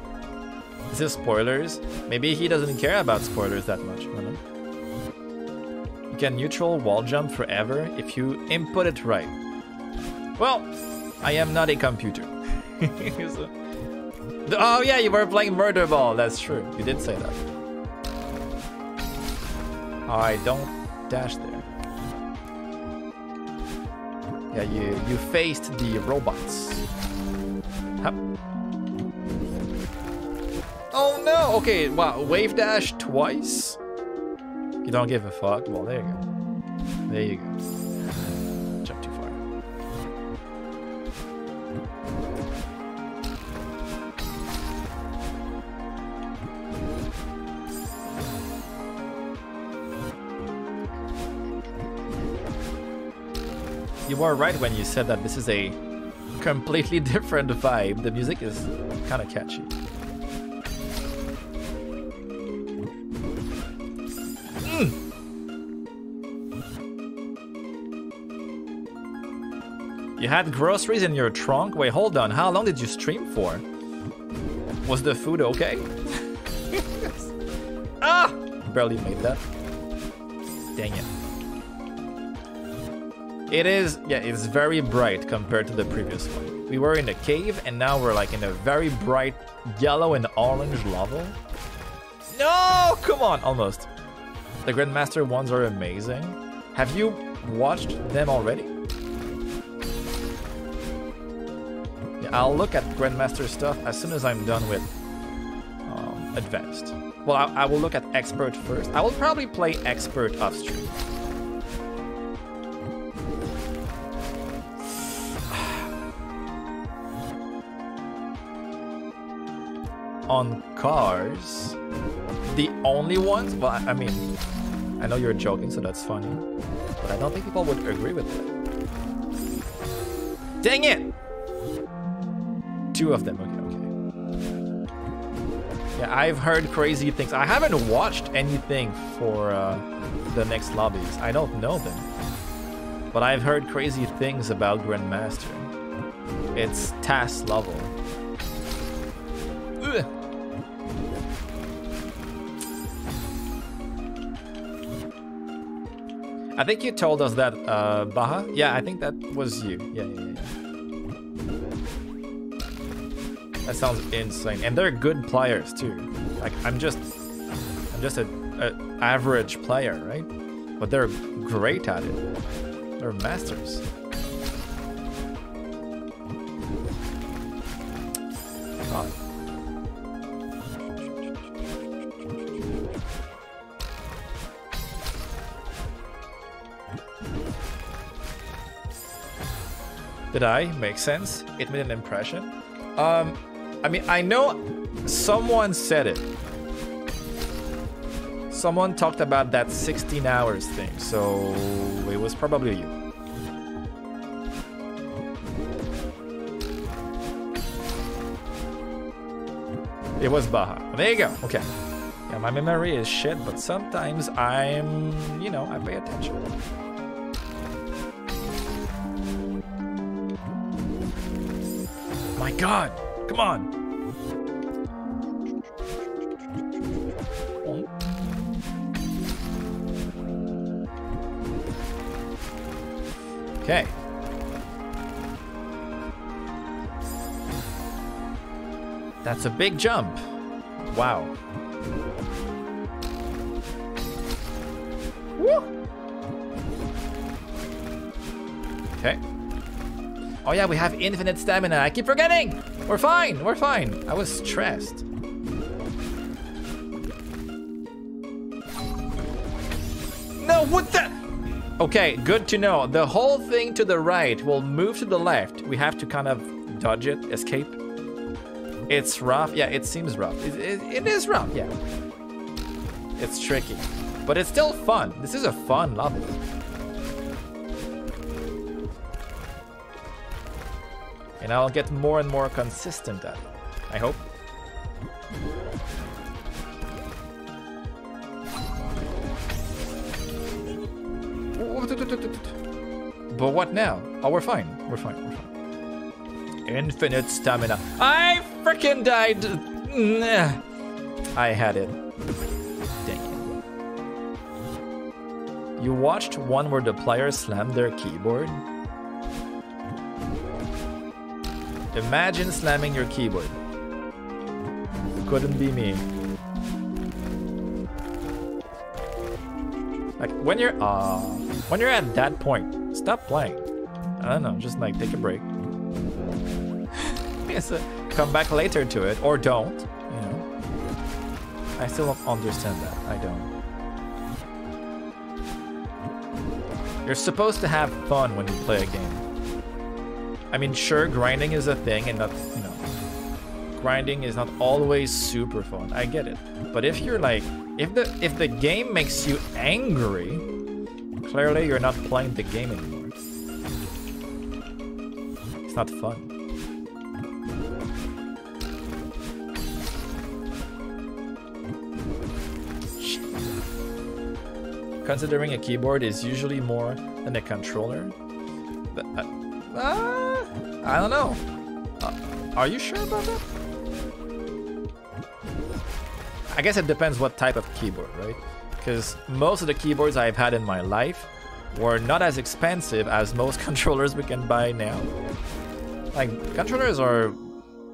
Is this spoilers? Maybe he doesn't care about spoilers that much. You can neutral wall jump forever if you input it right. Well, I am not a computer. so, oh yeah, you were playing Murder Ball. That's true. You did say that. I don't dash there. Yeah, you, you faced the robots. Oh no! Okay, wow, wave dash twice? You don't give a fuck? Well, there you go. There you go. You were right when you said that this is a completely different vibe. The music is kind of catchy. You had groceries in your trunk? Wait, hold on. How long did you stream for? Was the food okay? ah! Barely made that. Dang it. It is, yeah, it's very bright compared to the previous one. We were in a cave and now we're like in a very bright yellow and orange level. No, come on, almost. The Grandmaster ones are amazing. Have you watched them already? Yeah, I'll look at Grandmaster stuff as soon as I'm done with um, Advanced. Well, I, I will look at Expert first. I will probably play Expert off stream. On cars, the only ones, well, I mean, I know you're joking, so that's funny, but I don't think people would agree with that. Dang it! Two of them, okay, okay. Yeah, I've heard crazy things. I haven't watched anything for uh, the next lobbies. I don't know them. But I've heard crazy things about Grandmaster. It's task level. Ugh. I think you told us that, uh, Baha? Yeah, I think that was you. Yeah, yeah, yeah. That sounds insane. And they're good players too. Like, I'm just, I'm just a, a average player, right? But they're great at it. They're masters. God. Did I? Make sense? It made an impression. Um, I mean, I know someone said it. Someone talked about that 16 hours thing, so it was probably you. It was Baha. There you go. Okay. Yeah, my memory is shit, but sometimes I'm, you know, I pay attention. My god! Come on! Okay. That's a big jump. Wow. Woo! Okay. Oh yeah, we have infinite stamina. I keep forgetting. We're fine. We're fine. I was stressed. No, what the? Okay, good to know. The whole thing to the right will move to the left. We have to kind of dodge it, escape. It's rough. Yeah, it seems rough. It, it, it is rough, yeah. It's tricky. But it's still fun. This is a fun level. And I'll get more and more consistent at it. I hope. But what now? Oh, we're fine. We're fine. We're fine. Infinite stamina. I freaking died. I had it. Dang it. You watched one where the player slammed their keyboard? Imagine slamming your keyboard. Couldn't be me. Like when you're uh when you're at that point, stop playing. I don't know, just like take a break. yes, uh, come back later to it or don't. You know. I still don't understand that. I don't. You're supposed to have fun when you play a game. I mean, sure, grinding is a thing, and not you know, grinding is not always super fun. I get it, but if you're like, if the if the game makes you angry, clearly you're not playing the game anymore. It's not fun. Considering a keyboard is usually more than a controller. Uh, I don't know. Uh, are you sure about that? I guess it depends what type of keyboard, right? Because most of the keyboards I've had in my life were not as expensive as most controllers we can buy now. Like, controllers are...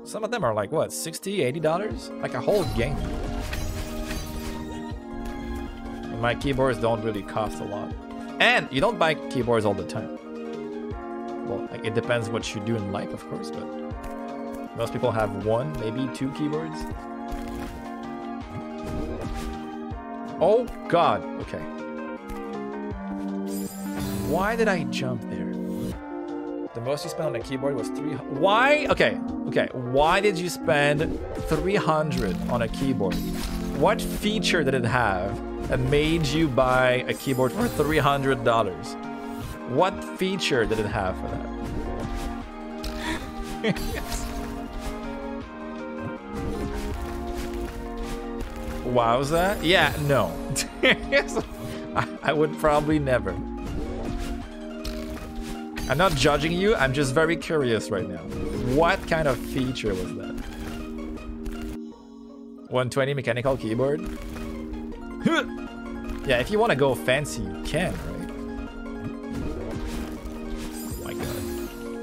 Some of them are like, what, 60 $80? Like a whole game my keyboards don't really cost a lot. And you don't buy keyboards all the time. Like, it depends what you do in life, of course, but most people have one, maybe two keyboards. Oh god, okay. Why did I jump there? The most you spent on a keyboard was 300. Why? Okay, okay. Why did you spend 300 on a keyboard? What feature did it have that made you buy a keyboard for $300. What feature did it have for that? Wowza? Yeah, no. I, I would probably never. I'm not judging you, I'm just very curious right now. What kind of feature was that? 120 mechanical keyboard? Yeah, if you want to go fancy, you can,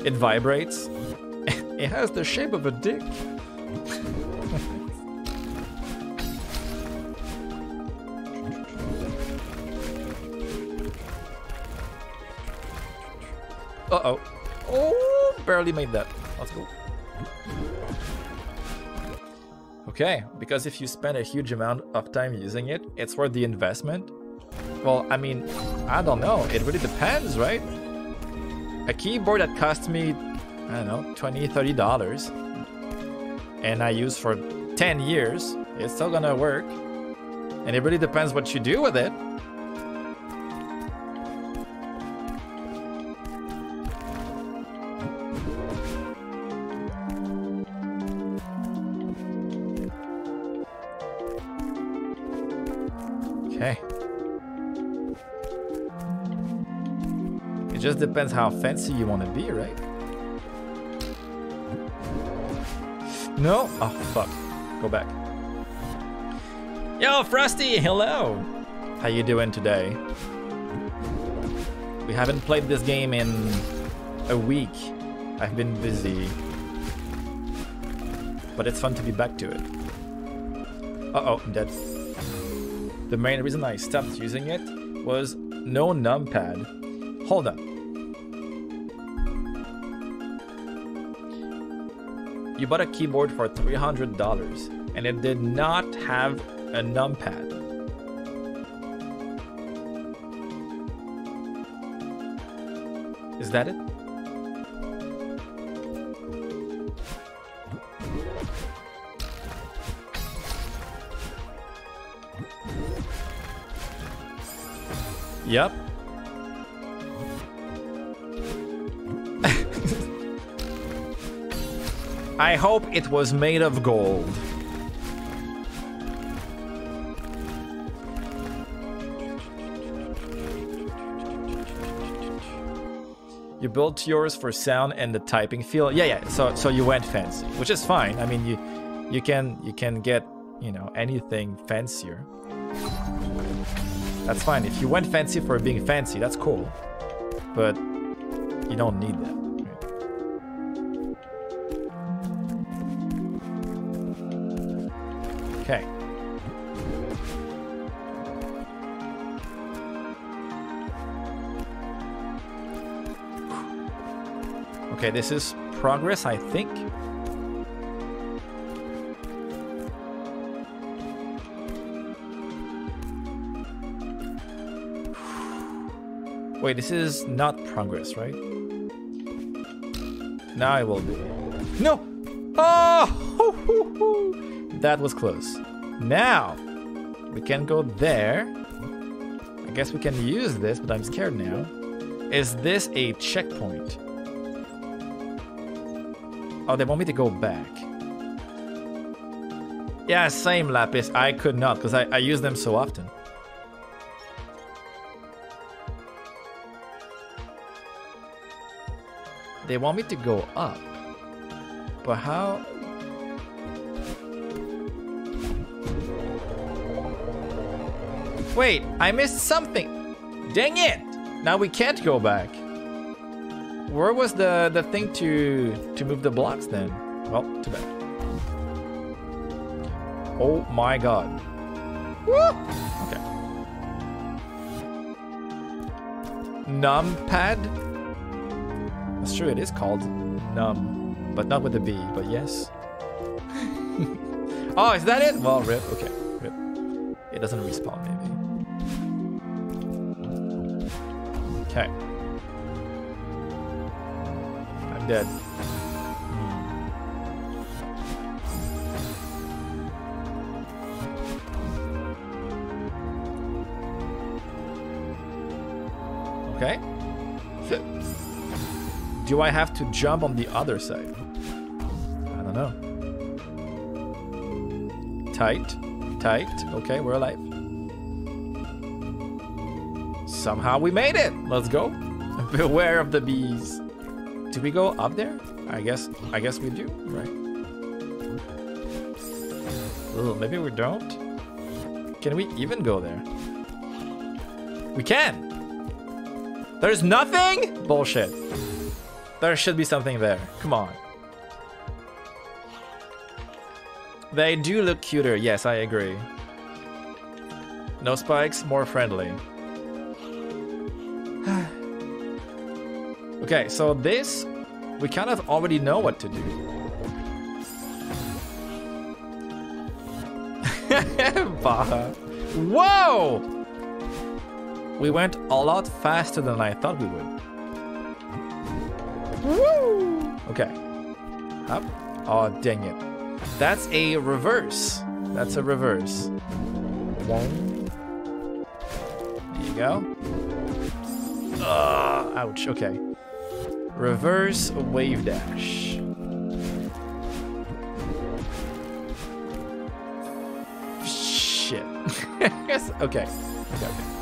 It vibrates. it has the shape of a dick. Uh-oh. Oh, barely made that. Let's go. Okay, because if you spend a huge amount of time using it, it's worth the investment. Well, I mean, I don't know. It really depends, right? A keyboard that cost me, I don't know, 20 $30 and I use for 10 years, it's still gonna work. And it really depends what you do with it. Just depends how fancy you want to be, right? No? Oh, fuck. Go back. Yo, Frosty, hello! How you doing today? We haven't played this game in a week. I've been busy. But it's fun to be back to it. Uh-oh, I'm dead. The main reason I stopped using it was no numpad. Hold up. You bought a keyboard for $300 and it did not have a numpad. Is that it? Yep. I hope it was made of gold. You built yours for sound and the typing feel. Yeah, yeah. So so you went fancy, which is fine. I mean, you you can you can get, you know, anything fancier. That's fine. If you went fancy for being fancy, that's cool. But you don't need that. Okay. Okay, this is progress, I think. Wait, this is not progress, right? Now I will be. No! Oh! That was close. Now, we can go there. I guess we can use this, but I'm scared now. Is this a checkpoint? Oh, they want me to go back. Yeah, same Lapis. I could not because I, I use them so often. They want me to go up. But how? Wait, I missed something. Dang it! Now we can't go back. Where was the, the thing to, to move the blocks then? Well, too bad. Oh my god. Woo! Okay. Numpad? That's true, it is called num, but not with a B, but yes. oh, is that it? Well, rip, okay, rip. It doesn't respawn, maybe. Okay. I'm dead. Okay. Do I have to jump on the other side? I don't know. Tight. Tight. Okay, we're alive. Somehow we made it. Let's go. Beware of the bees. Do we go up there? I guess I guess we do, right? Ugh, maybe we don't. Can we even go there? We can. There's nothing? Bullshit. There should be something there. Come on. They do look cuter. Yes, I agree. No spikes, more friendly. Okay, so this, we kind of already know what to do. Baha. Whoa! We went a lot faster than I thought we would. Woo! Okay. Up. Oh, dang it. That's a reverse. That's a reverse. One. There you go. Uh, ouch. Okay. Reverse wave dash. Shit. Okay. Okay.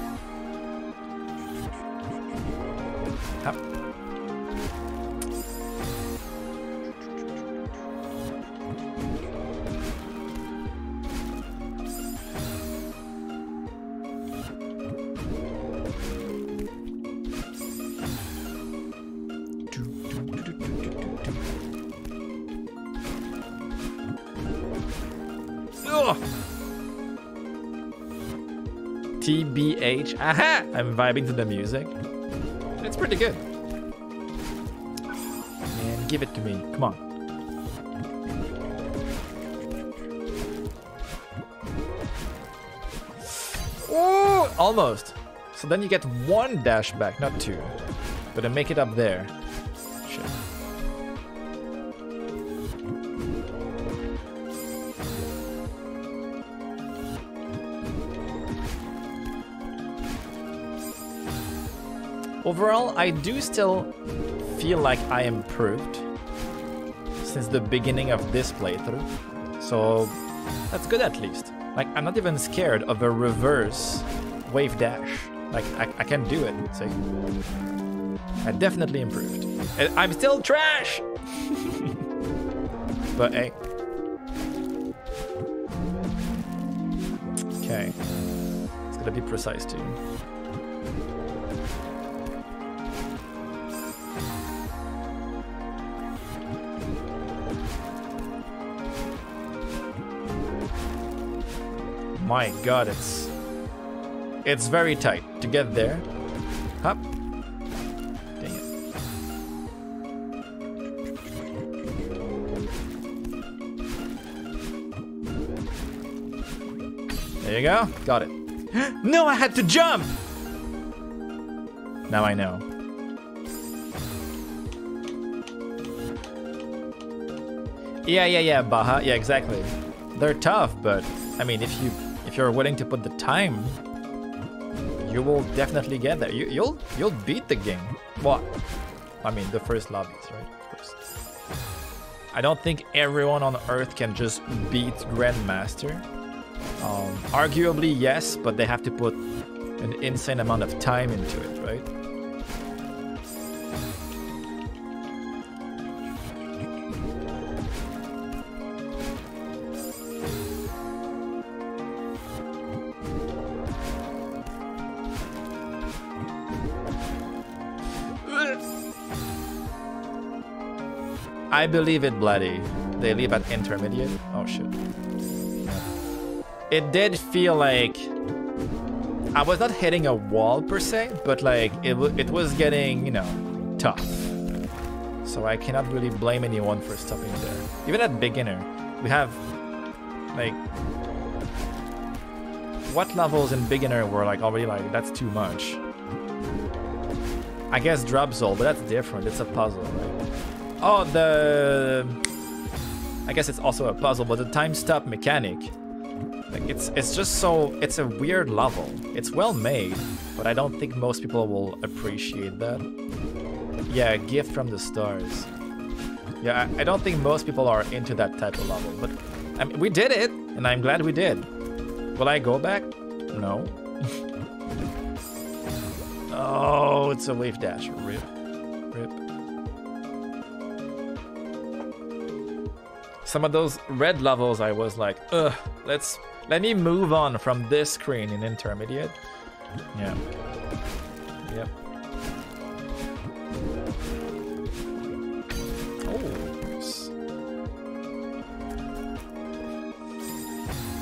Aha! I'm vibing to the music. It's pretty good. Man, give it to me. Come on. Ooh, almost. So then you get one dash back, not two. But then make it up there. Overall, I do still feel like I improved since the beginning of this playthrough. So that's good at least. Like, I'm not even scared of a reverse wave dash. Like, I, I can do it, see? I definitely improved. And I'm still trash! but hey. Okay. It's gonna be precise too. my god, it's... It's very tight to get there. Hop. Dang it. There you go. Got it. no, I had to jump! Now I know. Yeah, yeah, yeah, Baha. Yeah, exactly. They're tough, but I mean, if you if you're willing to put the time, you will definitely get there. You, you'll you'll beat the game. What? I mean, the first lobbies, right? Course. I don't think everyone on Earth can just beat Grandmaster. Um, arguably, yes, but they have to put an insane amount of time into it, I believe it, Bloody. They leave at intermediate. Oh shit. It did feel like I was not hitting a wall per se, but like it, it was getting, you know, tough. So I cannot really blame anyone for stopping there. Even at beginner, we have like what levels in beginner were like already like that's too much. I guess Drabzol, but that's different. It's a puzzle, right? Oh, the I guess it's also a puzzle, but the time stop mechanic like it's it's just so it's a weird level. It's well made, but I don't think most people will appreciate that. Yeah, gift from the stars. Yeah, I, I don't think most people are into that type of level, but I mean, we did it, and I'm glad we did. Will I go back? No. oh, it's a wave dash. Rip. Some of those red levels, I was like, ugh, let's let me move on from this screen in intermediate. Yeah. Yep. Oh.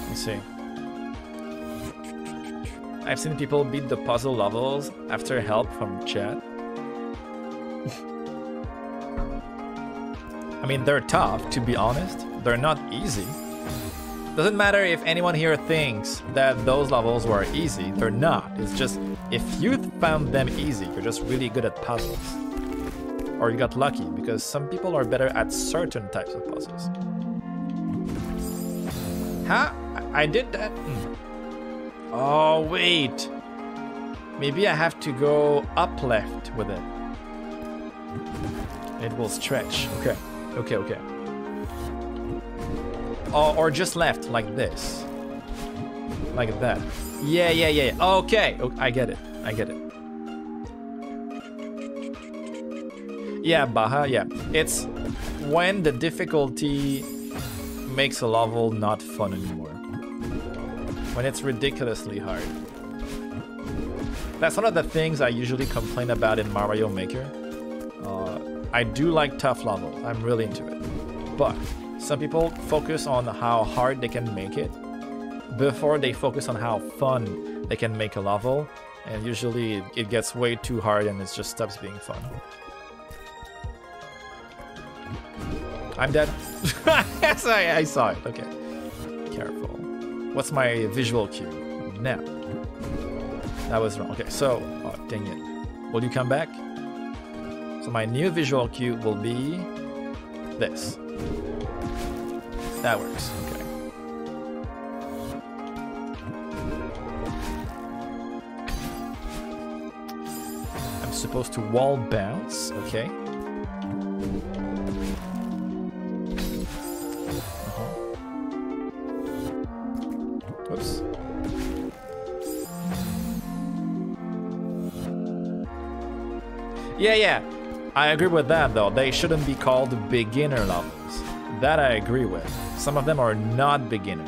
Let's see. I've seen people beat the puzzle levels after help from chat. I mean, they're tough, to be honest. They're not easy. Doesn't matter if anyone here thinks that those levels were easy, they're not. It's just, if you found them easy, you're just really good at puzzles. Or you got lucky, because some people are better at certain types of puzzles. Huh? I, did that? Hmm. Oh, wait. Maybe I have to go up left with it. It will stretch. Okay. Okay, okay. Or, or just left, like this. Like that. Yeah, yeah, yeah. Okay, oh, I get it. I get it. Yeah, Baha, yeah. It's when the difficulty makes a level not fun anymore. When it's ridiculously hard. That's one of the things I usually complain about in Mario Maker. I do like tough levels. I'm really into it. But some people focus on how hard they can make it before they focus on how fun they can make a level, and usually it gets way too hard and it just stops being fun. I'm dead. yes, I, I saw it. Okay. Careful. What's my visual cue? Now. That was wrong. Okay, so, oh, dang it. Will you come back? So my new visual cue will be this. That works. Okay. I'm supposed to wall bounce. Okay. Uh-huh. Yeah, yeah. I agree with that though. They shouldn't be called beginner levels. That I agree with. Some of them are not beginner.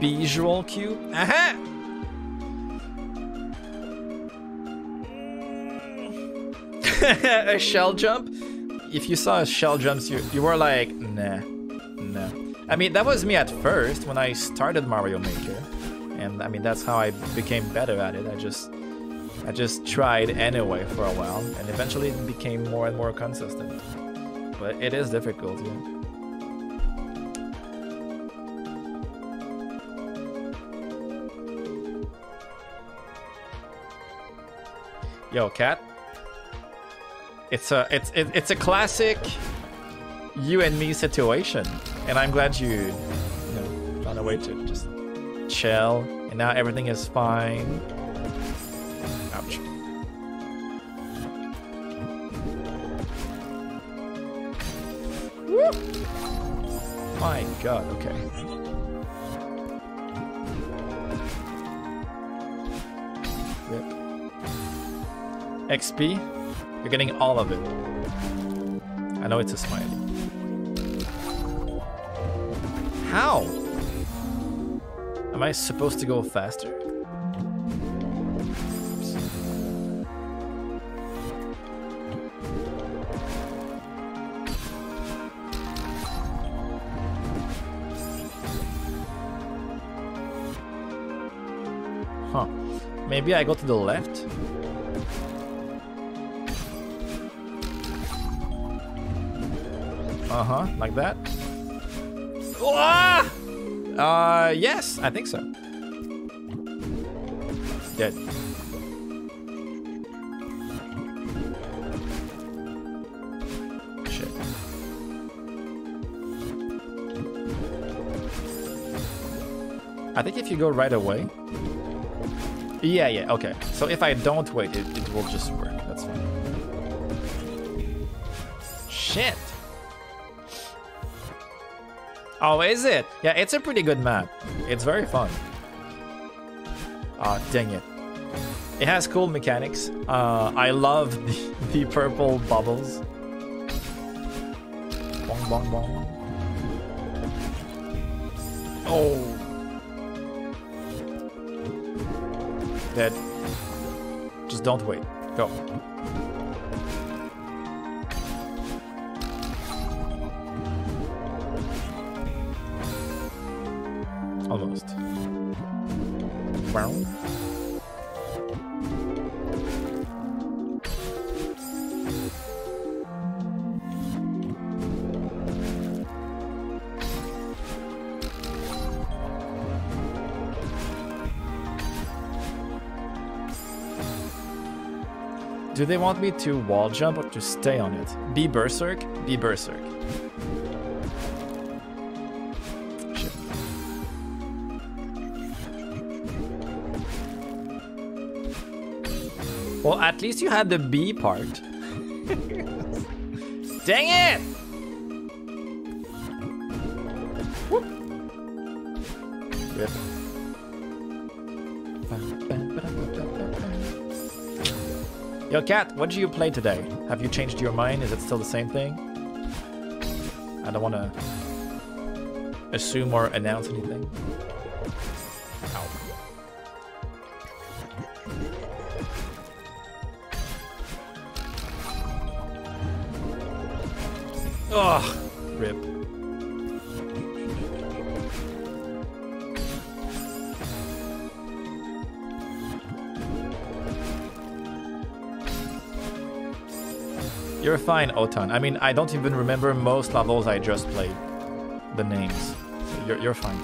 Visual cue. Uh-huh. Aha! a shell jump? If you saw a shell jumps, you, you were like, nah, nah. I mean, that was me at first when I started Mario Maker. And I mean, that's how I became better at it. I just I just tried anyway for a while, and eventually it became more and more consistent. but it is difficult, yeah. Yo, cat. It's a it's it, it's a classic you and me situation, and I'm glad you you know found a way to just chill, and now everything is fine. Ouch. Woo! My God. Okay. Rip. XP, you're getting all of it. I know it's a smiley. How? Am I supposed to go faster? Huh. Maybe I go to the left? Uh-huh, like that. Ah! Uh, yes, I think so. Dead. Shit. I think if you go right away. Yeah, yeah, okay. So if I don't wait, it, it will just work. That's fine. Shit. Oh, is it? Yeah, it's a pretty good map. It's very fun. Ah, oh, dang it. It has cool mechanics. Uh, I love the, the purple bubbles. Bong, bong, bong. Oh. Dead. Just don't wait. Go. Almost. Wow. Do they want me to wall jump or to stay on it? Bee Berserk? Bee Berserk. Well, at least you had the B part. Dang it! Whoop. Rip. Yo, Cat, what did you play today? Have you changed your mind? Is it still the same thing? I don't want to assume or announce anything. Ugh, rip. You're fine, Otan. I mean, I don't even remember most levels I just played. The names. You're, you're fine.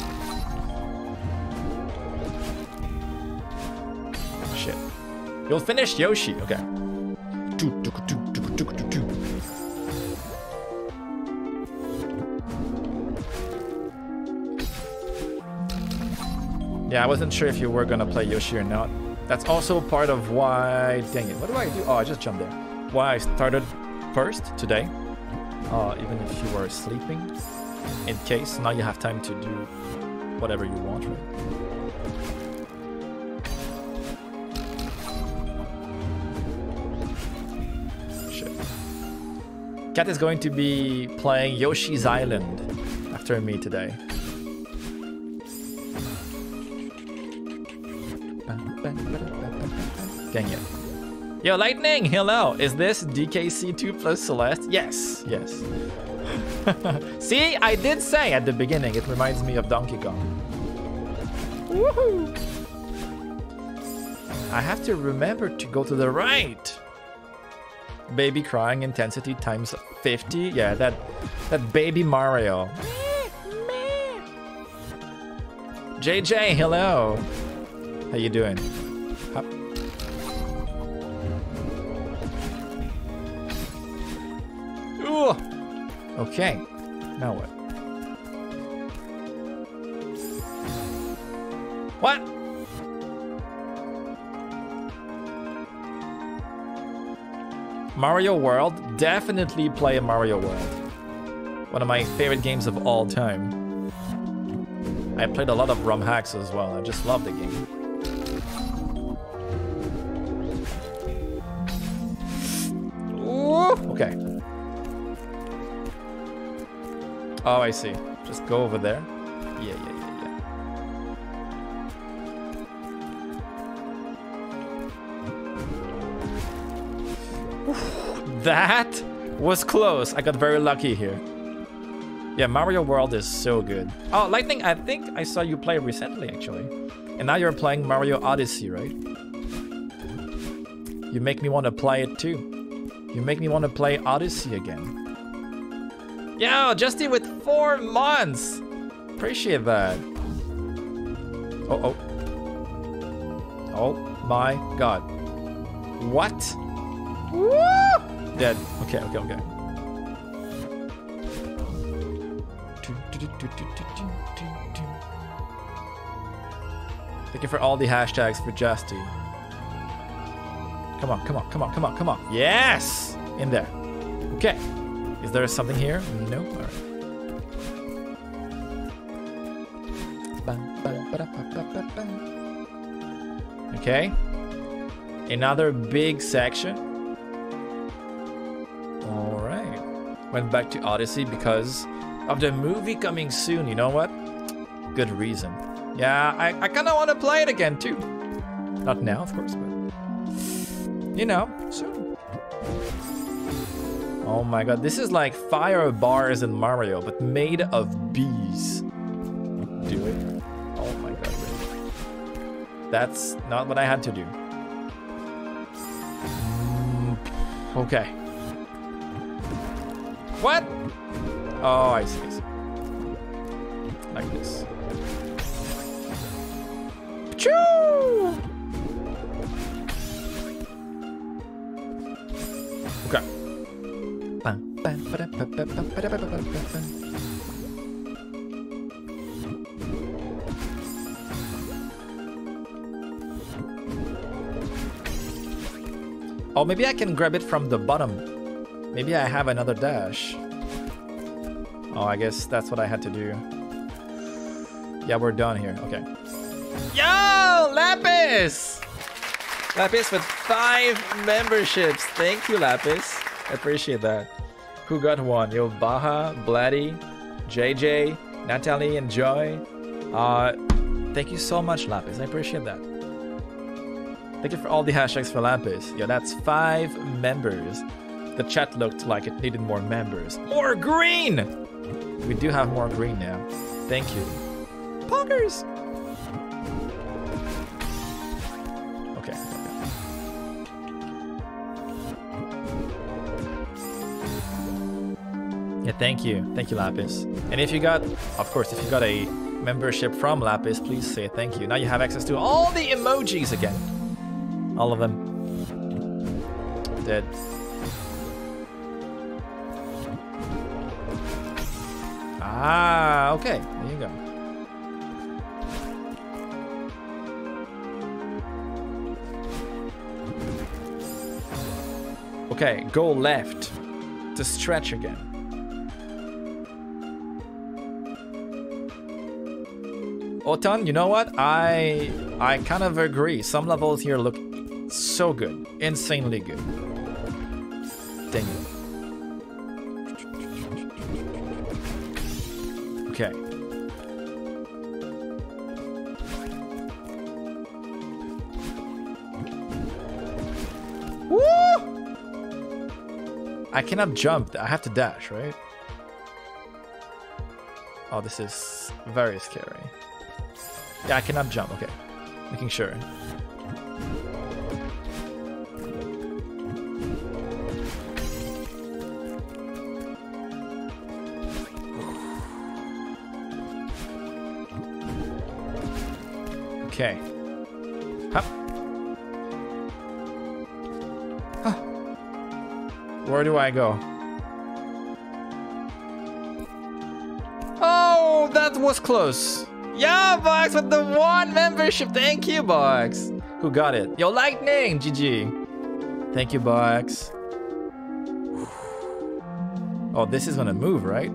Shit. You'll finish Yoshi. Okay. Yeah, I wasn't sure if you were gonna play Yoshi or not. That's also part of why... Dang it, what do I do? Oh, I just jumped there. Why I started first today, uh, even if you were sleeping, in case now you have time to do whatever you want, right? Shit. Cat is going to be playing Yoshi's Island after me today. Yo, Lightning, hello. Is this DKC2 plus Celeste? Yes, yes. See, I did say at the beginning, it reminds me of Donkey Kong. Woohoo! I have to remember to go to the right. Baby crying intensity times 50. Yeah, that that baby Mario. JJ, hello. How you doing? Okay. Now what? What? Mario World? Definitely play Mario World. One of my favorite games of all time. I played a lot of ROM hacks as well. I just love the game. Oh, I see. Just go over there. Yeah, yeah, yeah, yeah. that was close. I got very lucky here. Yeah, Mario World is so good. Oh, Lightning, I think I saw you play recently, actually. And now you're playing Mario Odyssey, right? You make me want to play it too. You make me want to play Odyssey again. Yo, Justy with four months! Appreciate that. Oh, oh. Oh my god. What? Woo! Dead. Okay, okay, okay. Thank you for all the hashtags for Justy. Come on, come on, come on, come on, come on. Yes! In there. Okay. Is there something here? No. All right. Okay. Another big section. All right. Went back to Odyssey because of the movie coming soon. You know what? Good reason. Yeah, I, I kind of want to play it again too. Not now, of course, but you know, soon. Oh my god, this is like fire bars in Mario, but made of bees. Do it. Oh my god, really. That's not what I had to do. Mm, okay. What? Oh, I see, I see. Like this. Choo! Oh, maybe I can grab it from the bottom. Maybe I have another dash. Oh, I guess that's what I had to do. Yeah, we're done here. Okay. Yo, Lapis! Lapis with five memberships. Thank you, Lapis. I appreciate that. Who got one? Yo, Baha, Bladdy, JJ, Natalie, and Joy. Uh, thank you so much, Lapis. I appreciate that. Thank you for all the hashtags for Lapis. Yo, that's five members. The chat looked like it needed more members. More green! We do have more green now. Thank you. Poggers! Yeah, thank you. Thank you, Lapis. And if you got, of course, if you got a membership from Lapis, please say thank you. Now you have access to all the emojis again. All of them. Dead. Ah, okay. There you go. Okay, go left to stretch again. Otan, you know what? I I kind of agree. Some levels here look so good, insanely good. Dang it. Okay. Woo! I cannot jump. I have to dash, right? Oh, this is very scary. Yeah, I cannot jump. Okay. Making sure. Okay. Huh. Huh. Where do I go? Oh, that was close. Yeah, Box with the one membership. Thank you, Box. Who got it? Yo, Lightning, GG. Thank you, Box. Oh, this is gonna move, right?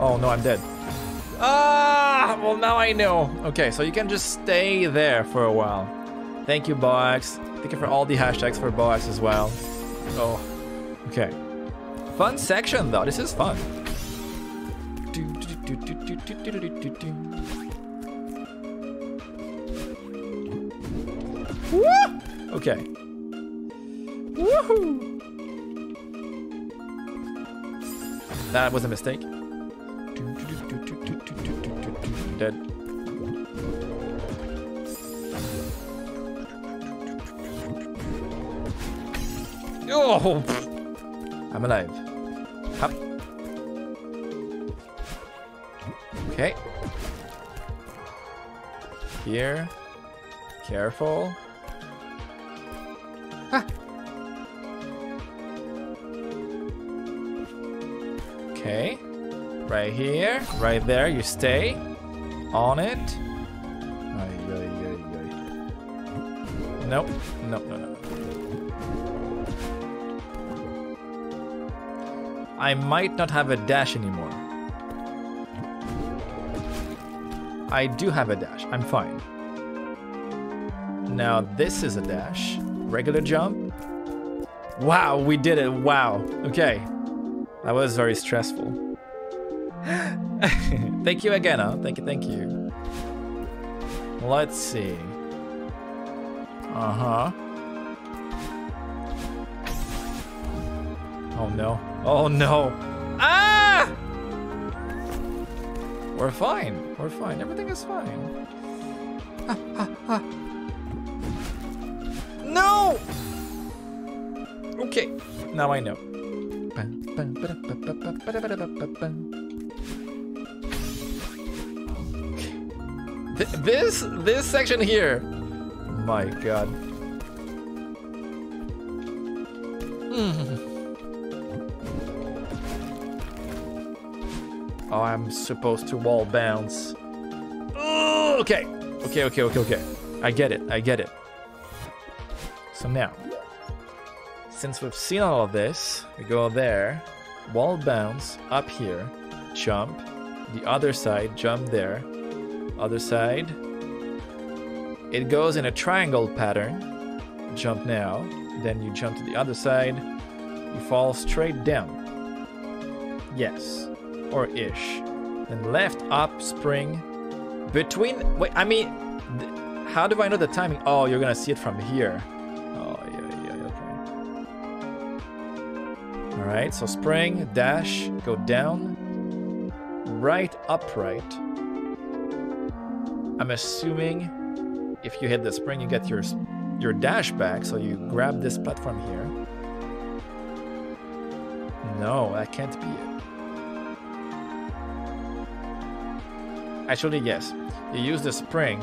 Oh no, I'm dead. Ah, well now I know. Okay, so you can just stay there for a while. Thank you, Box. Thank you for all the hashtags for Box as well. Oh, okay. Fun section though. This is fun. Okay. Woohoo! That was a mistake. Dead. Oh! I'm alive. Here. Careful. Ha! Okay. Right here, right there, you stay on it. Ay, ay, ay, ay. Nope, nope, no, no. I might not have a dash anymore. I do have a dash, I'm fine. Now this is a dash. Regular jump. Wow, we did it, wow. Okay. That was very stressful. thank you again, huh? Thank you, thank you. Let's see. Uh-huh. Oh no. Oh no. We're fine. We're fine. Everything is fine. No! Okay. Now I know. Th this this section here. My god. Mm. I'm supposed to wall bounce. Okay. Okay, okay, okay, okay. I get it. I get it. So now, since we've seen all of this, we go there, wall bounce, up here, jump, the other side, jump there, other side. It goes in a triangle pattern. Jump now, then you jump to the other side, you fall straight down. Yes, or ish. Then left, up, spring. Between, wait, I mean, how do I know the timing? Oh, you're gonna see it from here. Oh, yeah, yeah, okay. All right, so spring, dash, go down, right, upright. I'm assuming if you hit the spring, you get your your dash back, so you grab this platform here. No, that can't be it. Actually, yes. You use the spring,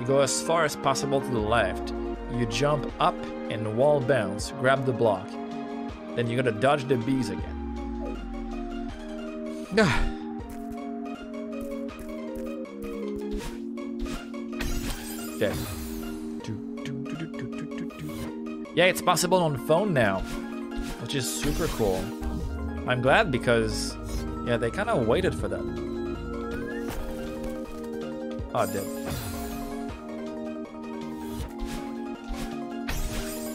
you go as far as possible to the left, you jump up and wall bounce, grab the block. Then you gotta dodge the bees again. Dead. Yeah, it's possible on phone now, which is super cool. I'm glad because, yeah, they kind of waited for that. Oh, dead.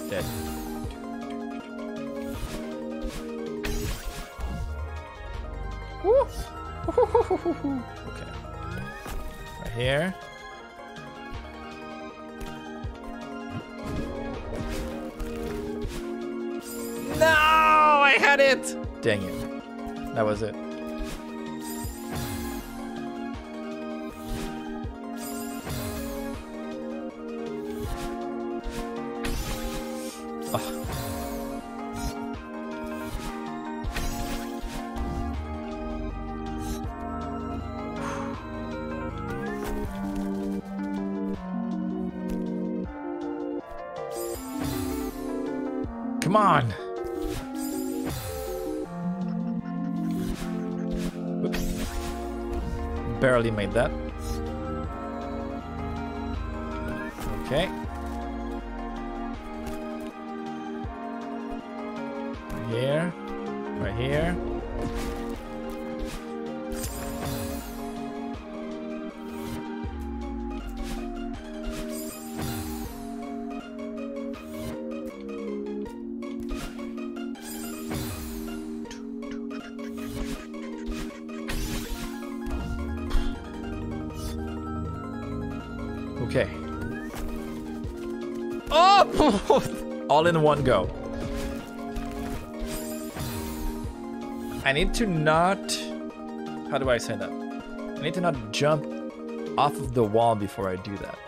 Dead. Woo! okay. Right here. No! I had it! Dang it. That was it. Made that. Okay. Oh! All in one go. I need to not... How do I say that? I need to not jump off of the wall before I do that.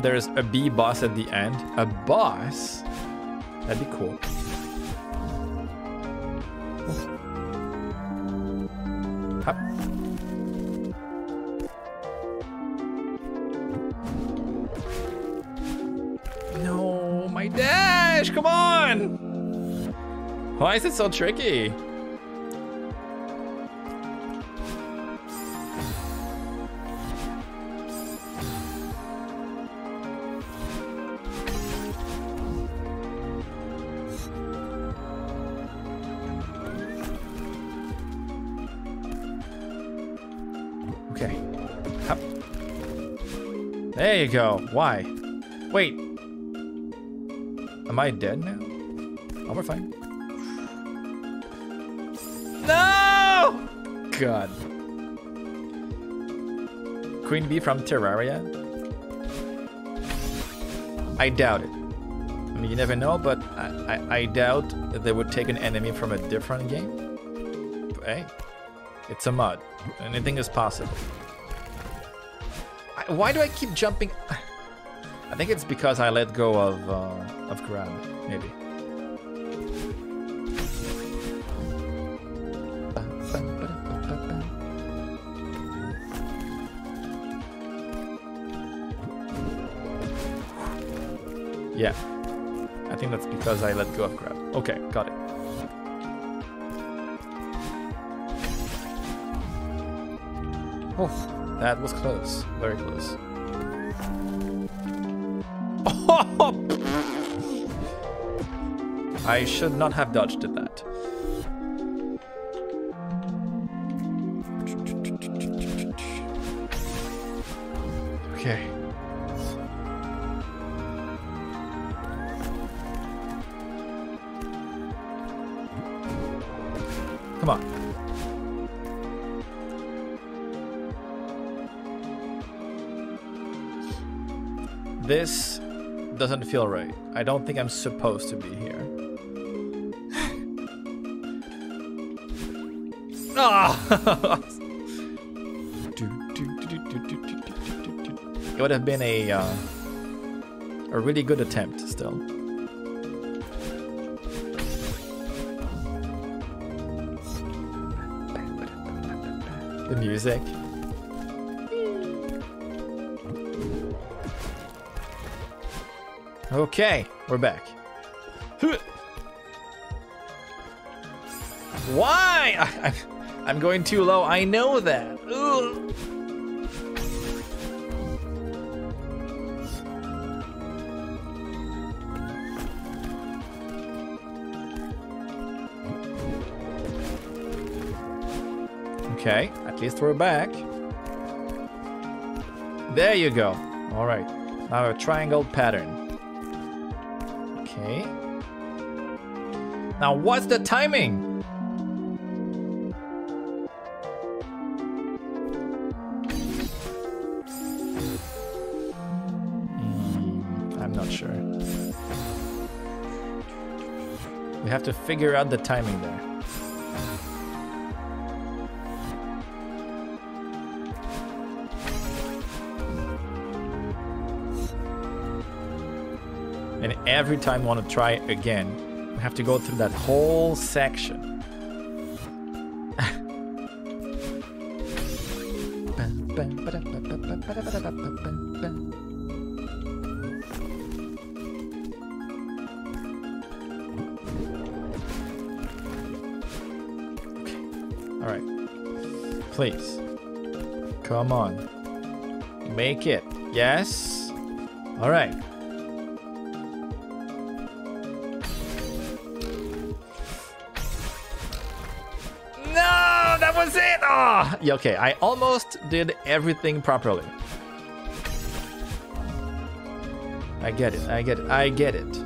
Hope there's a B boss at the end. A boss? That'd be cool. Hup. No, my dash! Come on! Why is it so tricky? Go. Why? Wait. Am I dead now? Oh, we're fine. No! God. Queen bee from Terraria? I doubt it. I mean, you never know, but I, I, I doubt that they would take an enemy from a different game. But, hey, it's a mod. Anything is possible. Why do I keep jumping? I think it's because I let go of uh, of grab, maybe. Yeah. I think that's because I let go of grab. Okay, got it. That was close. Very close. I should not have dodged at that. Doesn't feel right. I don't think I'm supposed to be here. Ah! it would have been a uh, a really good attempt still. The music. Okay, we're back. Why? I, I'm going too low. I know that. Ugh. Okay, at least we're back. There you go. All right. Now a triangle pattern. Now what's the timing? Hmm, I'm not sure. We have to figure out the timing there. and every time want to try again have to go through that whole section. All right. Please. Come on. Make it. Yes. All Ah, yeah, okay. I almost did everything properly. I get it. I get it. I get it.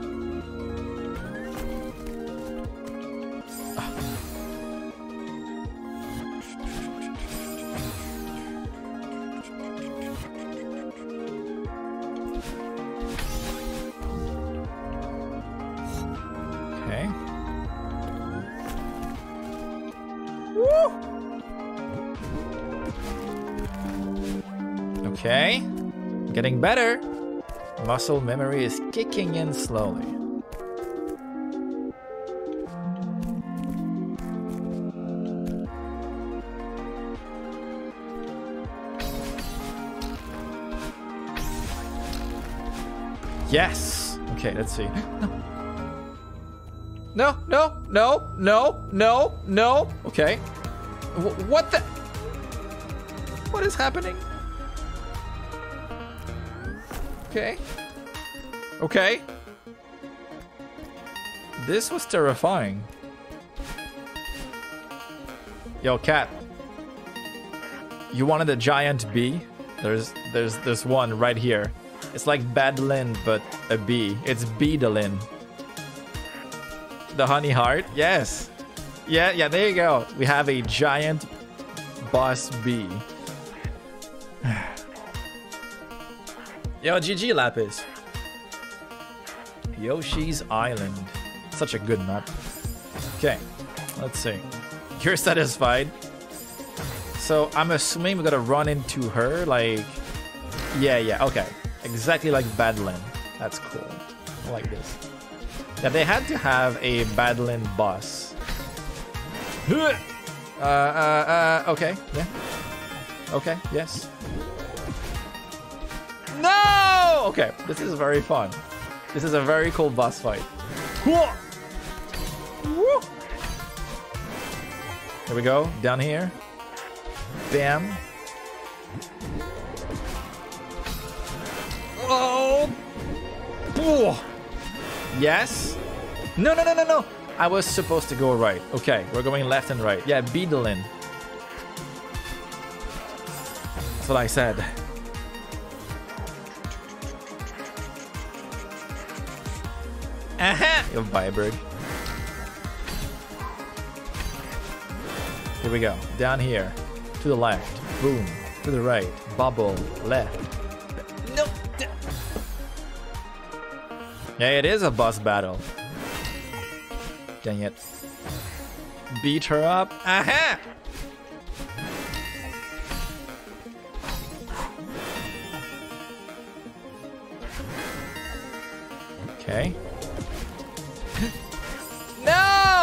Muscle memory is kicking in slowly. Yes. Okay, let's see. No, no, no, no, no, no. Okay. Wh- what the? What is happening? Okay. Okay. This was terrifying. Yo, cat. You wanted a giant bee? There's there's there's one right here. It's like Badeline, but a bee. It's Beedalin. The honey heart? Yes. Yeah, yeah, there you go. We have a giant boss bee. Yo, GG Lapis. Yoshi's Island. Such a good map. Okay, let's see. You're satisfied? So I'm assuming we're gonna run into her, like... Yeah, yeah, okay. Exactly like Badeline. That's cool. I like this. Yeah, they had to have a Badeline boss. Uh, uh, uh, okay, yeah. Okay, yes. No! Okay, this is very fun. This is a very cool boss fight. Here we go, down here. Bam. Oh! Yes. No, no, no, no, no. I was supposed to go right. Okay, we're going left and right. Yeah, Beedlin. That's what I said. Uh-huh. Aha! You Viberg. Here we go. Down here. To the left. Boom. To the right. Bubble. Left. No. Yeah, it is a boss battle. Dang it. Beat her up. Aha! Okay.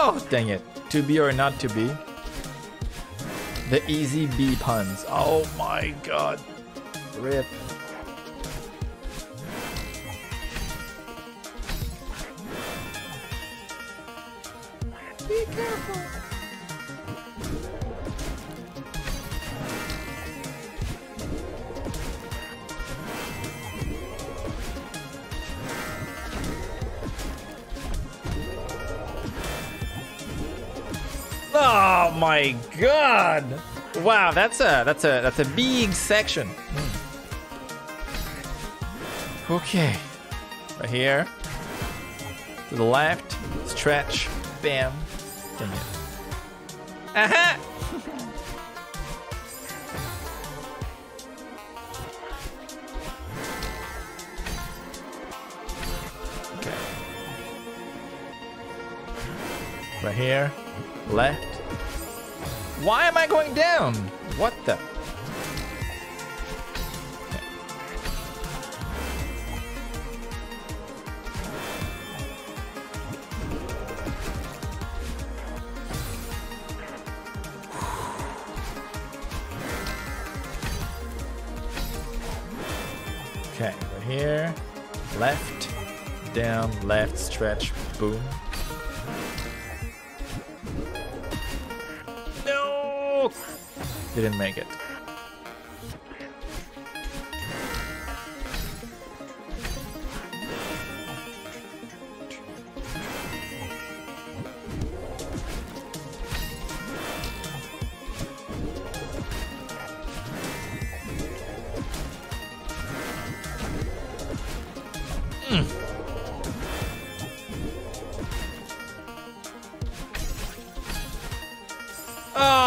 No! Dang it. To be or not to be. The easy B puns. Oh my god. Rip. Be careful. Oh my god! Wow, that's a that's a that's a big section. Hmm. Okay. Right here. To the left. Stretch. Bam. Dang it. Aha! okay. Right here left. Why am I going down? What the? Okay, we're here. Left, down, left, stretch, boom. Didn't make it.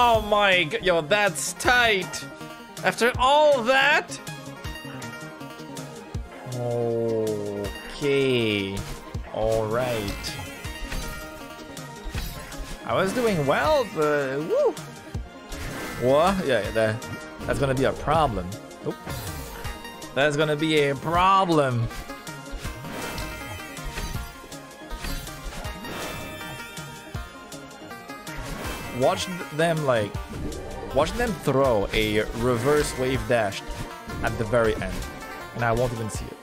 Oh my god, yo, that's tight. After all that? Okay. Alright. I was doing well, but woo. What? Yeah, that, that's gonna be a problem. Oop. That's gonna be a problem. Watch them like watch them throw a reverse wave dash at the very end and I won't even see it.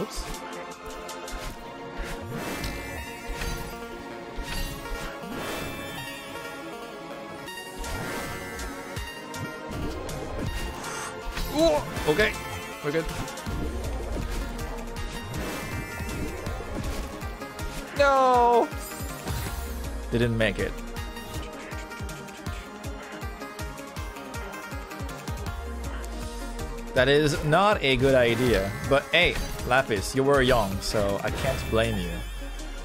Oops. Ooh, okay, we're good. No! Didn't make it. That is not a good idea. But hey, Lapis, you were young, so I can't blame you.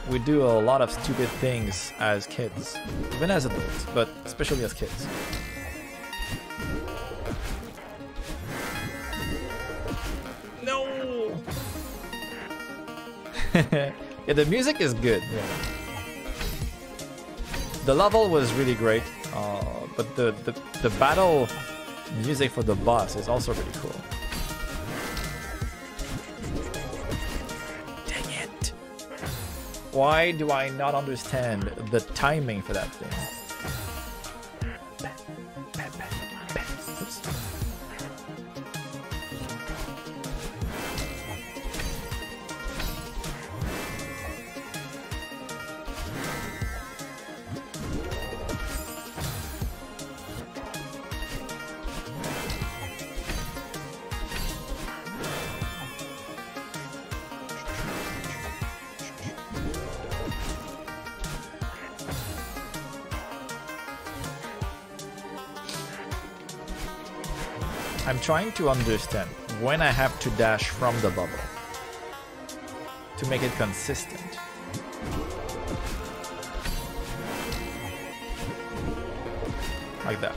We do a lot of stupid things as kids, even as adults, but especially as kids. No! Yeah, the music is good. Yeah. The level was really great, uh, but the, the the battle music for the boss is also really cool. Dang it! Why do I not understand the timing for that thing? I'm trying to understand when I have to dash from the bubble to make it consistent. Like that.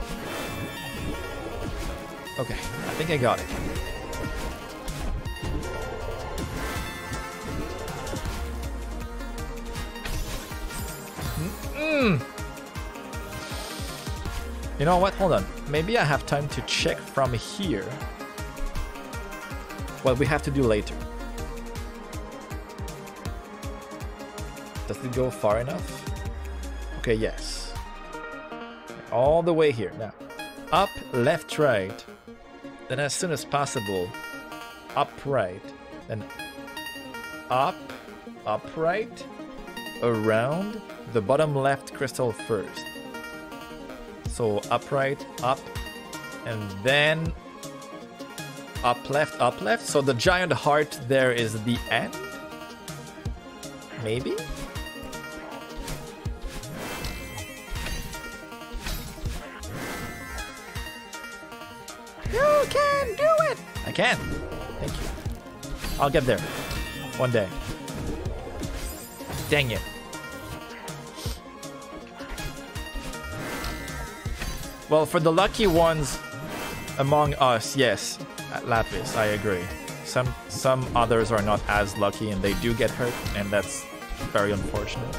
Okay, I think I got it. You know what? Hold on. Maybe I have time to check from here what we have to do later. Does it go far enough? Okay, yes. All the way here. Now, up, left, right. Then as soon as possible, up, right. Then up, upright, around the bottom left crystal first. So upright, up, and then up left, up left. So the giant heart there is the end? Maybe? You can do it! I can. Thank you. I'll get there. One day. Dang it. Well, for the lucky ones among us, yes, at Lapis, I agree. Some some others are not as lucky and they do get hurt, and that's very unfortunate.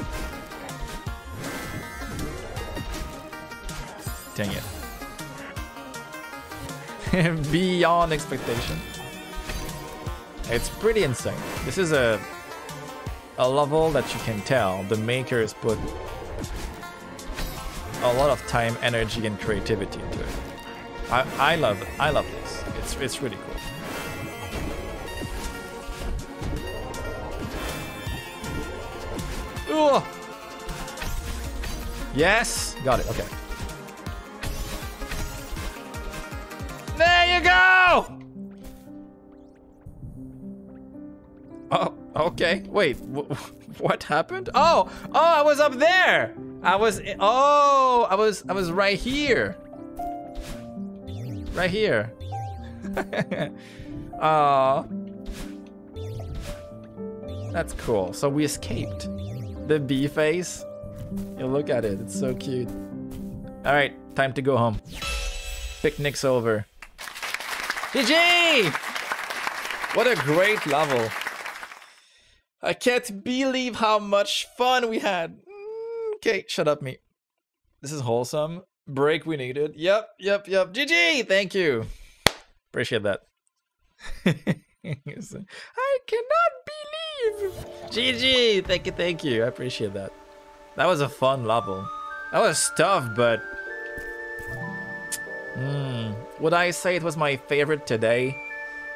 Dang it. Beyond expectation. It's pretty insane. This is a a level that you can tell the makers put a lot of time, energy, and creativity into it. I, I love. I love this. It's, it's really cool. Ugh. Yes. Got it. Okay. There you go! Oh, okay. Wait, what happened? Oh, oh, I was up there. I was, oh, I was, I was right here. Right here. Aw. That's cool. So we escaped. The bee face. You look at it. It's so cute. All right, time to go home. Picnic's over. GG! What a great level. I can't believe how much fun we had. Okay, shut up, me. This is wholesome. Break we needed. Yep, yep, yep. GG! Thank you. Appreciate that. I cannot believe. GG! Thank you, thank you. I appreciate that. That was a fun level. That was tough, but... Hmm. Would I say it was my favorite today?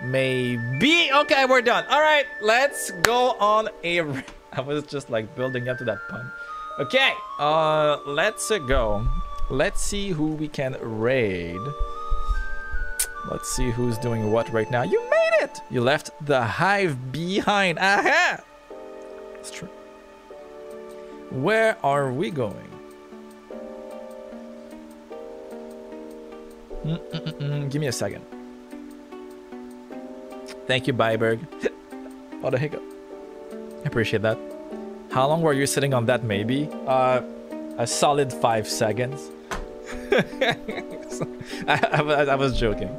Maybe. Okay, we're done. All right, let's go on a... I was just like building up to that pun. Okay, uh, let's go. Let's see who we can raid. Let's see who's doing what right now. You made it! You left the hive behind. Aha! It's true. Where are we going? Mm -mm -mm Give me a second. Thank you, Byberg. what a hiccup. I appreciate that. How long were you sitting on that, maybe? Uh, a solid five seconds. I, I, I, was joking.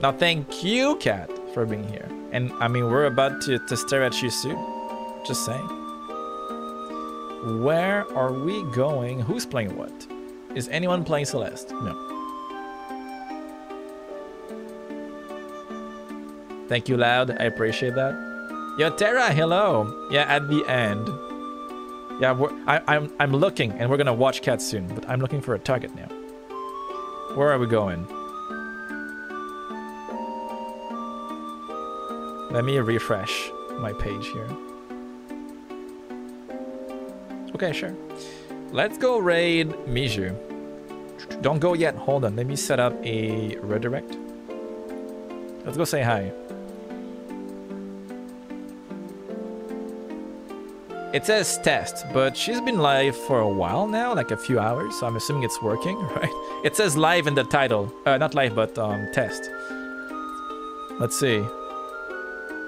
Now, thank you, Cat, for being here. And, I mean, we're about to, to stare at you soon. Just saying. Where are we going? Who's playing what? Is anyone playing Celeste? No. Thank you, Loud. I appreciate that. Yo, Terra, hello. Yeah, at the end. Yeah, I, I'm, I'm looking, and we're gonna watch cats soon, but I'm looking for a target now. Where are we going? Let me refresh my page here. Okay, sure. Let's go raid Miju. Don't go yet. Hold on. Let me set up a redirect. Let's go say hi. It says test, but she's been live for a while now, like a few hours, so I'm assuming it's working, right? It says live in the title. Uh, not live, but um, test. Let's see.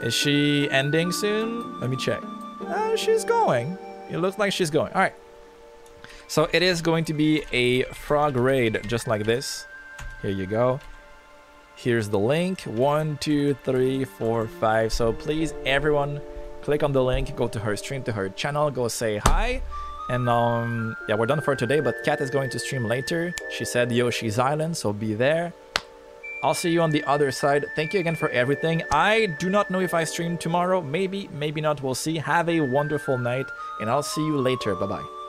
Is she ending soon? Let me check. Uh, she's going. It looks like she's going. All right. So it is going to be a frog raid just like this. Here you go. Here's the link. One, two, three, four, five. So please, everyone, click on the link, go to her stream, to her channel, go say hi. And um, yeah, we're done for today, but Kat is going to stream later. She said Yoshi's Island, so be there. I'll see you on the other side. Thank you again for everything. I do not know if I stream tomorrow. Maybe, maybe not. We'll see. Have a wonderful night, and I'll see you later. Bye-bye.